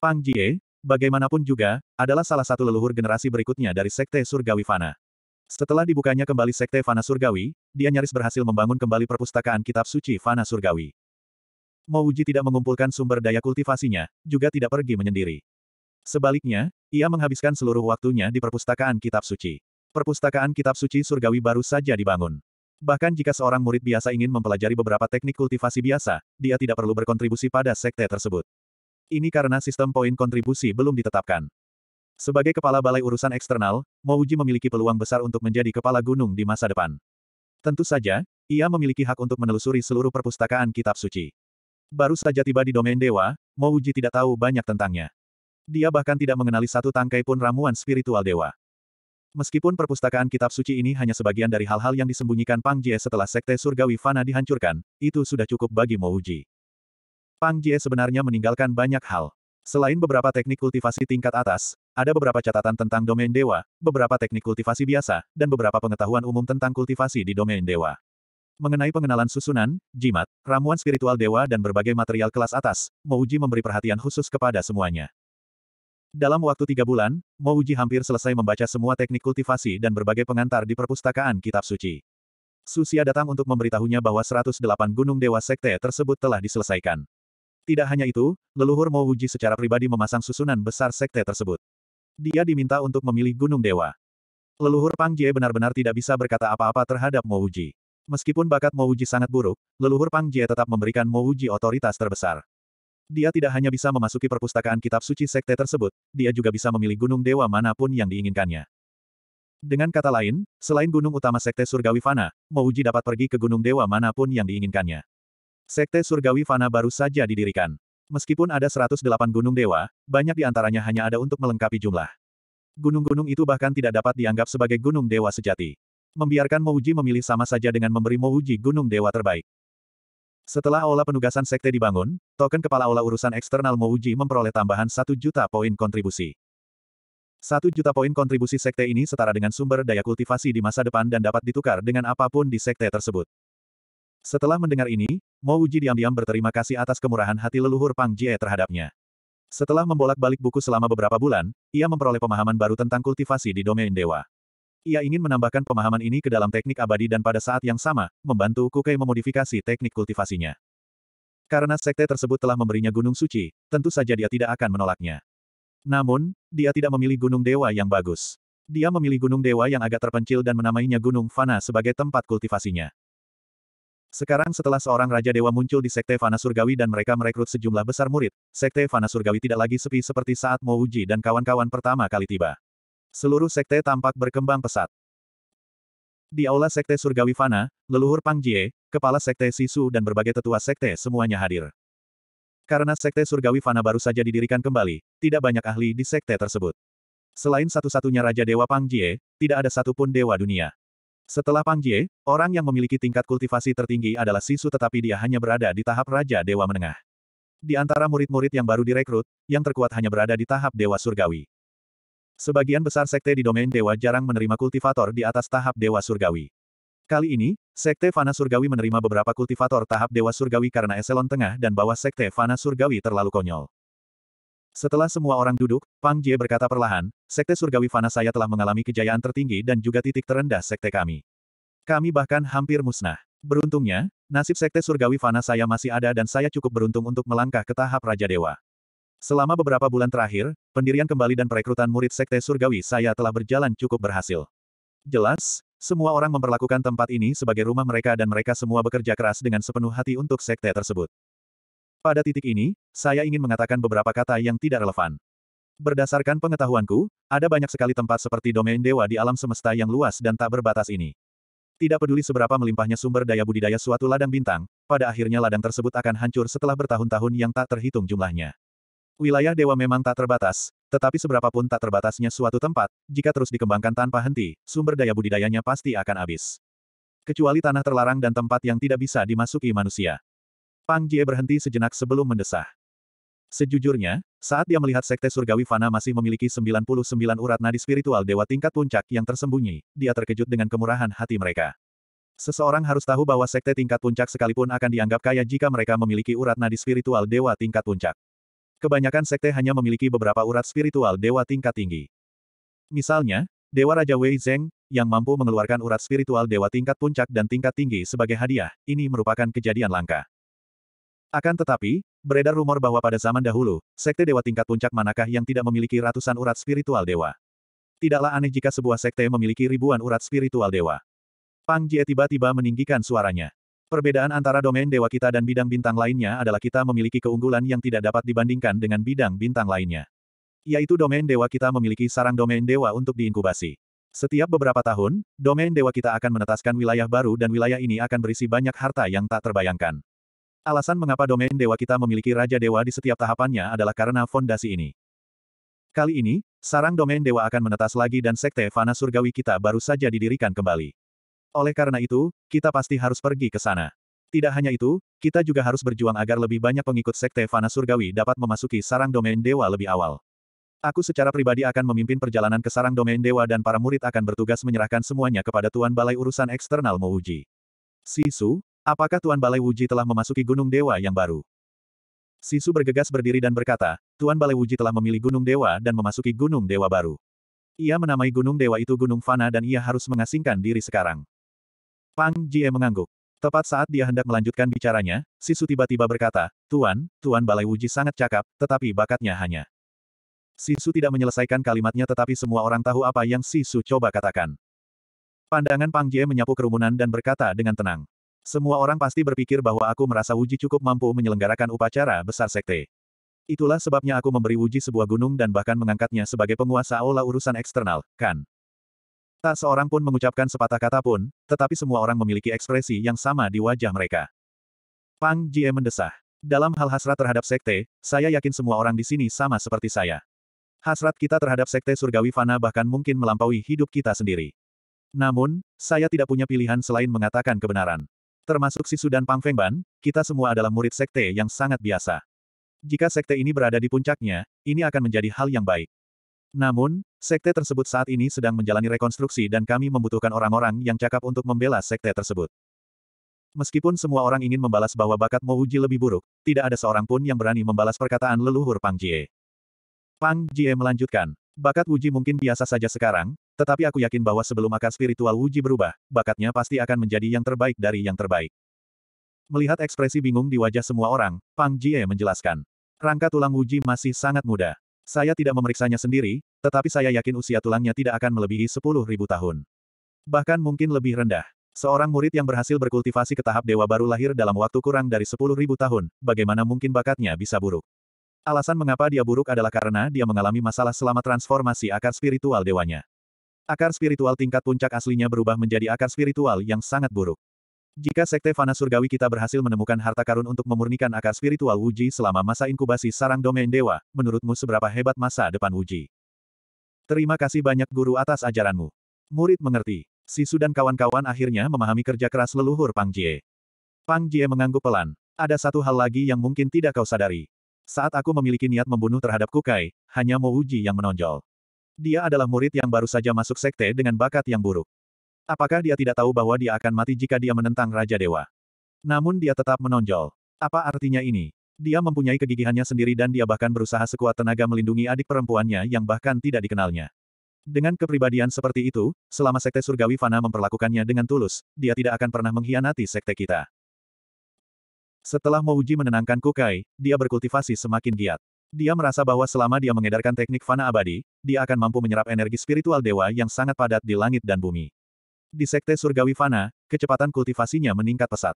Pang Jie, bagaimanapun juga, adalah salah satu leluhur generasi berikutnya dari Sekte Surgawi Fana. Setelah dibukanya kembali Sekte Fana Surgawi, dia nyaris berhasil membangun kembali perpustakaan kitab suci Fana Surgawi. Mouji tidak mengumpulkan sumber daya kultivasinya, juga tidak pergi menyendiri. Sebaliknya, ia menghabiskan seluruh waktunya di perpustakaan kitab suci. Perpustakaan kitab suci surgawi baru saja dibangun. Bahkan jika seorang murid biasa ingin mempelajari beberapa teknik kultivasi biasa, dia tidak perlu berkontribusi pada sekte tersebut. Ini karena sistem poin kontribusi belum ditetapkan. Sebagai kepala balai urusan eksternal, Mouji memiliki peluang besar untuk menjadi kepala gunung di masa depan. Tentu saja, ia memiliki hak untuk menelusuri seluruh perpustakaan kitab suci. Baru saja tiba di domain dewa, Mouji tidak tahu banyak tentangnya. Dia bahkan tidak mengenali satu tangkai pun ramuan spiritual dewa. Meskipun perpustakaan kitab suci ini hanya sebagian dari hal-hal yang disembunyikan Pang Jie setelah sekte surgawi Fana dihancurkan, itu sudah cukup bagi Mouji. Pang Jie sebenarnya meninggalkan banyak hal. Selain beberapa teknik kultivasi tingkat atas, ada beberapa catatan tentang domain dewa, beberapa teknik kultivasi biasa, dan beberapa pengetahuan umum tentang kultivasi di domain dewa. Mengenai pengenalan susunan, jimat, ramuan spiritual dewa dan berbagai material kelas atas, Mouji memberi perhatian khusus kepada semuanya. Dalam waktu tiga bulan, Mouji hampir selesai membaca semua teknik kultivasi dan berbagai pengantar di perpustakaan kitab suci. Susia datang untuk memberitahunya bahwa 108 gunung dewa sekte tersebut telah diselesaikan. Tidak hanya itu, leluhur Mo Wuji secara pribadi memasang susunan besar sekte tersebut. Dia diminta untuk memilih Gunung Dewa. Leluhur Pang Jie benar-benar tidak bisa berkata apa-apa terhadap Mo Wuji. Meskipun bakat Mo Wuji sangat buruk, leluhur Pang Jie tetap memberikan Mo Wuji otoritas terbesar. Dia tidak hanya bisa memasuki perpustakaan kitab suci sekte tersebut, dia juga bisa memilih gunung dewa mana pun yang diinginkannya. Dengan kata lain, selain gunung utama Sekte Surgawi Fana, Mouji dapat pergi ke gunung dewa mana pun yang diinginkannya. Sekte Surgawi Fana baru saja didirikan. Meskipun ada 108 gunung dewa, banyak di antaranya hanya ada untuk melengkapi jumlah. Gunung-gunung itu bahkan tidak dapat dianggap sebagai gunung dewa sejati. Membiarkan Mouji memilih sama saja dengan memberi Mouji gunung dewa terbaik. Setelah aula penugasan sekte dibangun, token kepala aula urusan eksternal Mouji memperoleh tambahan 1 juta poin kontribusi. Satu juta poin kontribusi sekte ini setara dengan sumber daya kultivasi di masa depan dan dapat ditukar dengan apa pun di sekte tersebut. Setelah mendengar ini, Mo Wuji diam-diam berterima kasih atas kemurahan hati leluhur Pang Jie terhadapnya. Setelah membolak-balik buku selama beberapa bulan, ia memperoleh pemahaman baru tentang kultivasi di domain dewa. Ia ingin menambahkan pemahaman ini ke dalam teknik abadi dan pada saat yang sama, membantu Kukei memodifikasi teknik kultivasinya. Karena sekte tersebut telah memberinya gunung suci, tentu saja dia tidak akan menolaknya. Namun, dia tidak memilih gunung dewa yang bagus. Dia memilih gunung dewa yang agak terpencil dan menamainya Gunung Fana sebagai tempat kultivasinya. Sekarang setelah seorang Raja Dewa muncul di Sekte Fana Surgawi dan mereka merekrut sejumlah besar murid, Sekte Fana Surgawi tidak lagi sepi seperti saat Mo Wuji dan kawan-kawan pertama kali tiba. Seluruh sekte tampak berkembang pesat. Di aula Sekte Surgawi Fana, leluhur Pang Jie, kepala Sekte Sisu dan berbagai tetua sekte semuanya hadir. Karena sekte surgawi Fana baru saja didirikan kembali, tidak banyak ahli di sekte tersebut. Selain satu-satunya Raja Dewa Pang Jie, tidak ada satupun Dewa Dunia. Setelah Pang Jie, orang yang memiliki tingkat kultivasi tertinggi adalah Sisu tetapi dia hanya berada di tahap Raja Dewa Menengah. Di antara murid-murid yang baru direkrut, yang terkuat hanya berada di tahap Dewa Surgawi. Sebagian besar sekte di domain Dewa jarang menerima kultivator di atas tahap Dewa Surgawi. Kali ini, Sekte Fana Surgawi menerima beberapa kultivator tahap Dewa Surgawi karena eselon tengah dan bawah Sekte Fana Surgawi terlalu konyol. Setelah semua orang duduk, Pang Jie berkata perlahan, Sekte Surgawi Fana saya telah mengalami kejayaan tertinggi dan juga titik terendah Sekte kami. Kami bahkan hampir musnah. Beruntungnya, nasib Sekte Surgawi Fana saya masih ada dan saya cukup beruntung untuk melangkah ke tahap Raja Dewa. Selama beberapa bulan terakhir, pendirian kembali dan perekrutan murid Sekte Surgawi saya telah berjalan cukup berhasil. Jelas, semua orang memperlakukan tempat ini sebagai rumah mereka dan mereka semua bekerja keras dengan sepenuh hati untuk sekte tersebut. Pada titik ini, saya ingin mengatakan beberapa kata yang tidak relevan. Berdasarkan pengetahuanku, ada banyak sekali tempat seperti domain dewa di alam semesta yang luas dan tak berbatas ini. Tidak peduli seberapa melimpahnya sumber daya budidaya suatu ladang bintang, pada akhirnya ladang tersebut akan hancur setelah bertahun-tahun yang tak terhitung jumlahnya. Wilayah dewa memang tak terbatas, tetapi seberapapun tak terbatasnya suatu tempat, jika terus dikembangkan tanpa henti, sumber daya budidayanya pasti akan habis. Kecuali tanah terlarang dan tempat yang tidak bisa dimasuki manusia. Pang Jie berhenti sejenak sebelum mendesah. Sejujurnya, saat dia melihat Sekte Surgawi Fana masih memiliki 99 urat nadi spiritual dewa tingkat puncak yang tersembunyi, dia terkejut dengan kemurahan hati mereka. Seseorang harus tahu bahwa sekte tingkat puncak sekalipun akan dianggap kaya jika mereka memiliki urat nadi spiritual dewa tingkat puncak. Kebanyakan sekte hanya memiliki beberapa urat spiritual dewa tingkat tinggi. Misalnya, Dewa Raja Wei Zheng, yang mampu mengeluarkan urat spiritual dewa tingkat puncak dan tingkat tinggi sebagai hadiah, ini merupakan kejadian langka. Akan tetapi, beredar rumor bahwa pada zaman dahulu, sekte dewa tingkat puncak manakah yang tidak memiliki ratusan urat spiritual dewa. Tidaklah aneh jika sebuah sekte memiliki ribuan urat spiritual dewa. Pang Jie tiba-tiba meninggikan suaranya. Perbedaan antara domain dewa kita dan bidang bintang lainnya adalah kita memiliki keunggulan yang tidak dapat dibandingkan dengan bidang bintang lainnya. Yaitu domain dewa kita memiliki sarang domain dewa untuk diinkubasi. Setiap beberapa tahun, domain dewa kita akan menetaskan wilayah baru dan wilayah ini akan berisi banyak harta yang tak terbayangkan. Alasan mengapa domain dewa kita memiliki Raja Dewa di setiap tahapannya adalah karena fondasi ini. Kali ini, sarang domain dewa akan menetas lagi dan sekte fana surgawi kita baru saja didirikan kembali. Oleh karena itu, kita pasti harus pergi ke sana. Tidak hanya itu, kita juga harus berjuang agar lebih banyak pengikut Sekte Fana Surgawi dapat memasuki sarang domain dewa lebih awal. Aku secara pribadi akan memimpin perjalanan ke sarang domain dewa dan para murid akan bertugas menyerahkan semuanya kepada Tuan Balai Urusan Eksternal Mouji. Sisu, apakah Tuan Balai Wuji telah memasuki Gunung Dewa yang baru? Sisu bergegas berdiri dan berkata, Tuan Balai Wuji telah memilih Gunung Dewa dan memasuki Gunung Dewa baru. Ia menamai Gunung Dewa itu Gunung Fana dan ia harus mengasingkan diri sekarang. Pang Jie mengangguk. Tepat saat dia hendak melanjutkan bicaranya, Sisu tiba-tiba berkata, Tuan, Tuan Balai Wuji sangat cakap, tetapi bakatnya hanya. Sisu tidak menyelesaikan kalimatnya tetapi semua orang tahu apa yang Sisu coba katakan. Pandangan Pang Jie menyapu kerumunan dan berkata dengan tenang. Semua orang pasti berpikir bahwa aku merasa Wuji cukup mampu menyelenggarakan upacara besar sekte. Itulah sebabnya aku memberi Wuji sebuah gunung dan bahkan mengangkatnya sebagai penguasa aula urusan eksternal, kan? Tak seorang pun mengucapkan sepatah kata pun, tetapi semua orang memiliki ekspresi yang sama di wajah mereka. Pang Jie mendesah. Dalam hal hasrat terhadap sekte, saya yakin semua orang di sini sama seperti saya. Hasrat kita terhadap sekte surgawi fana bahkan mungkin melampaui hidup kita sendiri. Namun, saya tidak punya pilihan selain mengatakan kebenaran. Termasuk Sisu dan Pang Fengban, kita semua adalah murid sekte yang sangat biasa. Jika sekte ini berada di puncaknya, ini akan menjadi hal yang baik. Namun, sekte tersebut saat ini sedang menjalani rekonstruksi dan kami membutuhkan orang-orang yang cakap untuk membela sekte tersebut. Meskipun semua orang ingin membalas bahwa bakat Mo Uji lebih buruk, tidak ada seorang pun yang berani membalas perkataan leluhur Pang Jie. Pang Jie melanjutkan, bakat Wuji mungkin biasa saja sekarang, tetapi aku yakin bahwa sebelum akar spiritual Wuji berubah, bakatnya pasti akan menjadi yang terbaik dari yang terbaik. Melihat ekspresi bingung di wajah semua orang, Pang Jie menjelaskan. Rangka tulang Wuji masih sangat muda. Saya tidak memeriksanya sendiri, tetapi saya yakin usia tulangnya tidak akan melebihi 10.000 tahun. Bahkan mungkin lebih rendah. Seorang murid yang berhasil berkultivasi ke tahap dewa baru lahir dalam waktu kurang dari 10.000 tahun, bagaimana mungkin bakatnya bisa buruk? Alasan mengapa dia buruk adalah karena dia mengalami masalah selama transformasi akar spiritual dewanya. Akar spiritual tingkat puncak aslinya berubah menjadi akar spiritual yang sangat buruk. Jika Sekte Fana Surgawi kita berhasil menemukan harta karun untuk memurnikan akar spiritual Wuji selama masa inkubasi sarang domain dewa, menurutmu seberapa hebat masa depan Wuji? Terima kasih banyak guru atas ajaranmu. Murid mengerti. Sisu dan kawan-kawan akhirnya memahami kerja keras leluhur Pang Jie. Pang Jie mengangguk pelan. Ada satu hal lagi yang mungkin tidak kau sadari. Saat aku memiliki niat membunuh terhadap Kukai, hanya Mo Wuji yang menonjol. Dia adalah murid yang baru saja masuk sekte dengan bakat yang buruk. Apakah dia tidak tahu bahwa dia akan mati jika dia menentang Raja Dewa? Namun dia tetap menonjol. Apa artinya ini? Dia mempunyai kegigihannya sendiri dan dia bahkan berusaha sekuat tenaga melindungi adik perempuannya yang bahkan tidak dikenalnya. Dengan kepribadian seperti itu, selama Sekte Surgawi Fana memperlakukannya dengan tulus, dia tidak akan pernah mengkhianati Sekte kita. Setelah Mouji menenangkan Kukai, dia berkultivasi semakin giat. Dia merasa bahwa selama dia mengedarkan teknik fana abadi, dia akan mampu menyerap energi spiritual dewa yang sangat padat di langit dan bumi. Di Sekte Surgawi Fana, kecepatan kultivasinya meningkat pesat.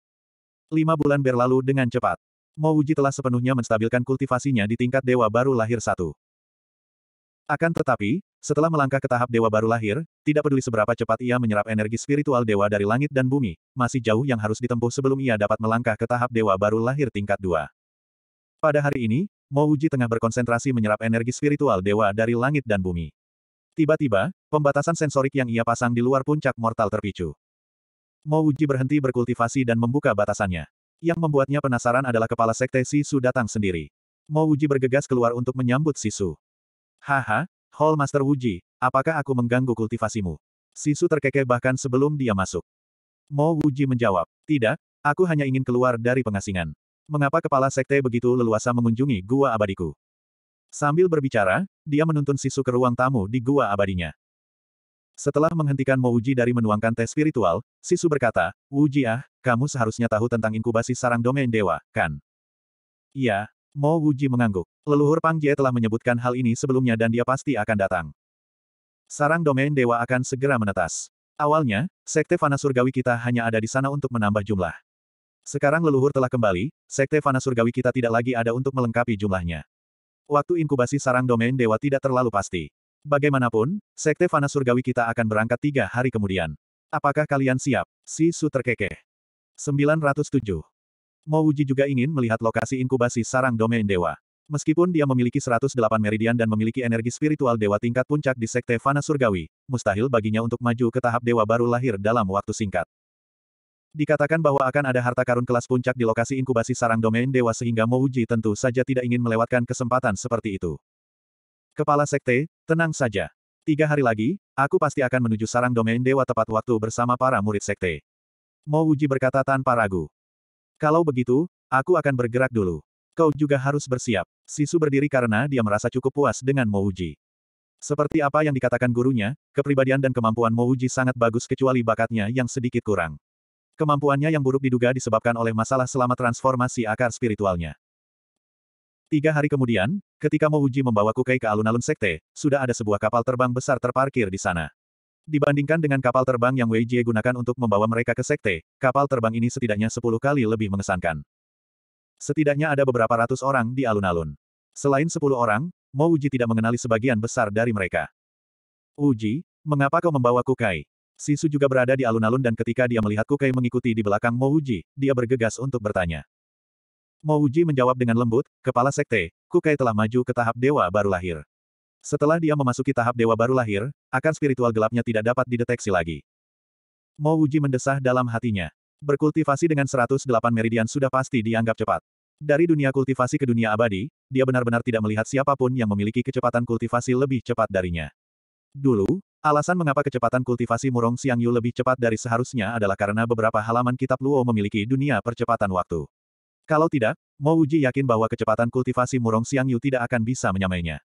Lima bulan berlalu dengan cepat. Mo Wuji telah sepenuhnya menstabilkan kultivasinya di tingkat dewa baru lahir satu. Akan tetapi, setelah melangkah ke tahap dewa baru lahir, tidak peduli seberapa cepat ia menyerap energi spiritual dewa dari langit dan bumi, masih jauh yang harus ditempuh sebelum ia dapat melangkah ke tahap dewa baru lahir tingkat dua. Pada hari ini, Mo Wuji tengah berkonsentrasi menyerap energi spiritual dewa dari langit dan bumi. Tiba-tiba, pembatasan sensorik yang ia pasang di luar puncak mortal terpicu. Mo Wuji berhenti berkultivasi dan membuka batasannya. Yang membuatnya penasaran adalah kepala sekte Sisu datang sendiri. Mo Wuji bergegas keluar untuk menyambut Sisu. Haha, Hall Master Wuji, apakah aku mengganggu kultivasimu? Sisu terkekeh bahkan sebelum dia masuk. Mo Wuji menjawab, tidak, aku hanya ingin keluar dari pengasingan. Mengapa kepala sekte begitu leluasa mengunjungi gua abadiku? Sambil berbicara, dia menuntun Sisu ke ruang tamu di gua abadinya. Setelah menghentikan Mo Wuji dari menuangkan tes spiritual, Sisu berkata, Wuji ah, kamu seharusnya tahu tentang inkubasi sarang domain dewa, kan? Iya, Mo Wuji mengangguk. Leluhur Pang Jie telah menyebutkan hal ini sebelumnya dan dia pasti akan datang. Sarang domain dewa akan segera menetas. Awalnya, Sekte Fana Surgawi kita hanya ada di sana untuk menambah jumlah. Sekarang leluhur telah kembali, Sekte Fana Surgawi kita tidak lagi ada untuk melengkapi jumlahnya. Waktu inkubasi sarang domain dewa tidak terlalu pasti. Bagaimanapun, Sekte Fana Surgawi kita akan berangkat tiga hari kemudian. Apakah kalian siap? Si Su terkekeh. 907. Mo Wuji juga ingin melihat lokasi inkubasi sarang domain dewa. Meskipun dia memiliki 108 meridian dan memiliki energi spiritual dewa tingkat puncak di Sekte Fana Surgawi, mustahil baginya untuk maju ke tahap dewa baru lahir dalam waktu singkat. Dikatakan bahwa akan ada harta karun kelas puncak di lokasi inkubasi sarang domain dewa sehingga Mouji tentu saja tidak ingin melewatkan kesempatan seperti itu. Kepala Sekte, tenang saja. Tiga hari lagi, aku pasti akan menuju sarang domain dewa tepat waktu bersama para murid Sekte. Mouji berkata tanpa ragu. Kalau begitu, aku akan bergerak dulu. Kau juga harus bersiap. Sisu berdiri karena dia merasa cukup puas dengan Mouji. Seperti apa yang dikatakan gurunya, kepribadian dan kemampuan Mouji sangat bagus kecuali bakatnya yang sedikit kurang. Kemampuannya yang buruk diduga disebabkan oleh masalah selama transformasi akar spiritualnya. Tiga hari kemudian, ketika Mouji membawa Kukai ke alun-alun sekte, sudah ada sebuah kapal terbang besar terparkir di sana. Dibandingkan dengan kapal terbang yang Wei Jie gunakan untuk membawa mereka ke sekte, kapal terbang ini setidaknya 10 kali lebih mengesankan. Setidaknya ada beberapa ratus orang di alun-alun. Selain 10 orang, Mo Wuji tidak mengenali sebagian besar dari mereka. Uji, mengapa kau membawa Kukai? Sisu juga berada di alun-alun dan ketika dia melihat Kukai mengikuti di belakang Mo Wuji, dia bergegas untuk bertanya. Mo Wuji menjawab dengan lembut, kepala sekte, Kukai telah maju ke tahap dewa baru lahir. Setelah dia memasuki tahap dewa baru lahir, akan spiritual gelapnya tidak dapat dideteksi lagi. Mo Wuji mendesah dalam hatinya. Berkultivasi dengan 108 meridian sudah pasti dianggap cepat. Dari dunia kultivasi ke dunia abadi, dia benar-benar tidak melihat siapa pun yang memiliki kecepatan kultivasi lebih cepat darinya. Dulu, alasan mengapa kecepatan kultivasi Murong Xiangyu lebih cepat dari seharusnya adalah karena beberapa halaman kitab Luo memiliki dunia percepatan waktu. Kalau tidak, Mo Wuji yakin bahwa kecepatan kultivasi Murong Xiangyu tidak akan bisa menyamainya.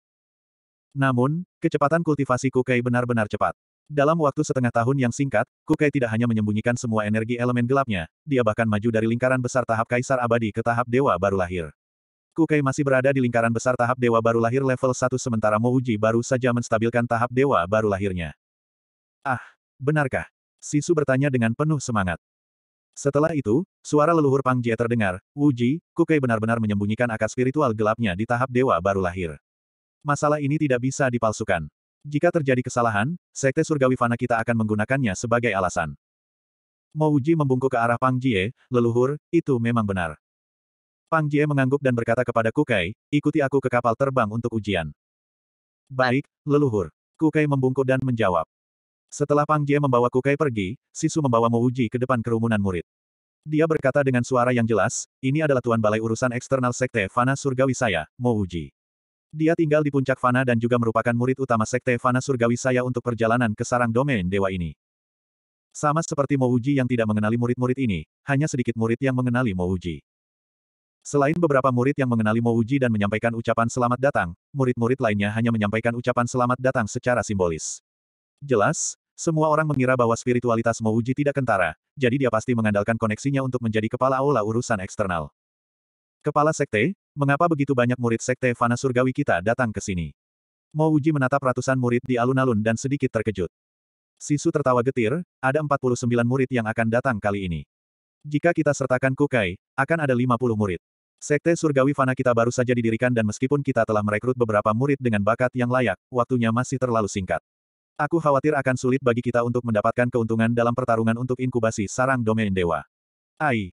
Namun, kecepatan kultivasi Kukai benar-benar cepat. Dalam waktu setengah tahun yang singkat, Kukai tidak hanya menyembunyikan semua energi elemen gelapnya, dia bahkan maju dari lingkaran besar tahap Kaisar Abadi ke tahap Dewa baru lahir. Kukai masih berada di lingkaran besar tahap Dewa Baru Lahir level 1 sementara Mouji baru saja menstabilkan tahap Dewa Baru Lahirnya. Ah, benarkah? Sisu bertanya dengan penuh semangat. Setelah itu, suara leluhur Pang Jie terdengar, Wuji, Kukai benar-benar menyembunyikan akar spiritual gelapnya di tahap Dewa Baru Lahir. Masalah ini tidak bisa dipalsukan. Jika terjadi kesalahan, Sekte Surgawi Fana kita akan menggunakannya sebagai alasan. Mouji membungkuk ke arah Pang Jie, leluhur, itu memang benar. Pang Jie mengangguk dan berkata kepada Kukai, ikuti aku ke kapal terbang untuk ujian. Baik, leluhur. Kukai membungkuk dan menjawab. Setelah Pang Jie membawa Kukai pergi, Sisu membawa Mo Wuji ke depan kerumunan murid. Dia berkata dengan suara yang jelas, ini adalah tuan balai urusan eksternal sekte Fana Surgawi saya, Mo Wuji. Dia tinggal di puncak Fana dan juga merupakan murid utama sekte Fana Surgawi saya untuk perjalanan ke sarang domain dewa ini. Sama seperti Mo Wuji yang tidak mengenali murid-murid ini, hanya sedikit murid yang mengenali Mo Wuji. Selain beberapa murid yang mengenali Mo Wuji dan menyampaikan ucapan selamat datang, murid-murid lainnya hanya menyampaikan ucapan selamat datang secara simbolis. Jelas, semua orang mengira bahwa spiritualitas Mo Wuji tidak kentara, jadi dia pasti mengandalkan koneksinya untuk menjadi kepala aula urusan eksternal. Kepala sekte, mengapa begitu banyak murid sekte Fana Surgawi kita datang ke sini? Mo Wuji menatap ratusan murid di alun-alun dan sedikit terkejut. Sisu tertawa getir, ada 49 murid yang akan datang kali ini. Jika kita sertakan Kukai, akan ada 50 murid. Sekte Surgawi Fana kita baru saja didirikan dan meskipun kita telah merekrut beberapa murid dengan bakat yang layak, waktunya masih terlalu singkat. Aku khawatir akan sulit bagi kita untuk mendapatkan keuntungan dalam pertarungan untuk inkubasi sarang domain dewa. Ai.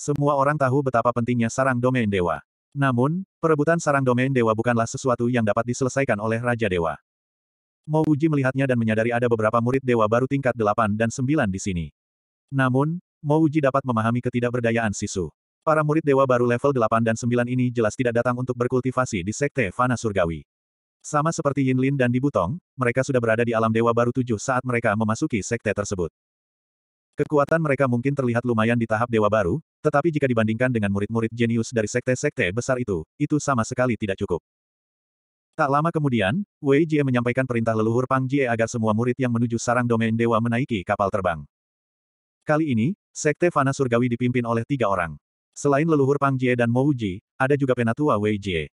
Semua orang tahu betapa pentingnya sarang domain dewa. Namun, perebutan sarang domain dewa bukanlah sesuatu yang dapat diselesaikan oleh Raja Dewa. Mo Wuji melihatnya dan menyadari ada beberapa murid dewa baru tingkat 8 dan 9 di sini. Namun, Mo Wuji dapat memahami ketidakberdayaan Sisu. Para murid dewa baru level 8 dan 9 ini jelas tidak datang untuk berkultivasi di Sekte Fana Surgawi. Sama seperti Yin Lin dan Di Butong, mereka sudah berada di alam dewa baru tujuh saat mereka memasuki sekte tersebut. Kekuatan mereka mungkin terlihat lumayan di tahap dewa baru, tetapi jika dibandingkan dengan murid-murid jenius dari sekte-sekte besar itu, itu sama sekali tidak cukup. Tak lama kemudian, Wei Jie menyampaikan perintah leluhur Pang Jie agar semua murid yang menuju sarang domain dewa menaiki kapal terbang. Kali ini, Sekte Fana Surgawi dipimpin oleh tiga orang. Selain leluhur Pang Jie dan Mo Wuji, ada juga penatua Wei Jie.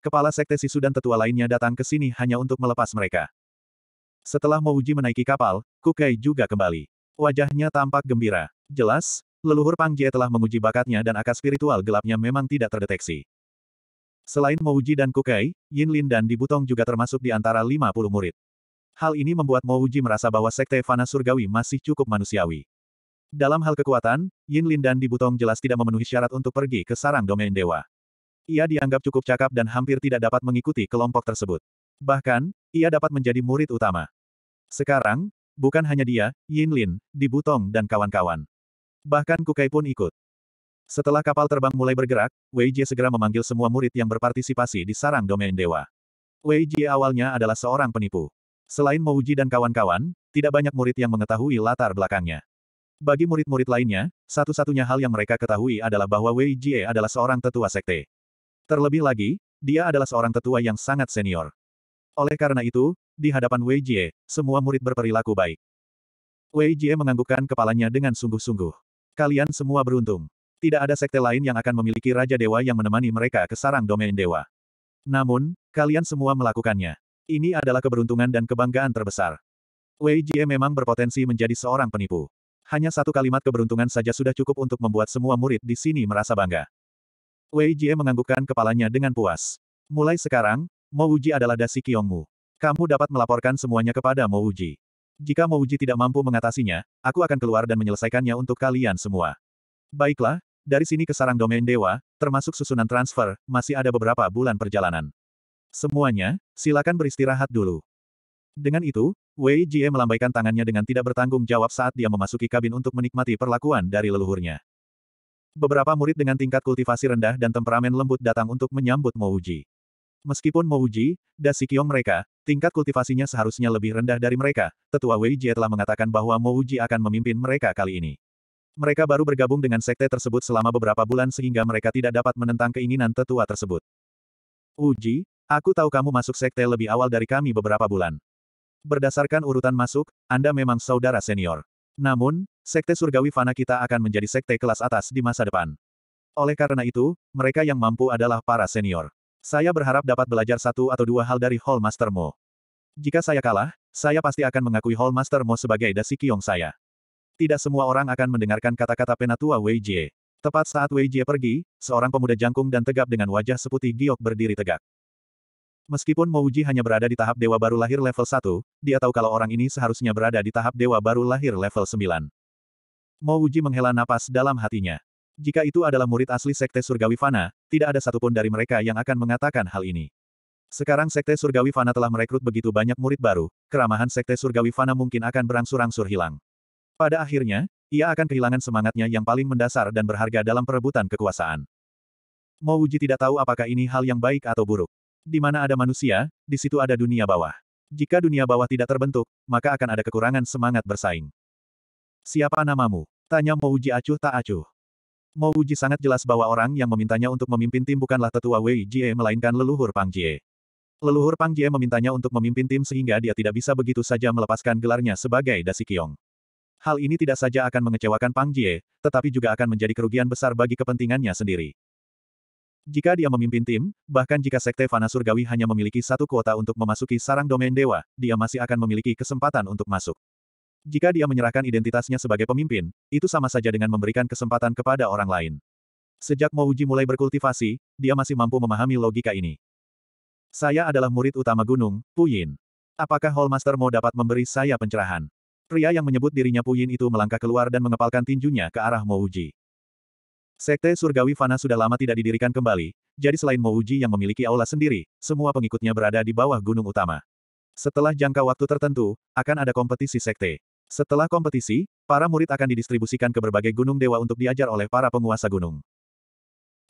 Kepala sekte Sisu dan tetua lainnya datang ke sini hanya untuk melepas mereka. Setelah Mo Wuji menaiki kapal, Kukai juga kembali. Wajahnya tampak gembira. Jelas, leluhur Pang Jie telah menguji bakatnya dan akar spiritual gelapnya memang tidak terdeteksi. Selain Mo Wuji dan Kukai, Yin Lin dan Di Butong juga termasuk di antara 50 murid. Hal ini membuat Mo Wuji merasa bahwa sekte Fana Surgawi masih cukup manusiawi. Dalam hal kekuatan, Yin Lin dan Di Butong jelas tidak memenuhi syarat untuk pergi ke sarang domain dewa. Ia dianggap cukup cakap dan hampir tidak dapat mengikuti kelompok tersebut. Bahkan, ia dapat menjadi murid utama. Sekarang, bukan hanya dia, Yin Lin, Di Butong dan kawan-kawan. Bahkan Kukai pun ikut. Setelah kapal terbang mulai bergerak, Wei Jie segera memanggil semua murid yang berpartisipasi di sarang domain dewa. Wei Jie awalnya adalah seorang penipu. Selain Mouji dan kawan-kawan, tidak banyak murid yang mengetahui latar belakangnya. Bagi murid-murid lainnya, satu-satunya hal yang mereka ketahui adalah bahwa Wei Jie adalah seorang tetua sekte. Terlebih lagi, dia adalah seorang tetua yang sangat senior. Oleh karena itu, di hadapan Wei Jie, semua murid berperilaku baik. Wei Jie menganggukkan kepalanya dengan sungguh-sungguh. Kalian semua beruntung. Tidak ada sekte lain yang akan memiliki Raja Dewa yang menemani mereka ke sarang domain dewa. Namun, kalian semua melakukannya. Ini adalah keberuntungan dan kebanggaan terbesar. Wei Jie memang berpotensi menjadi seorang penipu. Hanya satu kalimat keberuntungan saja sudah cukup untuk membuat semua murid di sini merasa bangga. Wei Jie menganggukkan kepalanya dengan puas. Mulai sekarang, Mo Wuji adalah dasi Kiongmu. Kamu dapat melaporkan semuanya kepada Mo Wuji. Jika Mo Wuji tidak mampu mengatasinya, aku akan keluar dan menyelesaikannya untuk kalian semua. Baiklah, dari sini ke sarang domain dewa, termasuk susunan transfer, masih ada beberapa bulan perjalanan. Semuanya, silakan beristirahat dulu. Dengan itu, Wei Jie melambaikan tangannya dengan tidak bertanggung jawab saat dia memasuki kabin untuk menikmati perlakuan dari leluhurnya. Beberapa murid dengan tingkat kultivasi rendah dan temperamen lembut datang untuk menyambut Mo Wuji. Meskipun Mo Wuji, dan Sikiong mereka, tingkat kultivasinya seharusnya lebih rendah dari mereka, tetua Wei Jie telah mengatakan bahwa Mo Wuji akan memimpin mereka kali ini. Mereka baru bergabung dengan sekte tersebut selama beberapa bulan sehingga mereka tidak dapat menentang keinginan tetua tersebut. Wuji, aku tahu kamu masuk sekte lebih awal dari kami beberapa bulan. Berdasarkan urutan masuk, Anda memang saudara senior. Namun, sekte surgawi fana kita akan menjadi sekte kelas atas di masa depan. Oleh karena itu, mereka yang mampu adalah para senior. Saya berharap dapat belajar satu atau dua hal dari Hall Master Mo. Jika saya kalah, saya pasti akan mengakui Hall Master Mo sebagai dasi kiong saya. Tidak semua orang akan mendengarkan kata-kata penatua Wei Jie. Tepat saat Wei Jie pergi, seorang pemuda jangkung dan tegap dengan wajah seputih giok berdiri tegak. Meskipun Mouji hanya berada di tahap dewa baru lahir level 1, dia tahu kalau orang ini seharusnya berada di tahap dewa baru lahir level 9. Mouji menghela napas dalam hatinya. Jika itu adalah murid asli Sekte Surgawi Fana, tidak ada satupun dari mereka yang akan mengatakan hal ini. Sekarang Sekte Surgawi Fana telah merekrut begitu banyak murid baru, keramahan Sekte Surgawi Fana mungkin akan berangsur-angsur hilang. Pada akhirnya, ia akan kehilangan semangatnya yang paling mendasar dan berharga dalam perebutan kekuasaan. Mouji tidak tahu apakah ini hal yang baik atau buruk. Di mana ada manusia, di situ ada dunia bawah. Jika dunia bawah tidak terbentuk, maka akan ada kekurangan semangat bersaing. Siapa namamu? Tanya Mouji acuh tak acuh. Mouji sangat jelas bahwa orang yang memintanya untuk memimpin tim bukanlah tetua Wei Jie melainkan leluhur Pang Jie. Leluhur Pang Jie memintanya untuk memimpin tim sehingga dia tidak bisa begitu saja melepaskan gelarnya sebagai Dasi Kiong. Hal ini tidak saja akan mengecewakan Pang Jie, tetapi juga akan menjadi kerugian besar bagi kepentingannya sendiri. Jika dia memimpin tim, bahkan jika Sekte Fana Surgawi hanya memiliki satu kuota untuk memasuki sarang domain dewa, dia masih akan memiliki kesempatan untuk masuk. Jika dia menyerahkan identitasnya sebagai pemimpin, itu sama saja dengan memberikan kesempatan kepada orang lain. Sejak Mouji mulai berkultivasi, dia masih mampu memahami logika ini. Saya adalah murid utama gunung, Puyin. Apakah Hallmaster mau dapat memberi saya pencerahan? Pria yang menyebut dirinya Puyin itu melangkah keluar dan mengepalkan tinjunya ke arah Mouji. Sekte Surgawi Fana sudah lama tidak didirikan kembali, jadi selain Mouji yang memiliki aula sendiri, semua pengikutnya berada di bawah gunung utama. Setelah jangka waktu tertentu, akan ada kompetisi sekte. Setelah kompetisi, para murid akan didistribusikan ke berbagai gunung dewa untuk diajar oleh para penguasa gunung.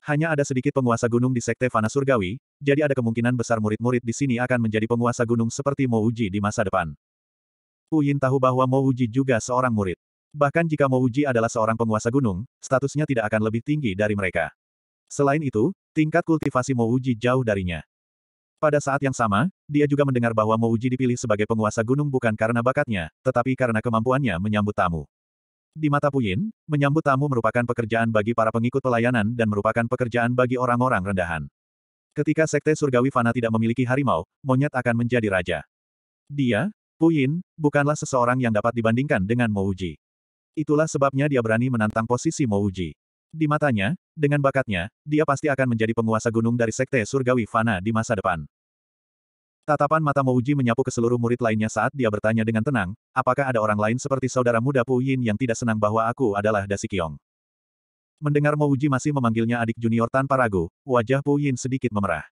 Hanya ada sedikit penguasa gunung di Sekte Fana Surgawi, jadi ada kemungkinan besar murid-murid di sini akan menjadi penguasa gunung seperti Mouji di masa depan. Yin tahu bahwa Mo Wuji juga seorang murid. Bahkan jika Mo Wuji adalah seorang penguasa gunung, statusnya tidak akan lebih tinggi dari mereka. Selain itu, tingkat kultivasi Mo Wuji jauh darinya. Pada saat yang sama, dia juga mendengar bahwa Mo Wuji dipilih sebagai penguasa gunung bukan karena bakatnya, tetapi karena kemampuannya menyambut tamu. Di mata Puyin, menyambut tamu merupakan pekerjaan bagi para pengikut pelayanan dan merupakan pekerjaan bagi orang-orang rendahan. Ketika Sekte Surgawi Fana tidak memiliki harimau, monyet akan menjadi raja. Dia, Puyin, bukanlah seseorang yang dapat dibandingkan dengan Mouji. Itulah sebabnya dia berani menantang posisi Mouji. Di matanya, dengan bakatnya, dia pasti akan menjadi penguasa gunung dari Sekte Surgawi Fana di masa depan. Tatapan mata Mouji menyapu ke seluruh murid lainnya saat dia bertanya dengan tenang, apakah ada orang lain seperti saudara muda Puyin yang tidak senang bahwa aku adalah Dasi Kiong? Mendengar Mouji masih memanggilnya adik junior tanpa ragu, wajah Puyin sedikit memerah.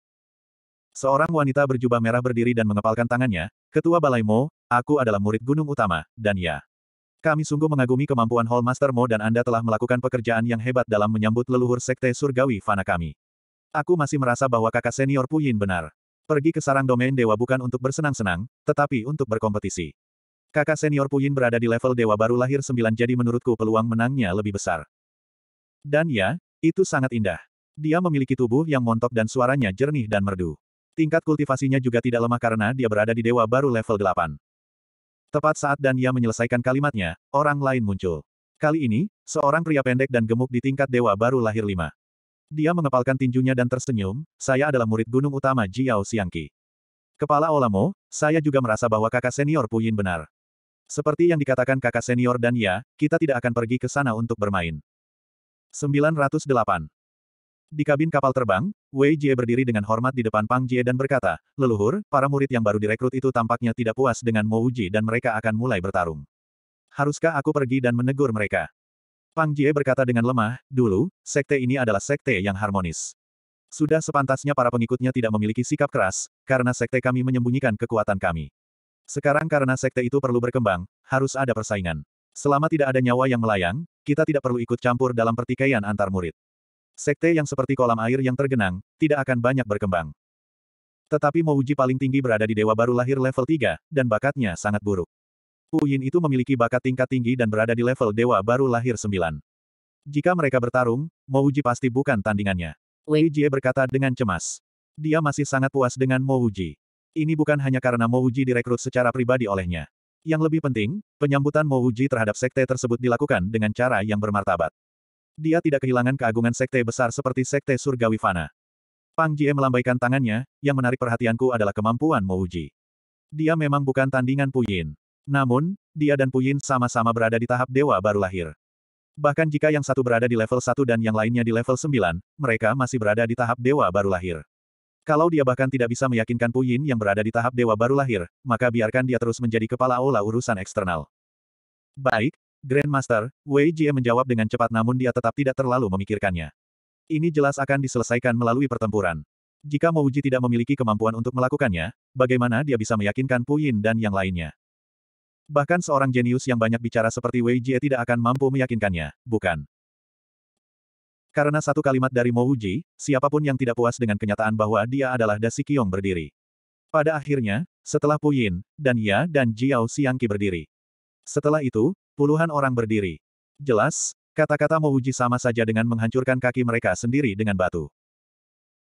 Seorang wanita berjubah merah berdiri dan mengepalkan tangannya, Ketua Balai Mo, aku adalah murid gunung utama, dan ya. Kami sungguh mengagumi kemampuan Hall Master Mo dan Anda telah melakukan pekerjaan yang hebat dalam menyambut leluhur sekte surgawi fana kami. Aku masih merasa bahwa kakak senior Puyin benar. Pergi ke sarang domain dewa bukan untuk bersenang-senang, tetapi untuk berkompetisi. Kakak senior Puyin berada di level dewa baru lahir sembilan jadi menurutku peluang menangnya lebih besar. Dan ya, itu sangat indah. Dia memiliki tubuh yang montok dan suaranya jernih dan merdu. Tingkat kultivasinya juga tidak lemah karena dia berada di dewa baru level 8. Tepat saat dan ia menyelesaikan kalimatnya, orang lain muncul. Kali ini, seorang pria pendek dan gemuk di tingkat dewa baru lahir lima. Dia mengepalkan tinjunya dan tersenyum, saya adalah murid gunung utama Jiao Xiangqi. Kepala Olamo, saya juga merasa bahwa kakak senior Puyin benar. Seperti yang dikatakan kakak senior dan ya, kita tidak akan pergi ke sana untuk bermain. 908. Di kabin kapal terbang, Wei Jie berdiri dengan hormat di depan Pang Jie dan berkata, Leluhur, para murid yang baru direkrut itu tampaknya tidak puas dengan Mo Wuji dan mereka akan mulai bertarung. Haruskah aku pergi dan menegur mereka? Pang Jie berkata dengan lemah, dulu, sekte ini adalah sekte yang harmonis. Sudah sepantasnya para pengikutnya tidak memiliki sikap keras, karena sekte kami menyembunyikan kekuatan kami. Sekarang karena sekte itu perlu berkembang, harus ada persaingan. Selama tidak ada nyawa yang melayang, kita tidak perlu ikut campur dalam pertikaian antar murid. Sekte yang seperti kolam air yang tergenang, tidak akan banyak berkembang. Tetapi Mouji paling tinggi berada di Dewa Baru Lahir level 3, dan bakatnya sangat buruk. Pu Yin itu memiliki bakat tingkat tinggi dan berada di level Dewa Baru Lahir 9. Jika mereka bertarung, Mouji pasti bukan tandingannya. Wei Jie berkata dengan cemas. Dia masih sangat puas dengan Mo Wuji. Ini bukan hanya karena Mo Wuji direkrut secara pribadi olehnya. Yang lebih penting, penyambutan Mo Wuji terhadap sekte tersebut dilakukan dengan cara yang bermartabat. Dia tidak kehilangan keagungan sekte besar seperti sekte surgawi fana. Pang Jie melambaikan tangannya, yang menarik perhatianku adalah kemampuan Mo Wuji. Dia memang bukan tandingan Puyin. Namun, dia dan Puyin sama-sama berada di tahap dewa baru lahir. Bahkan jika yang satu berada di level 1 dan yang lainnya di level 9, mereka masih berada di tahap dewa baru lahir. Kalau dia bahkan tidak bisa meyakinkan Puyin yang berada di tahap dewa baru lahir, maka biarkan dia terus menjadi kepala aula urusan eksternal. Baik, Grandmaster, Wei Jie menjawab dengan cepat namun dia tetap tidak terlalu memikirkannya. Ini jelas akan diselesaikan melalui pertempuran. Jika Mouji tidak memiliki kemampuan untuk melakukannya, bagaimana dia bisa meyakinkan Puyin dan yang lainnya? Bahkan seorang jenius yang banyak bicara seperti Wei Jie tidak akan mampu meyakinkannya, bukan? Karena satu kalimat dari Mo Wuji, siapa pun yang tidak puas dengan kenyataan bahwa dia adalah Dasi Qiong berdiri. Pada akhirnya, setelah Pu Yin, dan Ya dan Jiao Xiangqi berdiri. Setelah itu, puluhan orang berdiri. Jelas, kata-kata Mo Wuji sama saja dengan menghancurkan kaki mereka sendiri dengan batu.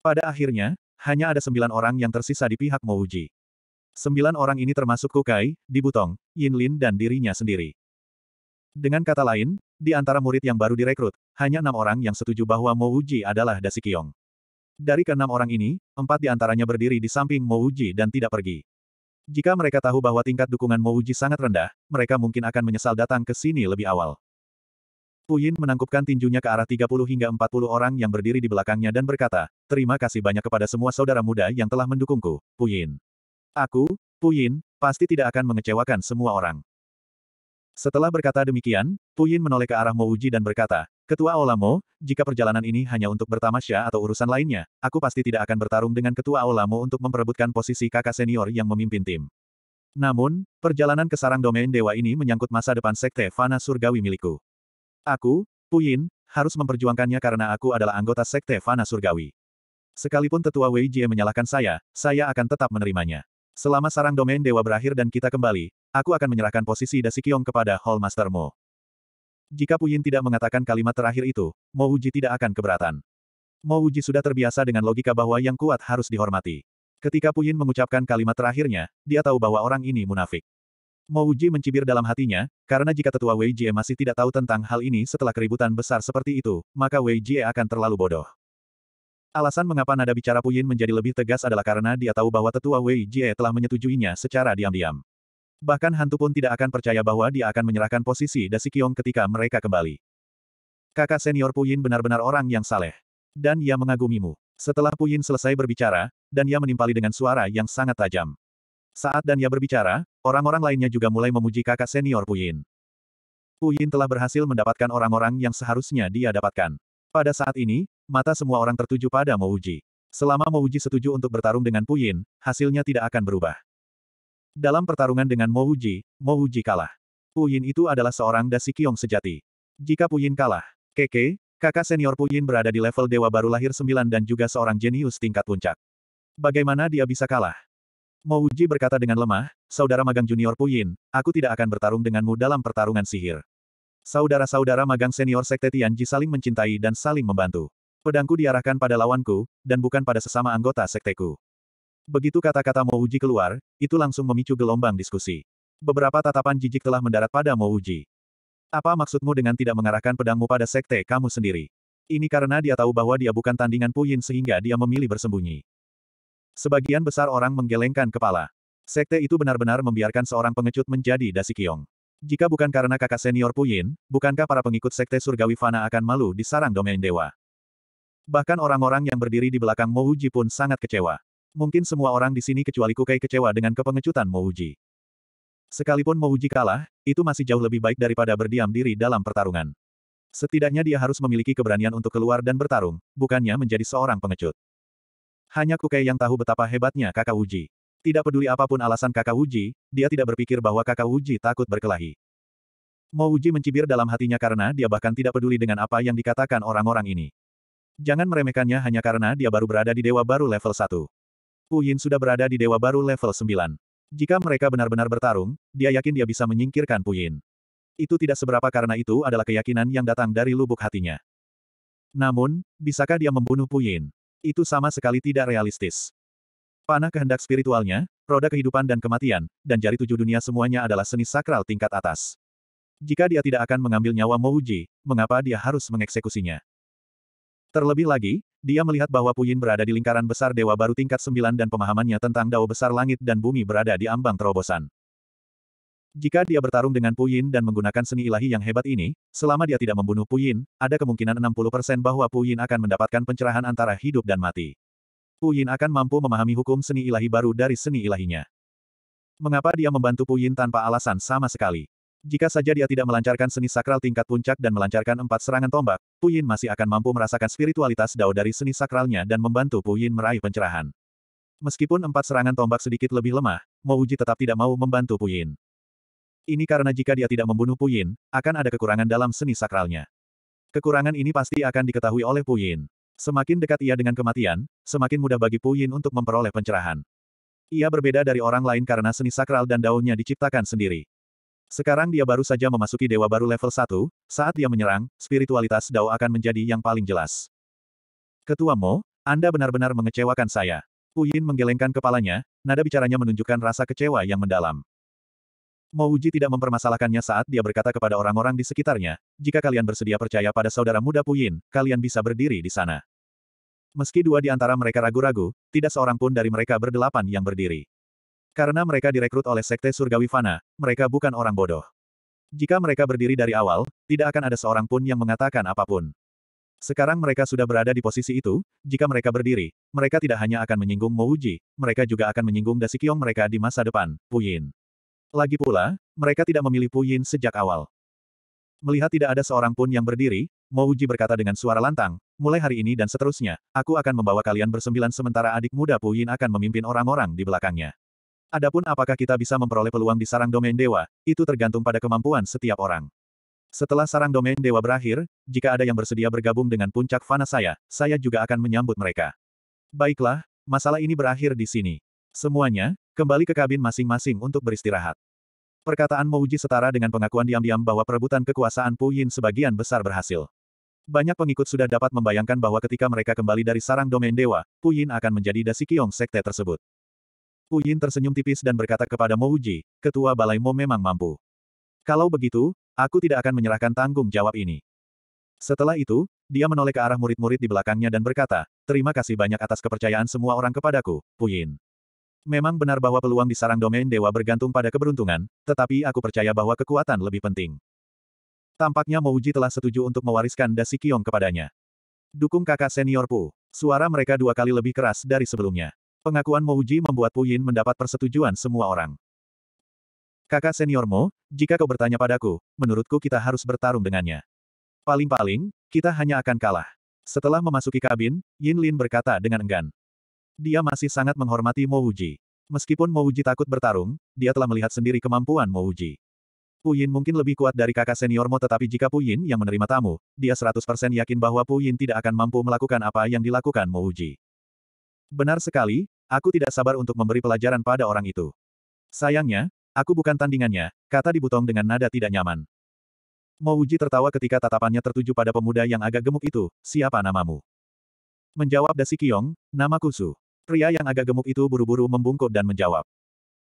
Pada akhirnya, hanya ada sembilan orang yang tersisa di pihak Mo Wuji. Sembilan orang ini termasuk Kukai, Dibutong, Yinlin dan dirinya sendiri. Dengan kata lain, di antara murid yang baru direkrut, hanya enam orang yang setuju bahwa Mo Wuji adalah Dasi Qiong. Dari keenam orang ini, empat di antaranya berdiri di samping Mo Wuji dan tidak pergi. Jika mereka tahu bahwa tingkat dukungan Mo Wuji sangat rendah, mereka mungkin akan menyesal datang ke sini lebih awal. Puyin menangkupkan tinjunya ke arah 30 hingga 40 orang yang berdiri di belakangnya dan berkata, Terima kasih banyak kepada semua saudara muda yang telah mendukungku, Puyin. Aku, Puyin, pasti tidak akan mengecewakan semua orang. Setelah berkata demikian, Puyin menoleh ke arah Mo Wuji dan berkata, Ketua Olamo, jika perjalanan ini hanya untuk bertamasya atau urusan lainnya, aku pasti tidak akan bertarung dengan Ketua Olamo untuk memperebutkan posisi kakak senior yang memimpin tim. Namun, perjalanan ke sarang domain dewa ini menyangkut masa depan sekte Fana Surgawi milikku. Aku, Puyin, harus memperjuangkannya karena aku adalah anggota sekte Fana Surgawi. Sekalipun tetua Wei Jie menyalahkan saya, saya akan tetap menerimanya. Selama sarang domain dewa berakhir dan kita kembali, aku akan menyerahkan posisi Dasi Qiong kepada Hall Master Mo. Jika Puyin tidak mengatakan kalimat terakhir itu, Mo Wuji tidak akan keberatan. Mo Wuji sudah terbiasa dengan logika bahwa yang kuat harus dihormati. Ketika Puyin mengucapkan kalimat terakhirnya, dia tahu bahwa orang ini munafik. Mo Wuji mencibir dalam hatinya, karena jika tetua Wei Jie masih tidak tahu tentang hal ini setelah keributan besar seperti itu, maka Wei Jie akan terlalu bodoh. Alasan mengapa nada bicara Puyin menjadi lebih tegas adalah karena dia tahu bahwa tetua Wei Jie telah menyetujuinya secara diam-diam. Bahkan hantu pun tidak akan percaya bahwa dia akan menyerahkan posisi Dasi Qiong ketika mereka kembali. Kakak senior Puyin benar-benar orang yang saleh. Dan ia mengagumimu. Setelah Puyin selesai berbicara, dan ia menimpali dengan suara yang sangat tajam. Saat dan ia berbicara, orang-orang lainnya juga mulai memuji kakak senior Puyin. Puyin telah berhasil mendapatkan orang-orang yang seharusnya dia dapatkan. Pada saat ini, mata semua orang tertuju pada Mouji. Selama Mouji setuju untuk bertarung dengan Puyin, hasilnya tidak akan berubah. Dalam pertarungan dengan Mouji, Mouji kalah. Puyin itu adalah seorang Dasi Qiong sejati. Jika Puyin kalah, Keke, kakak senior Puyin berada di level Dewa Baru Lahir 9 dan juga seorang jenius tingkat puncak. Bagaimana dia bisa kalah? Mouji berkata dengan lemah, Saudara magang junior Puyin, aku tidak akan bertarung denganmu dalam pertarungan sihir. Saudara-saudara magang senior Sekte Tianji saling mencintai dan saling membantu. Pedangku diarahkan pada lawanku, dan bukan pada sesama anggota sekteku. Begitu kata-kata Mouji keluar, itu langsung memicu gelombang diskusi. Beberapa tatapan jijik telah mendarat pada Mouji. Apa maksudmu dengan tidak mengarahkan pedangmu pada sekte kamu sendiri? Ini karena dia tahu bahwa dia bukan tandingan Puyin sehingga dia memilih bersembunyi. Sebagian besar orang menggelengkan kepala. Sekte itu benar-benar membiarkan seorang pengecut menjadi Dasi Qiong. Jika bukan karena kakak senior Puyin, bukankah para pengikut Sekte Surgawi Fana akan malu di sarang domain dewa? Bahkan orang-orang yang berdiri di belakang Mo Wuji pun sangat kecewa. Mungkin semua orang di sini kecuali Kukai kecewa dengan kepengecutan Mo Wuji. Sekalipun Mo Wuji kalah, itu masih jauh lebih baik daripada berdiam diri dalam pertarungan. Setidaknya dia harus memiliki keberanian untuk keluar dan bertarung, bukannya menjadi seorang pengecut. Hanya Kukai yang tahu betapa hebatnya kakak Wuji. Tidak peduli apa pun alasan kakak Wuji, dia tidak berpikir bahwa kakak Wuji takut berkelahi. Mo Wuji mencibir dalam hatinya karena dia bahkan tidak peduli dengan apa yang dikatakan orang-orang ini. Jangan meremehkannya hanya karena dia baru berada di Dewa Baru level 1. Pu Yin sudah berada di Dewa Baru level 9. Jika mereka benar-benar bertarung, dia yakin dia bisa menyingkirkan Pu Yin. Itu tidak seberapa karena itu adalah keyakinan yang datang dari lubuk hatinya. Namun, bisakah dia membunuh Pu Yin? Itu sama sekali tidak realistis. Panah kehendak spiritualnya, roda kehidupan dan kematian, dan jari tujuh dunia semuanya adalah seni sakral tingkat atas. Jika dia tidak akan mengambil nyawa Mouji, mengapa dia harus mengeksekusinya? Terlebih lagi, dia melihat bahwa Puyin berada di lingkaran besar Dewa Baru tingkat sembilan dan pemahamannya tentang Dao Besar Langit dan Bumi berada di ambang terobosan. Jika dia bertarung dengan Puyin dan menggunakan seni ilahi yang hebat ini, selama dia tidak membunuh Puyin, ada kemungkinan 60% bahwa Puyin akan mendapatkan pencerahan antara hidup dan mati. Pu Yin akan mampu memahami hukum seni ilahi baru dari seni ilahinya. Mengapa dia membantu Pu Yin tanpa alasan sama sekali? Jika saja dia tidak melancarkan seni sakral tingkat puncak dan melancarkan empat serangan tombak, Pu Yin masih akan mampu merasakan spiritualitas Dao dari seni sakralnya dan membantu Pu Yin meraih pencerahan. Meskipun empat serangan tombak sedikit lebih lemah, Mo Wuji tetap tidak mau membantu Pu Yin. Ini karena jika dia tidak membunuh Pu Yin, akan ada kekurangan dalam seni sakralnya. Kekurangan ini pasti akan diketahui oleh Pu Yin. Semakin dekat ia dengan kematian, semakin mudah bagi Pu Yin untuk memperoleh pencerahan. Ia berbeda dari orang lain karena seni sakral dan daunnya diciptakan sendiri. Sekarang dia baru saja memasuki dewa baru level 1, saat dia menyerang, spiritualitas Dao akan menjadi yang paling jelas. Ketua Mo, Anda benar-benar mengecewakan saya. Pu Yin menggelengkan kepalanya, nada bicaranya menunjukkan rasa kecewa yang mendalam. Mo Wuji tidak mempermasalahkannya saat dia berkata kepada orang-orang di sekitarnya, jika kalian bersedia percaya pada saudara muda Puyin, kalian bisa berdiri di sana. Meski dua di antara mereka ragu-ragu, tidak seorang pun dari mereka berdelapan yang berdiri. Karena mereka direkrut oleh Sekte Surgawi Fana, mereka bukan orang bodoh. Jika mereka berdiri dari awal, tidak akan ada seorang pun yang mengatakan apa pun. Sekarang mereka sudah berada di posisi itu, jika mereka berdiri, mereka tidak hanya akan menyinggung Mo Wuji, mereka juga akan menyinggung Dasikyong mereka di masa depan, Puyin. Lagi pula, mereka tidak memilih Pu Yin sejak awal. Melihat tidak ada seorang pun yang berdiri, Mo Wuji berkata dengan suara lantang, mulai hari ini dan seterusnya, aku akan membawa kalian bersembilan sementara adik muda Pu Yin akan memimpin orang-orang di belakangnya. Adapun apakah kita bisa memperoleh peluang di sarang domain dewa, itu tergantung pada kemampuan setiap orang. Setelah sarang domain dewa berakhir, jika ada yang bersedia bergabung dengan puncak fana saya, saya juga akan menyambut mereka. Baiklah, masalah ini berakhir di sini. Semuanya, kembali ke kabin masing-masing untuk beristirahat. Perkataan Mouji setara dengan pengakuan diam-diam bahwa perebutan kekuasaan Pu Yin sebagian besar berhasil. Banyak pengikut sudah dapat membayangkan bahwa ketika mereka kembali dari sarang domain dewa, Pu Yin akan menjadi Dasikyong sekte tersebut. Pu Yin tersenyum tipis dan berkata kepada Mouji, ketua balai Mo memang mampu. Kalau begitu, aku tidak akan menyerahkan tanggung jawab ini. Setelah itu, dia menoleh ke arah murid-murid di belakangnya dan berkata, terima kasih banyak atas kepercayaan semua orang kepadaku, Pu Yin. Memang benar bahwa peluang di sarang domain dewa bergantung pada keberuntungan, tetapi aku percaya bahwa kekuatan lebih penting. Tampaknya Mouji telah setuju untuk mewariskan Dasi Kiong kepadanya. Dukung kakak senior Pu. Suara mereka dua kali lebih keras dari sebelumnya. Pengakuan Mouji membuat Pu Yin mendapat persetujuan semua orang. Kakak senior Mo, jika kau bertanya padaku, menurutku kita harus bertarung dengannya. Paling-paling, kita hanya akan kalah. Setelah memasuki kabin, Yin Lin berkata dengan enggan. Dia masih sangat menghormati Mo Wuji. Meskipun Mo Wuji takut bertarung, dia telah melihat sendiri kemampuan Mo Wuji. Pu Yin mungkin lebih kuat dari kakak senior Mo tetapi jika Pu Yin yang menerima tamu, dia 100% yakin bahwa Pu Yin tidak akan mampu melakukan apa yang dilakukan Mo Wuji. Benar sekali, aku tidak sabar untuk memberi pelajaran pada orang itu. Sayangnya, aku bukan tandingannya, kata Dibutong dengan nada tidak nyaman. Mo Wuji tertawa ketika tatapannya tertuju pada pemuda yang agak gemuk itu, siapa namamu? Menjawab Dasi Kiong, nama Kusu. Pria yang agak gemuk itu buru-buru membungkuk dan menjawab.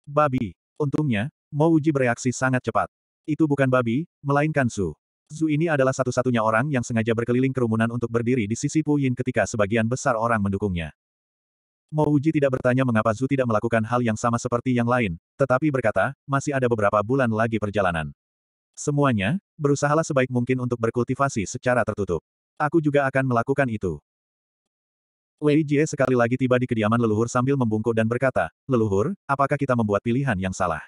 Babi. Untungnya, Mo Wuji bereaksi sangat cepat. Itu bukan babi, melainkan Su. Zu ini adalah satu-satunya orang yang sengaja berkeliling kerumunan untuk berdiri di sisi Pu Yin ketika sebagian besar orang mendukungnya. Mo Wuji tidak bertanya mengapa Zu tidak melakukan hal yang sama seperti yang lain, tetapi berkata, masih ada beberapa bulan lagi perjalanan. Semuanya, berusahalah sebaik mungkin untuk berkultivasi secara tertutup. Aku juga akan melakukan itu. Wei Jie sekali lagi tiba di kediaman leluhur sambil membungkuk dan berkata, Leluhur, apakah kita membuat pilihan yang salah?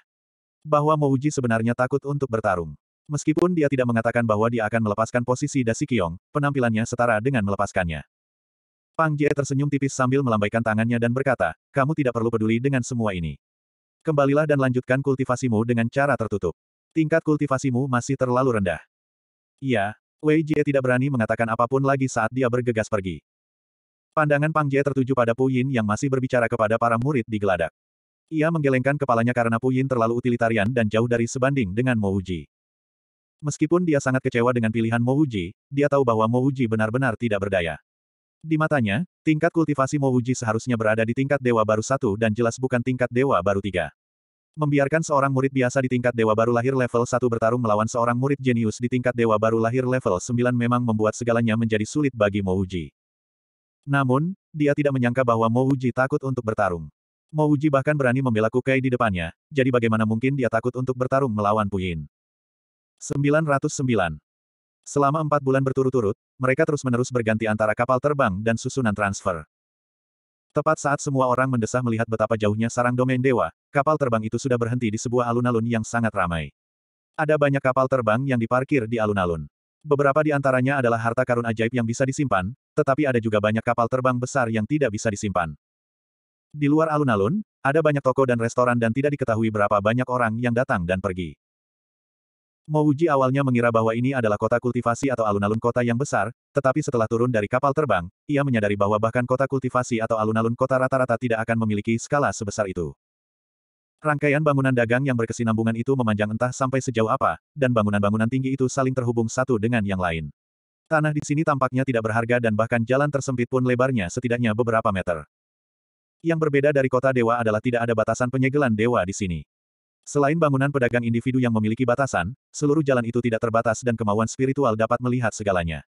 Bahwa Mouji sebenarnya takut untuk bertarung. Meskipun dia tidak mengatakan bahwa dia akan melepaskan posisi Dasi Qiong, penampilannya setara dengan melepaskannya. Pang Jie tersenyum tipis sambil melambaikan tangannya dan berkata, kamu tidak perlu peduli dengan semua ini. Kembalilah dan lanjutkan kultivasimu dengan cara tertutup. Tingkat kultivasimu masih terlalu rendah. Iya, Wei Jie tidak berani mengatakan apa pun lagi saat dia bergegas pergi. Pandangan Pang Jie tertuju pada Pu Yin yang masih berbicara kepada para murid di geladak. Ia menggelengkan kepalanya karena Pu Yin terlalu utilitarian dan jauh dari sebanding dengan Mo Wuji. Meskipun dia sangat kecewa dengan pilihan Mo Wuji, dia tahu bahwa Mo Wuji benar-benar tidak berdaya. Di matanya, tingkat kultivasi Mo Wuji seharusnya berada di tingkat Dewa Baru satu dan jelas bukan tingkat Dewa Baru tiga. Membiarkan seorang murid biasa di tingkat Dewa Baru lahir level 1 bertarung melawan seorang murid jenius di tingkat Dewa Baru lahir level 9 memang membuat segalanya menjadi sulit bagi Mo Wuji. Namun, dia tidak menyangka bahwa Mo Wuji takut untuk bertarung. Mo Wuji bahkan berani membela Kukai di depannya, jadi bagaimana mungkin dia takut untuk bertarung melawan Puyin. 909. Selama empat bulan berturut-turut, mereka terus-menerus berganti antara kapal terbang dan susunan transfer. Tepat saat semua orang mendesah melihat betapa jauhnya sarang domain dewa, kapal terbang itu sudah berhenti di sebuah alun-alun yang sangat ramai. Ada banyak kapal terbang yang diparkir di alun-alun. Beberapa di antaranya adalah harta karun ajaib yang bisa disimpan, tetapi ada juga banyak kapal terbang besar yang tidak bisa disimpan. Di luar alun-alun, ada banyak toko dan restoran dan tidak diketahui berapa banyak orang yang datang dan pergi. Mouji awalnya mengira bahwa ini adalah kota kultivasi atau alun-alun kota yang besar, tetapi setelah turun dari kapal terbang, ia menyadari bahwa bahkan kota kultivasi atau alun-alun kota rata-rata tidak akan memiliki skala sebesar itu. Rangkaian bangunan dagang yang berkesinambungan itu memanjang entah sampai sejauh apa, dan bangunan-bangunan tinggi itu saling terhubung satu dengan yang lain. Tanah di sini tampaknya tidak berharga dan bahkan jalan tersempit pun lebarnya setidaknya beberapa meter. Yang berbeda dari kota dewa adalah tidak ada batasan penyegelan dewa di sini. Selain bangunan pedagang individu yang memiliki batasan, seluruh jalan itu tidak terbatas dan kemauan spiritual dapat melihat segalanya.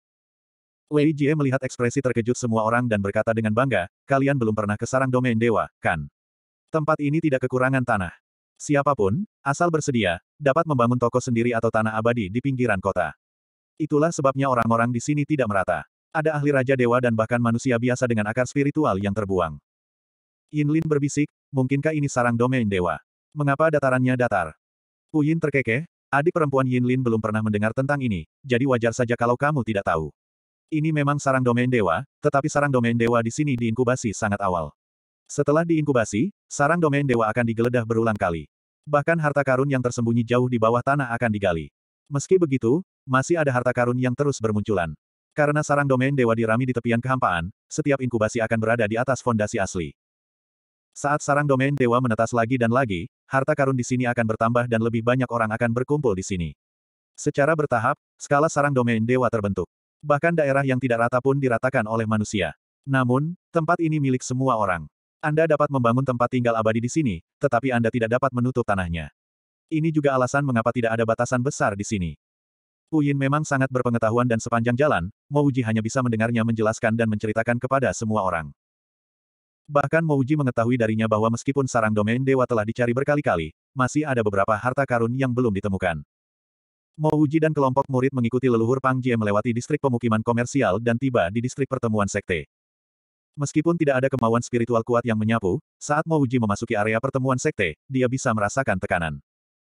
Wei Jie melihat ekspresi terkejut semua orang dan berkata dengan bangga, kalian belum pernah ke sarang domain dewa, kan? Tempat ini tidak kekurangan tanah. Siapa pun, asal bersedia, dapat membangun toko sendiri atau tanah abadi di pinggiran kota. Itulah sebabnya orang-orang di sini tidak merata. Ada ahli raja dewa dan bahkan manusia biasa dengan akar spiritual yang terbuang. Yinlin berbisik, mungkinkah ini sarang domain dewa? Mengapa datarannya datar? Puyin terkekeh, adik perempuan Yinlin belum pernah mendengar tentang ini, jadi wajar saja kalau kamu tidak tahu. Ini memang sarang domain dewa, tetapi sarang domain dewa di sini diinkubasi sangat awal. Setelah diinkubasi, sarang domain dewa akan digeledah berulang kali. Bahkan harta karun yang tersembunyi jauh di bawah tanah akan digali. Meski begitu, masih ada harta karun yang terus bermunculan. Karena sarang domain dewa dirami di tepian kehampaan, setiap inkubasi akan berada di atas fondasi asli. Saat sarang domain dewa menetas lagi dan lagi, harta karun di sini akan bertambah dan lebih banyak orang akan berkumpul di sini. Secara bertahap, skala sarang domain dewa terbentuk. Bahkan daerah yang tidak rata pun diratakan oleh manusia. Namun, tempat ini milik semua orang. Anda dapat membangun tempat tinggal abadi di sini, tetapi Anda tidak dapat menutup tanahnya. Ini juga alasan mengapa tidak ada batasan besar di sini. Puyin memang sangat berpengetahuan dan sepanjang jalan, Mouji hanya bisa mendengarnya menjelaskan dan menceritakan kepada semua orang. Bahkan Mouji mengetahui darinya bahwa meskipun sarang domain dewa telah dicari berkali-kali, masih ada beberapa harta karun yang belum ditemukan. Mouji dan kelompok murid mengikuti leluhur Pang Jie melewati distrik pemukiman komersial dan tiba di distrik pertemuan sekte. Meskipun tidak ada kemauan spiritual kuat yang menyapu, saat Mouji memasuki area pertemuan sekte, dia bisa merasakan tekanan.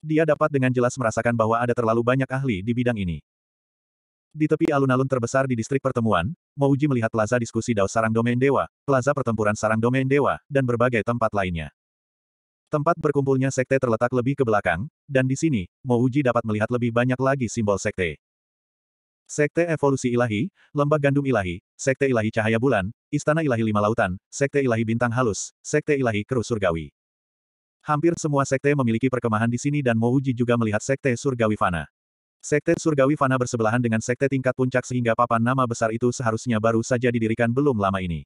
Dia dapat dengan jelas merasakan bahwa ada terlalu banyak ahli di bidang ini. Di tepi alun-alun terbesar di distrik pertemuan, Mouji melihat plaza diskusi Dao Sarang Domain Dewa, plaza pertempuran Sarang Domain Dewa, dan berbagai tempat lainnya. Tempat berkumpulnya sekte terletak lebih ke belakang, dan di sini, Mouji dapat melihat lebih banyak lagi simbol sekte. Sekte Evolusi Ilahi, Lembah Gandum Ilahi, Sekte Ilahi Cahaya Bulan, Istana Ilahi Lima Lautan, Sekte Ilahi Bintang Halus, Sekte Ilahi Kru Surgawi. Hampir semua sekte memiliki perkemahan di sini dan Mouji juga melihat Sekte Surgawi Fana. Sekte Surgawi Fana bersebelahan dengan sekte tingkat puncak sehingga papan nama besar itu seharusnya baru saja didirikan belum lama ini.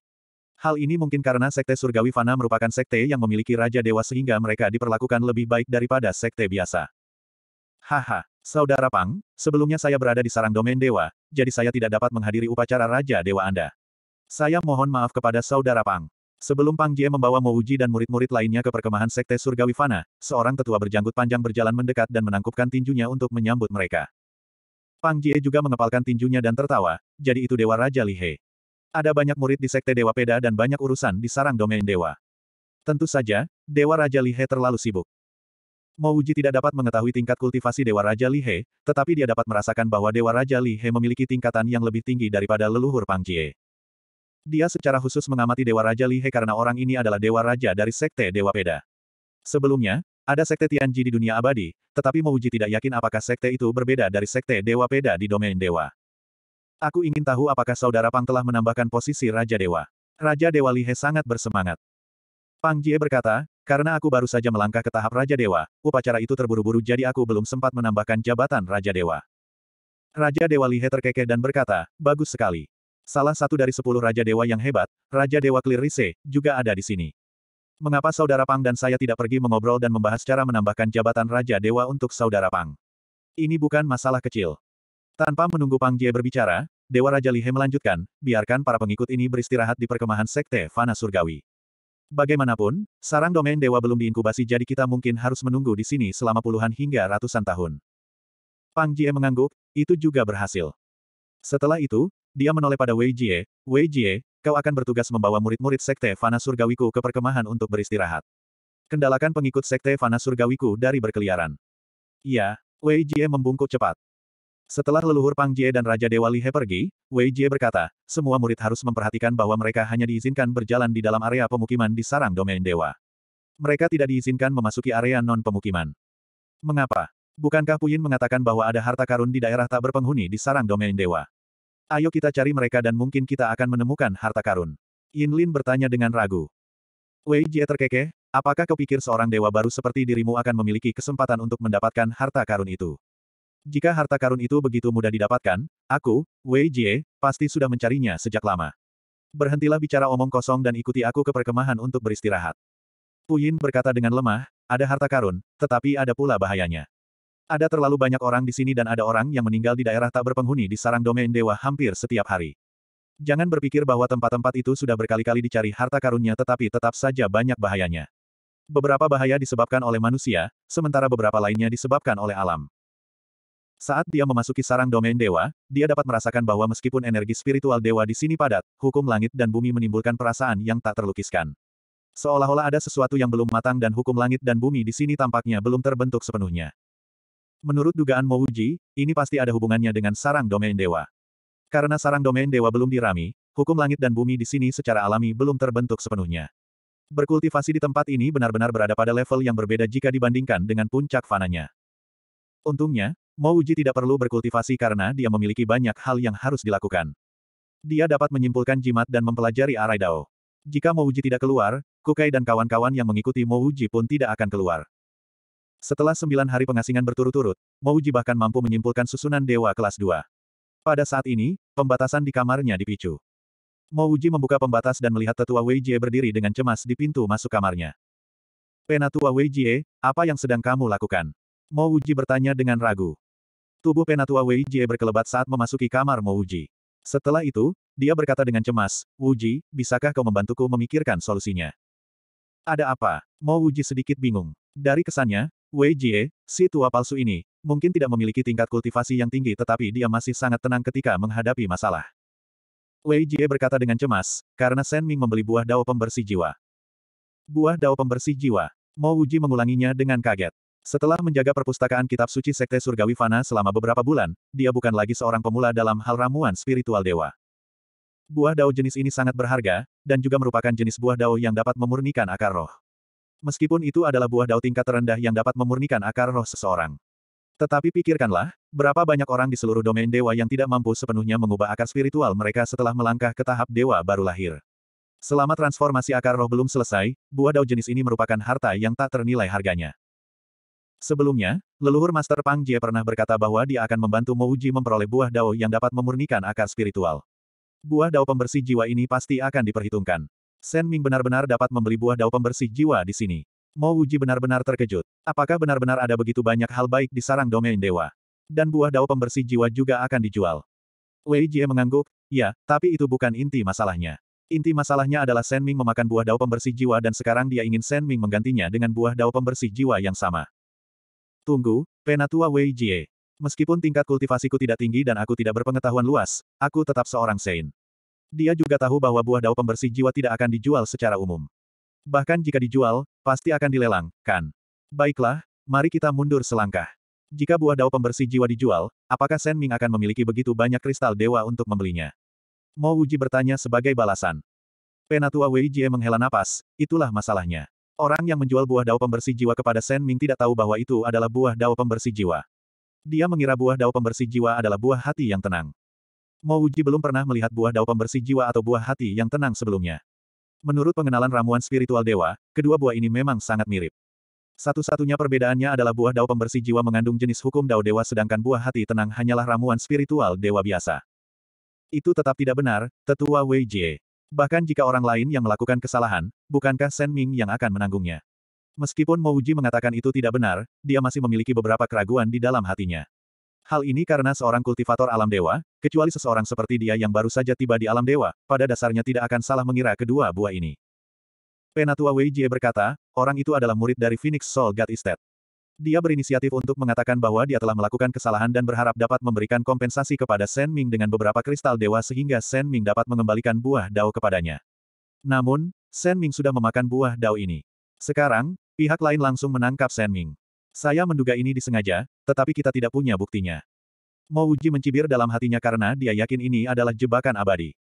Hal ini mungkin karena Sekte Surgawi Fana merupakan sekte yang memiliki Raja Dewa sehingga mereka diperlakukan lebih baik daripada sekte biasa. Haha, Saudara Pang, sebelumnya saya berada di sarang domain Dewa, jadi saya tidak dapat menghadiri upacara Raja Dewa Anda. Saya mohon maaf kepada Saudara Pang. Sebelum Pang Jie membawa Mo Wuji dan murid-murid lainnya ke perkemahan Sekte Surgawi Fana, seorang tetua berjanggut panjang berjalan mendekat dan menangkupkan tinjunya untuk menyambut mereka. Pang Jie juga mengepalkan tinjunya dan tertawa, jadi itu Dewa Raja Li He. Ada banyak murid di Sekte Dewa Peda dan banyak urusan di sarang domain Dewa. Tentu saja, Dewa Raja Li He terlalu sibuk. Mo Wuji tidak dapat mengetahui tingkat kultivasi Dewa Raja Li He, tetapi dia dapat merasakan bahwa Dewa Raja Li He memiliki tingkatan yang lebih tinggi daripada leluhur Pang Jie. Dia secara khusus mengamati Dewa Raja Li He karena orang ini adalah Dewa Raja dari Sekte Dewa Peda. Sebelumnya, ada Sekte Tianji di dunia abadi, tetapi Mouji tidak yakin apakah Sekte itu berbeda dari Sekte Dewa Peda di domain Dewa. Aku ingin tahu apakah Saudara Pang telah menambahkan posisi Raja Dewa. Raja Dewa Li He sangat bersemangat. Pang Jie berkata, karena aku baru saja melangkah ke tahap Raja Dewa, upacara itu terburu-buru jadi aku belum sempat menambahkan jabatan Raja Dewa. Raja Dewa Li He terkekeh dan berkata, bagus sekali. Salah satu dari sepuluh Raja Dewa yang hebat, Raja Dewa Clear Rise, juga ada di sini. Mengapa Saudara Pang dan saya tidak pergi mengobrol dan membahas cara menambahkan jabatan Raja Dewa untuk Saudara Pang? Ini bukan masalah kecil. Tanpa menunggu Pang Jie berbicara, Dewa Raja Lihe melanjutkan, biarkan para pengikut ini beristirahat di perkemahan Sekte Fana Surgawi. Bagaimanapun, sarang domain Dewa belum diinkubasi jadi kita mungkin harus menunggu di sini selama puluhan hingga ratusan tahun. Pang Jie mengangguk, itu juga berhasil. Setelah itu, dia menoleh pada Wei Jie, Wei Jie, kau akan bertugas membawa murid-murid Sekte Fana Surgawiku ke perkemahan untuk beristirahat. Kendalakan pengikut Sekte Fana Surgawiku dari berkeliaran. Iya, Wei Jie membungkuk cepat. Setelah leluhur Pang Jie dan Raja Dewa Lihe pergi, Wei Jie berkata, semua murid harus memperhatikan bahwa mereka hanya diizinkan berjalan di dalam area pemukiman di sarang domain dewa. Mereka tidak diizinkan memasuki area non-pemukiman. Mengapa? Bukankah Puyin mengatakan bahwa ada harta karun di daerah tak berpenghuni di sarang domain dewa? Ayo kita cari mereka dan mungkin kita akan menemukan harta karun. Yin Lin bertanya dengan ragu. Wei Jie terkekeh, apakah kau pikir seorang dewa baru seperti dirimu akan memiliki kesempatan untuk mendapatkan harta karun itu? Jika harta karun itu begitu mudah didapatkan, aku, Wei Jie, pasti sudah mencarinya sejak lama. Berhentilah bicara omong kosong dan ikuti aku ke perkemahan untuk beristirahat. Puyin berkata dengan lemah, ada harta karun, tetapi ada pula bahayanya. Ada terlalu banyak orang di sini dan ada orang yang meninggal di daerah tak berpenghuni di sarang domain dewa hampir setiap hari. Jangan berpikir bahwa tempat-tempat itu sudah berkali-kali dicari harta karunnya tetapi tetap saja banyak bahayanya. Beberapa bahaya disebabkan oleh manusia, sementara beberapa lainnya disebabkan oleh alam. Saat dia memasuki sarang domain dewa, dia dapat merasakan bahwa meskipun energi spiritual dewa di sini padat, hukum langit dan bumi menimbulkan perasaan yang tak terlukiskan. Seolah-olah ada sesuatu yang belum matang dan hukum langit dan bumi di sini tampaknya belum terbentuk sepenuhnya. Menurut dugaan Mouji, ini pasti ada hubungannya dengan sarang domain dewa. Karena sarang domain dewa belum dirami, hukum langit dan bumi di sini secara alami belum terbentuk sepenuhnya. Berkultivasi di tempat ini benar-benar berada pada level yang berbeda jika dibandingkan dengan puncak fananya. Untungnya, Mouji tidak perlu berkultivasi karena dia memiliki banyak hal yang harus dilakukan. Dia dapat menyimpulkan jimat dan mempelajari arai dao. Jika Mouji tidak keluar, Kukai dan kawan-kawan yang mengikuti Mouji pun tidak akan keluar. Setelah sembilan hari pengasingan berturut-turut, Mouji bahkan mampu menyimpulkan susunan dewa kelas 2. Pada saat ini, pembatasan di kamarnya dipicu. Mouji membuka pembatas dan melihat tetua Wei Jie berdiri dengan cemas di pintu masuk kamarnya. Penatua Wei Jie, apa yang sedang kamu lakukan? Mouji bertanya dengan ragu. Tubuh Penatua Wei Jie berkelebat saat memasuki kamar Mouji. Setelah itu, dia berkata dengan cemas, Wuji, bisakah kau membantuku memikirkan solusinya? Ada apa? Mo Wuji sedikit bingung. Dari kesannya, Wei Jie, si tua palsu ini, mungkin tidak memiliki tingkat kultivasi yang tinggi tetapi dia masih sangat tenang ketika menghadapi masalah. Wei Jie berkata dengan cemas, karena Shen Ming membeli buah dao pembersih jiwa. Buah dao pembersih jiwa. Mo Wuji mengulanginya dengan kaget. Setelah menjaga perpustakaan kitab suci Sekte Surgawi Fana selama beberapa bulan, dia bukan lagi seorang pemula dalam hal ramuan spiritual dewa. Buah dao jenis ini sangat berharga, dan juga merupakan jenis buah dao yang dapat memurnikan akar roh. Meskipun itu adalah buah dao tingkat terendah yang dapat memurnikan akar roh seseorang. Tetapi pikirkanlah, berapa banyak orang di seluruh domain dewa yang tidak mampu sepenuhnya mengubah akar spiritual mereka setelah melangkah ke tahap dewa baru lahir. Selama transformasi akar roh belum selesai, buah dao jenis ini merupakan harta yang tak ternilai harganya. Sebelumnya, leluhur Master Pang Jie pernah berkata bahwa dia akan membantu Mouji memperoleh buah dao yang dapat memurnikan akar spiritual. Buah dao pembersih jiwa ini pasti akan diperhitungkan. Sen Ming benar-benar dapat membeli buah dao pembersih jiwa di sini. Mo Wuji benar-benar terkejut. Apakah benar-benar ada begitu banyak hal baik di sarang domain dewa? Dan buah dao pembersih jiwa juga akan dijual. Wei Jie mengangguk, ya, tapi itu bukan inti masalahnya. Inti masalahnya adalah Sen Ming memakan buah dao pembersih jiwa dan sekarang dia ingin Sen Ming menggantinya dengan buah dao pembersih jiwa yang sama. Tunggu, Penatua Wei Jie. Meskipun tingkat kultivasiku tidak tinggi dan aku tidak berpengetahuan luas, aku tetap seorang Saint. Dia juga tahu bahwa buah dao pembersih jiwa tidak akan dijual secara umum. Bahkan jika dijual, pasti akan dilelang, kan? Baiklah, mari kita mundur selangkah. Jika buah dao pembersih jiwa dijual, apakah Sen Ming akan memiliki begitu banyak kristal dewa untuk membelinya? Mo Wuji bertanya sebagai balasan. Penatua Wei Jie menghela napas, itulah masalahnya. Orang yang menjual buah dao pembersih jiwa kepada Sen Ming tidak tahu bahwa itu adalah buah dao pembersih jiwa. Dia mengira buah dao pembersih jiwa adalah buah hati yang tenang. Mo Wuji belum pernah melihat buah dao pembersih jiwa atau buah hati yang tenang sebelumnya. Menurut pengenalan ramuan spiritual dewa, kedua buah ini memang sangat mirip. Satu-satunya perbedaannya adalah buah dao pembersih jiwa mengandung jenis hukum dao dewa sedangkan buah hati tenang hanyalah ramuan spiritual dewa biasa. Itu tetap tidak benar, tetua Wei Jie. Bahkan jika orang lain yang melakukan kesalahan, bukankah Sen Ming yang akan menanggungnya? Meskipun Mo mengatakan itu tidak benar, dia masih memiliki beberapa keraguan di dalam hatinya. Hal ini karena seorang kultivator alam dewa, kecuali seseorang seperti dia yang baru saja tiba di alam dewa, pada dasarnya tidak akan salah mengira kedua buah ini. Penatua Wei Jie berkata, orang itu adalah murid dari Phoenix Soul God Estate. Dia berinisiatif untuk mengatakan bahwa dia telah melakukan kesalahan dan berharap dapat memberikan kompensasi kepada Sen Ming dengan beberapa kristal dewa sehingga Sen Ming dapat mengembalikan buah dao kepadanya. Namun, Sen Ming sudah memakan buah dao ini. Sekarang, pihak lain langsung menangkap Sen Ming. Saya menduga ini disengaja, tetapi kita tidak punya buktinya. Mo Wuji mencibir dalam hatinya karena dia yakin ini adalah jebakan abadi.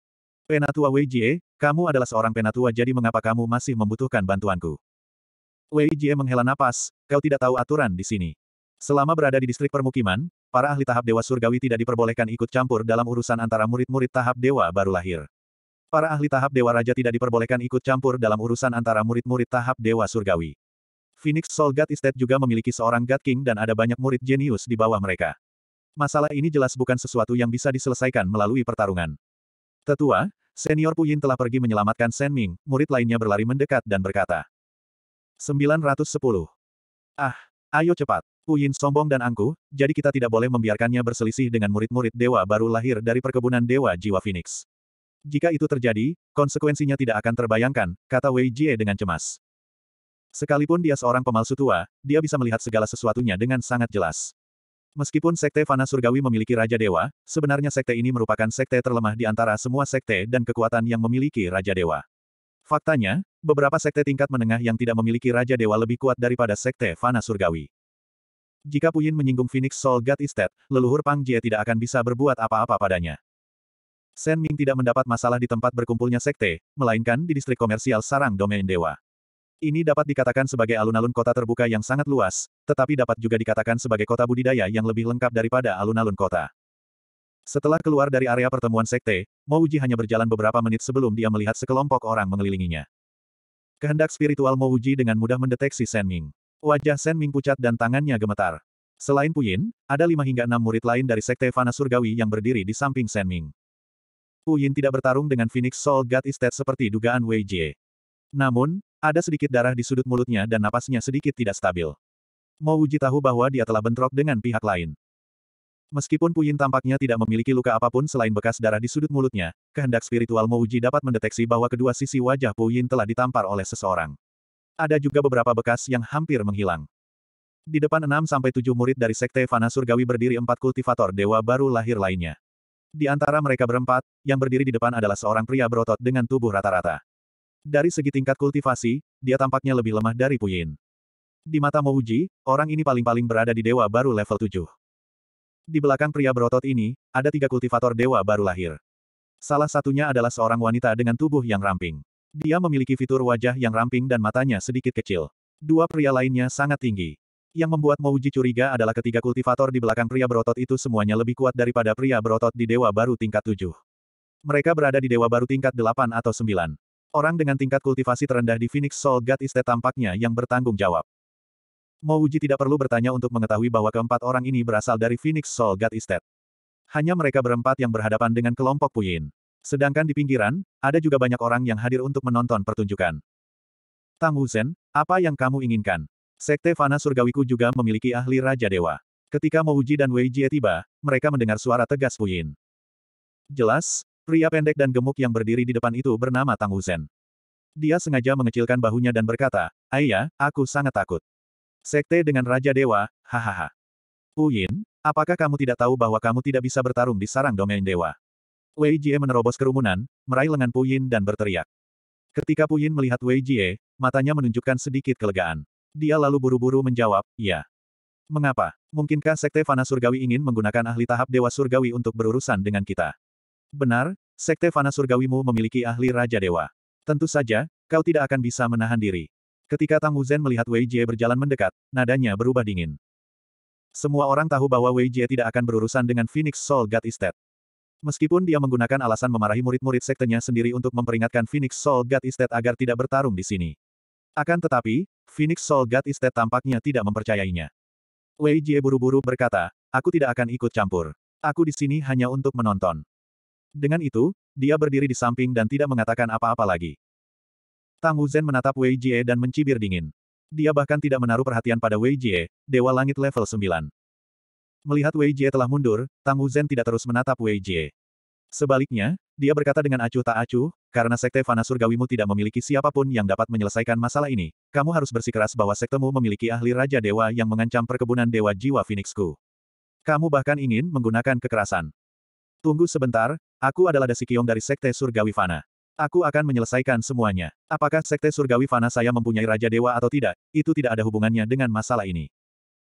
Penatua Wei Jie, kamu adalah seorang penatua jadi mengapa kamu masih membutuhkan bantuanku? Wei Jie menghela napas, kau tidak tahu aturan di sini. Selama berada di distrik permukiman, para ahli tahap Dewa Surgawi tidak diperbolehkan ikut campur dalam urusan antara murid-murid tahap Dewa baru lahir. Para ahli tahap Dewa Raja tidak diperbolehkan ikut campur dalam urusan antara murid-murid tahap Dewa Surgawi. Phoenix Soul God Estate juga memiliki seorang God King dan ada banyak murid jenius di bawah mereka. Masalah ini jelas bukan sesuatu yang bisa diselesaikan melalui pertarungan. Tetua, Senior Puyin telah pergi menyelamatkan Sen Ming, murid lainnya berlari mendekat dan berkata. 910. Ah, ayo cepat. Puyin sombong dan angkuh, jadi kita tidak boleh membiarkannya berselisih dengan murid-murid dewa baru lahir dari perkebunan dewa jiwa Phoenix. Jika itu terjadi, konsekuensinya tidak akan terbayangkan, kata Wei Jie dengan cemas. Sekalipun dia seorang pemalsu tua, dia bisa melihat segala sesuatunya dengan sangat jelas. Meskipun Sekte Fana Surgawi memiliki Raja Dewa, sebenarnya sekte ini merupakan sekte terlemah di antara semua sekte dan kekuatan yang memiliki Raja Dewa. Faktanya, beberapa sekte tingkat menengah yang tidak memiliki Raja Dewa lebih kuat daripada sekte Fana Surgawi. Jika Puyin menyinggung Phoenix Soul God Estate, leluhur Pang Jie tidak akan bisa berbuat apa-apa padanya. Sen Ming tidak mendapat masalah di tempat berkumpulnya sekte, melainkan di distrik komersial sarang domain dewa. Ini dapat dikatakan sebagai alun-alun kota terbuka yang sangat luas, tetapi dapat juga dikatakan sebagai kota budidaya yang lebih lengkap daripada alun-alun kota. Setelah keluar dari area pertemuan sekte, Mo Wuji hanya berjalan beberapa menit sebelum dia melihat sekelompok orang mengelilinginya. Kehendak spiritual Mo Wuji dengan mudah mendeteksi Sen Ming. Wajah Sen Ming pucat dan tangannya gemetar. Selain Puyin, ada lima hingga enam murid lain dari Sekte Fana Surgawi yang berdiri di samping Sen Ming. Puyin tidak bertarung dengan Phoenix Soul God Estate seperti dugaan Wei Jie. Namun, ada sedikit darah di sudut mulutnya dan napasnya sedikit tidak stabil. Mo Wuji tahu bahwa dia telah bentrok dengan pihak lain. Meskipun Puyin tampaknya tidak memiliki luka apa pun selain bekas darah di sudut mulutnya, kehendak spiritual Mouji dapat mendeteksi bahwa kedua sisi wajah Puyin telah ditampar oleh seseorang. Ada juga beberapa bekas yang hampir menghilang. Di depan 6-7 murid dari Sekte Fana Surgawi berdiri empat kultivator dewa baru lahir lainnya. Di antara mereka berempat, yang berdiri di depan adalah seorang pria berotot dengan tubuh rata-rata. Dari segi tingkat kultivasi, dia tampaknya lebih lemah dari Puyin. Di mata Mouji, orang ini paling-paling berada di dewa baru level 7. Di belakang pria berotot ini, ada tiga kultivator dewa baru lahir. Salah satunya adalah seorang wanita dengan tubuh yang ramping. Dia memiliki fitur wajah yang ramping dan matanya sedikit kecil. Dua pria lainnya sangat tinggi. Yang membuat Mouji curiga adalah ketiga kultivator di belakang pria berotot itu semuanya lebih kuat daripada pria berotot di Dewa Baru tingkat 7. Mereka berada di Dewa Baru tingkat 8 atau 9. Orang dengan tingkat kultivasi terendah di Phoenix Soul God Estate tampaknya yang bertanggung jawab. Mo Wuji tidak perlu bertanya untuk mengetahui bahwa keempat orang ini berasal dari Phoenix Soul God Estate. Hanya mereka berempat yang berhadapan dengan kelompok Puyin. Sedangkan di pinggiran, ada juga banyak orang yang hadir untuk menonton pertunjukan. Tang Wuzhen, apa yang kamu inginkan? Sekte Fana Surgawiku juga memiliki ahli Raja Dewa. Ketika Mo Wuji dan Wei Jie tiba, mereka mendengar suara tegas Puyin. Jelas, Pria pendek dan gemuk yang berdiri di depan itu bernama Tang Wuzen. Dia sengaja mengecilkan bahunya dan berkata, Ayah, aku sangat takut. Sekte dengan Raja Dewa, hahaha. Puyin, apakah kamu tidak tahu bahwa kamu tidak bisa bertarung di sarang domain dewa? Wei Jie menerobos kerumunan, meraih lengan Puyin dan berteriak. Ketika Puyin melihat Wei Jie, matanya menunjukkan sedikit kelegaan. Dia lalu buru-buru menjawab, ya. Mengapa? Mungkinkah Sekte Fana Surgawi ingin menggunakan ahli tahap Dewa Surgawi untuk berurusan dengan kita? Benar, Sekte Fana Surgawimu memiliki ahli Raja Dewa. Tentu saja, kau tidak akan bisa menahan diri. Ketika Tang Wuzen melihat Wei Jie berjalan mendekat, nadanya berubah dingin. Semua orang tahu bahwa Wei Jie tidak akan berurusan dengan Phoenix Soul God Estate. Meskipun dia menggunakan alasan memarahi murid-murid sektenya sendiri untuk memperingatkan Phoenix Soul God Estate agar tidak bertarung di sini. Akan tetapi, Phoenix Soul God Estate tampaknya tidak mempercayainya. Wei Jie buru-buru berkata, aku tidak akan ikut campur. Aku di sini hanya untuk menonton. Dengan itu, dia berdiri di samping dan tidak mengatakan apa-apa lagi. Tang Wuzhen menatap Wei Jie dan mencibir dingin. Dia bahkan tidak menaruh perhatian pada Wei Jie, Dewa Langit level 9. Melihat Wei Jie telah mundur, Tang Wuzhen tidak terus menatap Wei Jie. Sebaliknya, dia berkata dengan acuh tak acuh, karena Sekte Fana Surgawimu tidak memiliki siapa pun yang dapat menyelesaikan masalah ini, kamu harus bersikeras bahwa sektemu memiliki ahli Raja Dewa yang mengancam perkebunan Dewa Jiwa Phoenixku. Kamu bahkan ingin menggunakan kekerasan. Tunggu sebentar, aku adalah Dasi Kiong dari Sekte Surgawi Fana. Aku akan menyelesaikan semuanya. Apakah Sekte Surgawi Fana saya mempunyai Raja Dewa atau tidak, itu tidak ada hubungannya dengan masalah ini.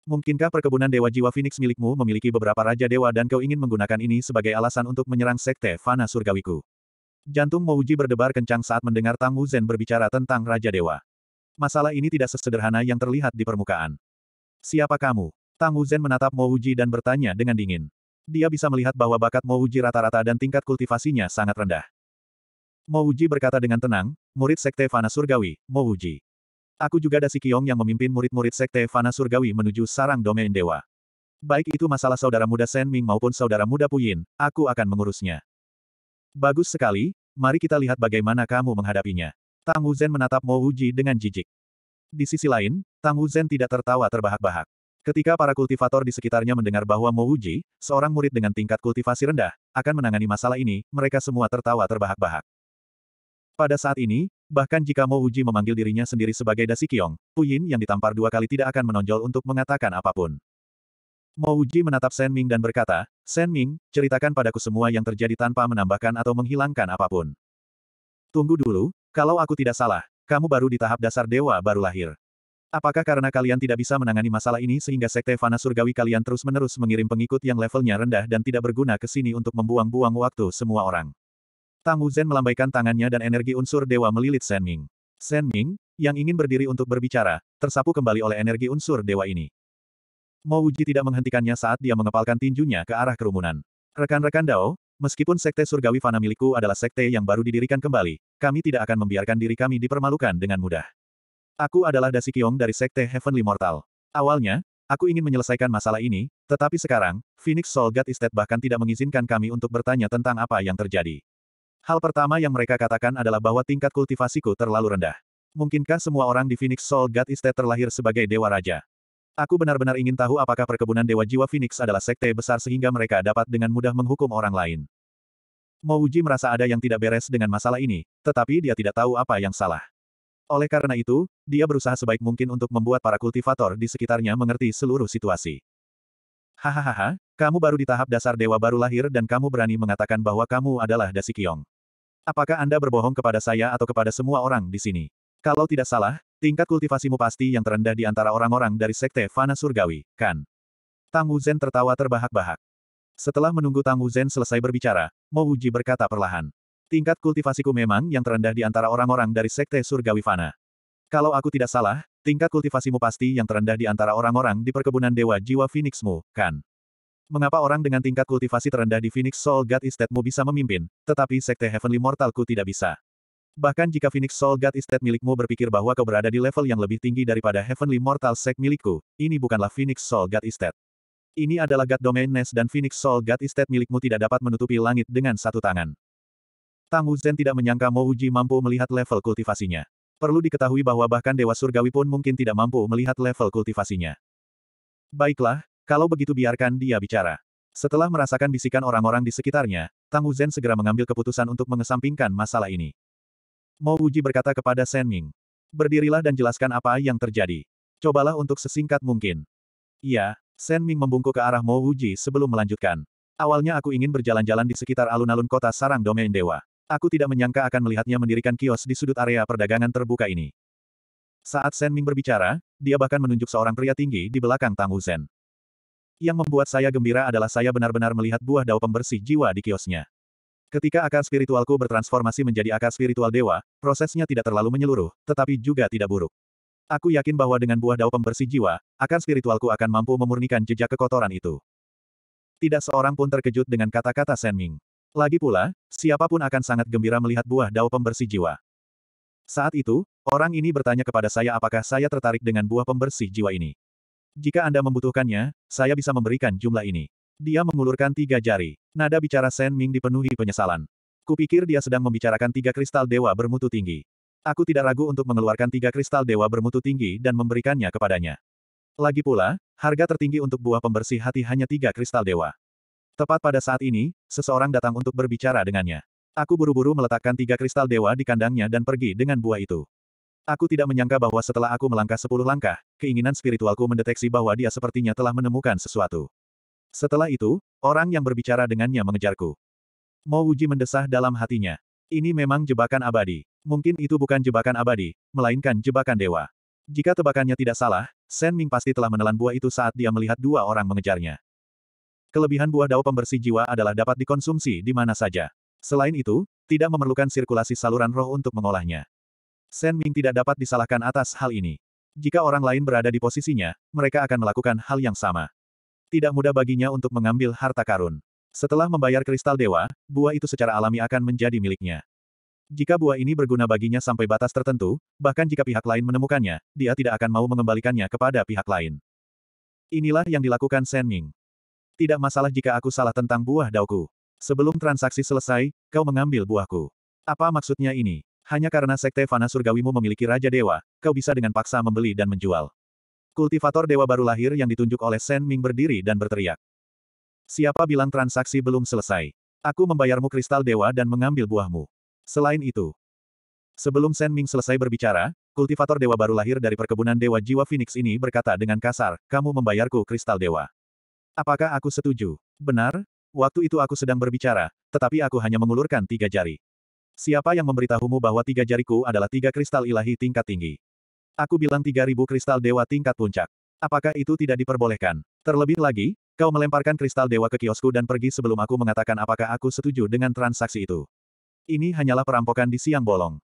Mungkinkah perkebunan Dewa Jiwa Phoenix milikmu memiliki beberapa Raja Dewa dan kau ingin menggunakan ini sebagai alasan untuk menyerang Sekte Fana Surgawiku? Jantung Mouji berdebar kencang saat mendengar Tang Wuzhen berbicara tentang Raja Dewa. Masalah ini tidak sesederhana yang terlihat di permukaan. Siapa kamu? Tang Wuzhen menatap Mouji dan bertanya dengan dingin. Dia bisa melihat bahwa bakat Mouji rata-rata dan tingkat kultivasinya sangat rendah. Mouji berkata dengan tenang, murid Sekte Fana Surgawi, Mouji. Aku juga Dasi Kiong yang memimpin murid-murid Sekte Fana Surgawi menuju sarang domain dewa. Baik itu masalah saudara muda Sen Ming maupun saudara muda Puyin, aku akan mengurusnya. Bagus sekali, mari kita lihat bagaimana kamu menghadapinya. Tang Wuzhen menatap Mo Wuji dengan jijik. Di sisi lain, Tang Wuzhen tidak tertawa terbahak-bahak. Ketika para kultivator di sekitarnya mendengar bahwa Mo Wuji, seorang murid dengan tingkat kultivasi rendah, akan menangani masalah ini, mereka semua tertawa terbahak-bahak. Pada saat ini, bahkan jika Mo Wuji memanggil dirinya sendiri sebagai Dasi Kiong, Yin yang ditampar dua kali tidak akan menonjol untuk mengatakan apa pun. Mo Wuji menatap Sen Ming dan berkata, Sen Ming, ceritakan padaku semua yang terjadi tanpa menambahkan atau menghilangkan apa pun. Tunggu dulu, kalau aku tidak salah, kamu baru di tahap dasar dewa baru lahir. Apakah karena kalian tidak bisa menangani masalah ini sehingga Sekte Fana Surgawi kalian terus-menerus mengirim pengikut yang levelnya rendah dan tidak berguna ke sini untuk membuang-buang waktu semua orang? Tang Wuzhen melambaikan tangannya dan energi unsur dewa melilit Sen Ming. Sen Ming, yang ingin berdiri untuk berbicara, tersapu kembali oleh energi unsur dewa ini. Mo Wuji tidak menghentikannya saat dia mengepalkan tinjunya ke arah kerumunan. Rekan-rekan Dao, meskipun sekte surgawi fana milikku adalah sekte yang baru didirikan kembali, kami tidak akan membiarkan diri kami dipermalukan dengan mudah. Aku adalah Dasi Kiong dari sekte Heavenly Mortal. Awalnya, aku ingin menyelesaikan masalah ini, tetapi sekarang, Phoenix Soul God Estate bahkan tidak mengizinkan kami untuk bertanya tentang apa yang terjadi. Hal pertama yang mereka katakan adalah bahwa tingkat kultivasiku terlalu rendah. Mungkinkah semua orang di Phoenix Soul God Estate terlahir sebagai Dewa Raja? Aku benar-benar ingin tahu apakah perkebunan Dewa Jiwa Phoenix adalah sekte besar sehingga mereka dapat dengan mudah menghukum orang lain. Mouji merasa ada yang tidak beres dengan masalah ini, tetapi dia tidak tahu apa yang salah. Oleh karena itu, dia berusaha sebaik mungkin untuk membuat para kultivator di sekitarnya mengerti seluruh situasi. Hahaha, kamu baru di tahap dasar dewa baru lahir dan kamu berani mengatakan bahwa kamu adalah Dasi Kiong. Apakah Anda berbohong kepada saya atau kepada semua orang di sini? Kalau tidak salah, tingkat kultivasimu pasti yang terendah di antara orang-orang dari Sekte Fana Surgawi, kan? Tang Wuzen tertawa terbahak-bahak. Setelah menunggu Tang Wuzen selesai berbicara, Mo Wuji berkata perlahan. Tingkat kultivasiku memang yang terendah di antara orang-orang dari Sekte Surgawi Fana. Kalau aku tidak salah, tingkat kultivasimu pasti yang terendah di antara orang-orang di perkebunan Dewa Jiwa Phoenixmu, kan? Mengapa orang dengan tingkat kultivasi terendah di Phoenix Soul God Estate-mu bisa memimpin, tetapi Sekte Heavenly Mortalku tidak bisa? Bahkan jika Phoenix Soul God Estate milikmu berpikir bahwa kau berada di level yang lebih tinggi daripada Heavenly Mortal Sect milikku, ini bukanlah Phoenix Soul God Estate. Ini adalah God Domain Nest dan Phoenix Soul God Estate milikmu tidak dapat menutupi langit dengan satu tangan. Tang Wuzen tidak menyangka Mo Wuji mampu melihat level kultivasinya. Perlu diketahui bahwa bahkan Dewa Surgawi pun mungkin tidak mampu melihat level kultivasinya. Baiklah, kalau begitu biarkan dia bicara. Setelah merasakan bisikan orang-orang di sekitarnya, Tang Wuzen segera mengambil keputusan untuk mengesampingkan masalah ini. Mo Wuji berkata kepada Shen Ming. Berdirilah dan jelaskan apa yang terjadi. Cobalah untuk sesingkat mungkin. Iya, Shen Ming membungkuk ke arah Mo Wuji sebelum melanjutkan. Awalnya aku ingin berjalan-jalan di sekitar alun-alun kota sarang domain dewa. Aku tidak menyangka akan melihatnya mendirikan kios di sudut area perdagangan terbuka ini. Saat Shen Ming berbicara, dia bahkan menunjuk seorang pria tinggi di belakang Tang Wuzen. Yang membuat saya gembira adalah saya benar-benar melihat buah dao pembersih jiwa di kiosnya. Ketika akar spiritualku bertransformasi menjadi akar spiritual dewa, prosesnya tidak terlalu menyeluruh, tetapi juga tidak buruk. Aku yakin bahwa dengan buah dao pembersih jiwa, akar spiritualku akan mampu memurnikan jejak kekotoran itu. Tidak seorang pun terkejut dengan kata-kata Shen Ming. Lagi pula, siapa pun akan sangat gembira melihat buah dao pembersih jiwa. Saat itu, orang ini bertanya kepada saya apakah saya tertarik dengan buah pembersih jiwa ini. Jika Anda membutuhkannya, saya bisa memberikan jumlah ini. Dia mengulurkan tiga jari. Nada bicara Shen Ming dipenuhi penyesalan. Kupikir dia sedang membicarakan tiga kristal dewa bermutu tinggi. Aku tidak ragu untuk mengeluarkan tiga kristal dewa bermutu tinggi dan memberikannya kepadanya. Lagi pula, harga tertinggi untuk buah pembersih hati hanya tiga kristal dewa. Tepat pada saat ini, seseorang datang untuk berbicara dengannya. Aku buru-buru meletakkan tiga kristal dewa di kandangnya dan pergi dengan buah itu. Aku tidak menyangka bahwa setelah aku melangkah sepuluh langkah, keinginan spiritualku mendeteksi bahwa dia sepertinya telah menemukan sesuatu. Setelah itu, orang yang berbicara dengannya mengejarku. Mo Wuji mendesah dalam hatinya. Ini memang jebakan abadi. Mungkin itu bukan jebakan abadi, melainkan jebakan dewa. Jika tebakannya tidak salah, Shen Ming pasti telah menelan buah itu saat dia melihat dua orang mengejarnya. Kelebihan buah dao pembersih jiwa adalah dapat dikonsumsi di mana saja. Selain itu, tidak memerlukan sirkulasi saluran roh untuk mengolahnya. Shen Ming tidak dapat disalahkan atas hal ini. Jika orang lain berada di posisinya, mereka akan melakukan hal yang sama. Tidak mudah baginya untuk mengambil harta karun. Setelah membayar kristal dewa, buah itu secara alami akan menjadi miliknya. Jika buah ini berguna baginya sampai batas tertentu, bahkan jika pihak lain menemukannya, dia tidak akan mau mengembalikannya kepada pihak lain. Inilah yang dilakukan Shen Ming. Tidak masalah jika aku salah tentang buah dauku. Sebelum transaksi selesai, kau mengambil buahku. Apa maksudnya ini? Hanya karena sekte Fana Surgawimu memiliki Raja Dewa, kau bisa dengan paksa membeli dan menjual. Kultivator Dewa baru lahir yang ditunjuk oleh Shen Ming berdiri dan berteriak. Siapa bilang transaksi belum selesai? Aku membayarmu kristal dewa dan mengambil buahmu. Selain itu, sebelum Shen Ming selesai berbicara, kultivator dewa baru lahir dari perkebunan dewa jiwa Phoenix ini berkata dengan kasar, kamu membayarku kristal dewa. Apakah aku setuju? Benar, waktu itu aku sedang berbicara, tetapi aku hanya mengulurkan tiga jari. Siapa yang memberitahumu bahwa tiga jariku adalah tiga kristal ilahi tingkat tinggi? Aku bilang tiga ribu kristal dewa tingkat puncak. Apakah itu tidak diperbolehkan? Terlebih lagi, kau melemparkan kristal dewa ke kiosku dan pergi sebelum aku mengatakan apakah aku setuju dengan transaksi itu. Ini hanyalah perampokan di siang bolong.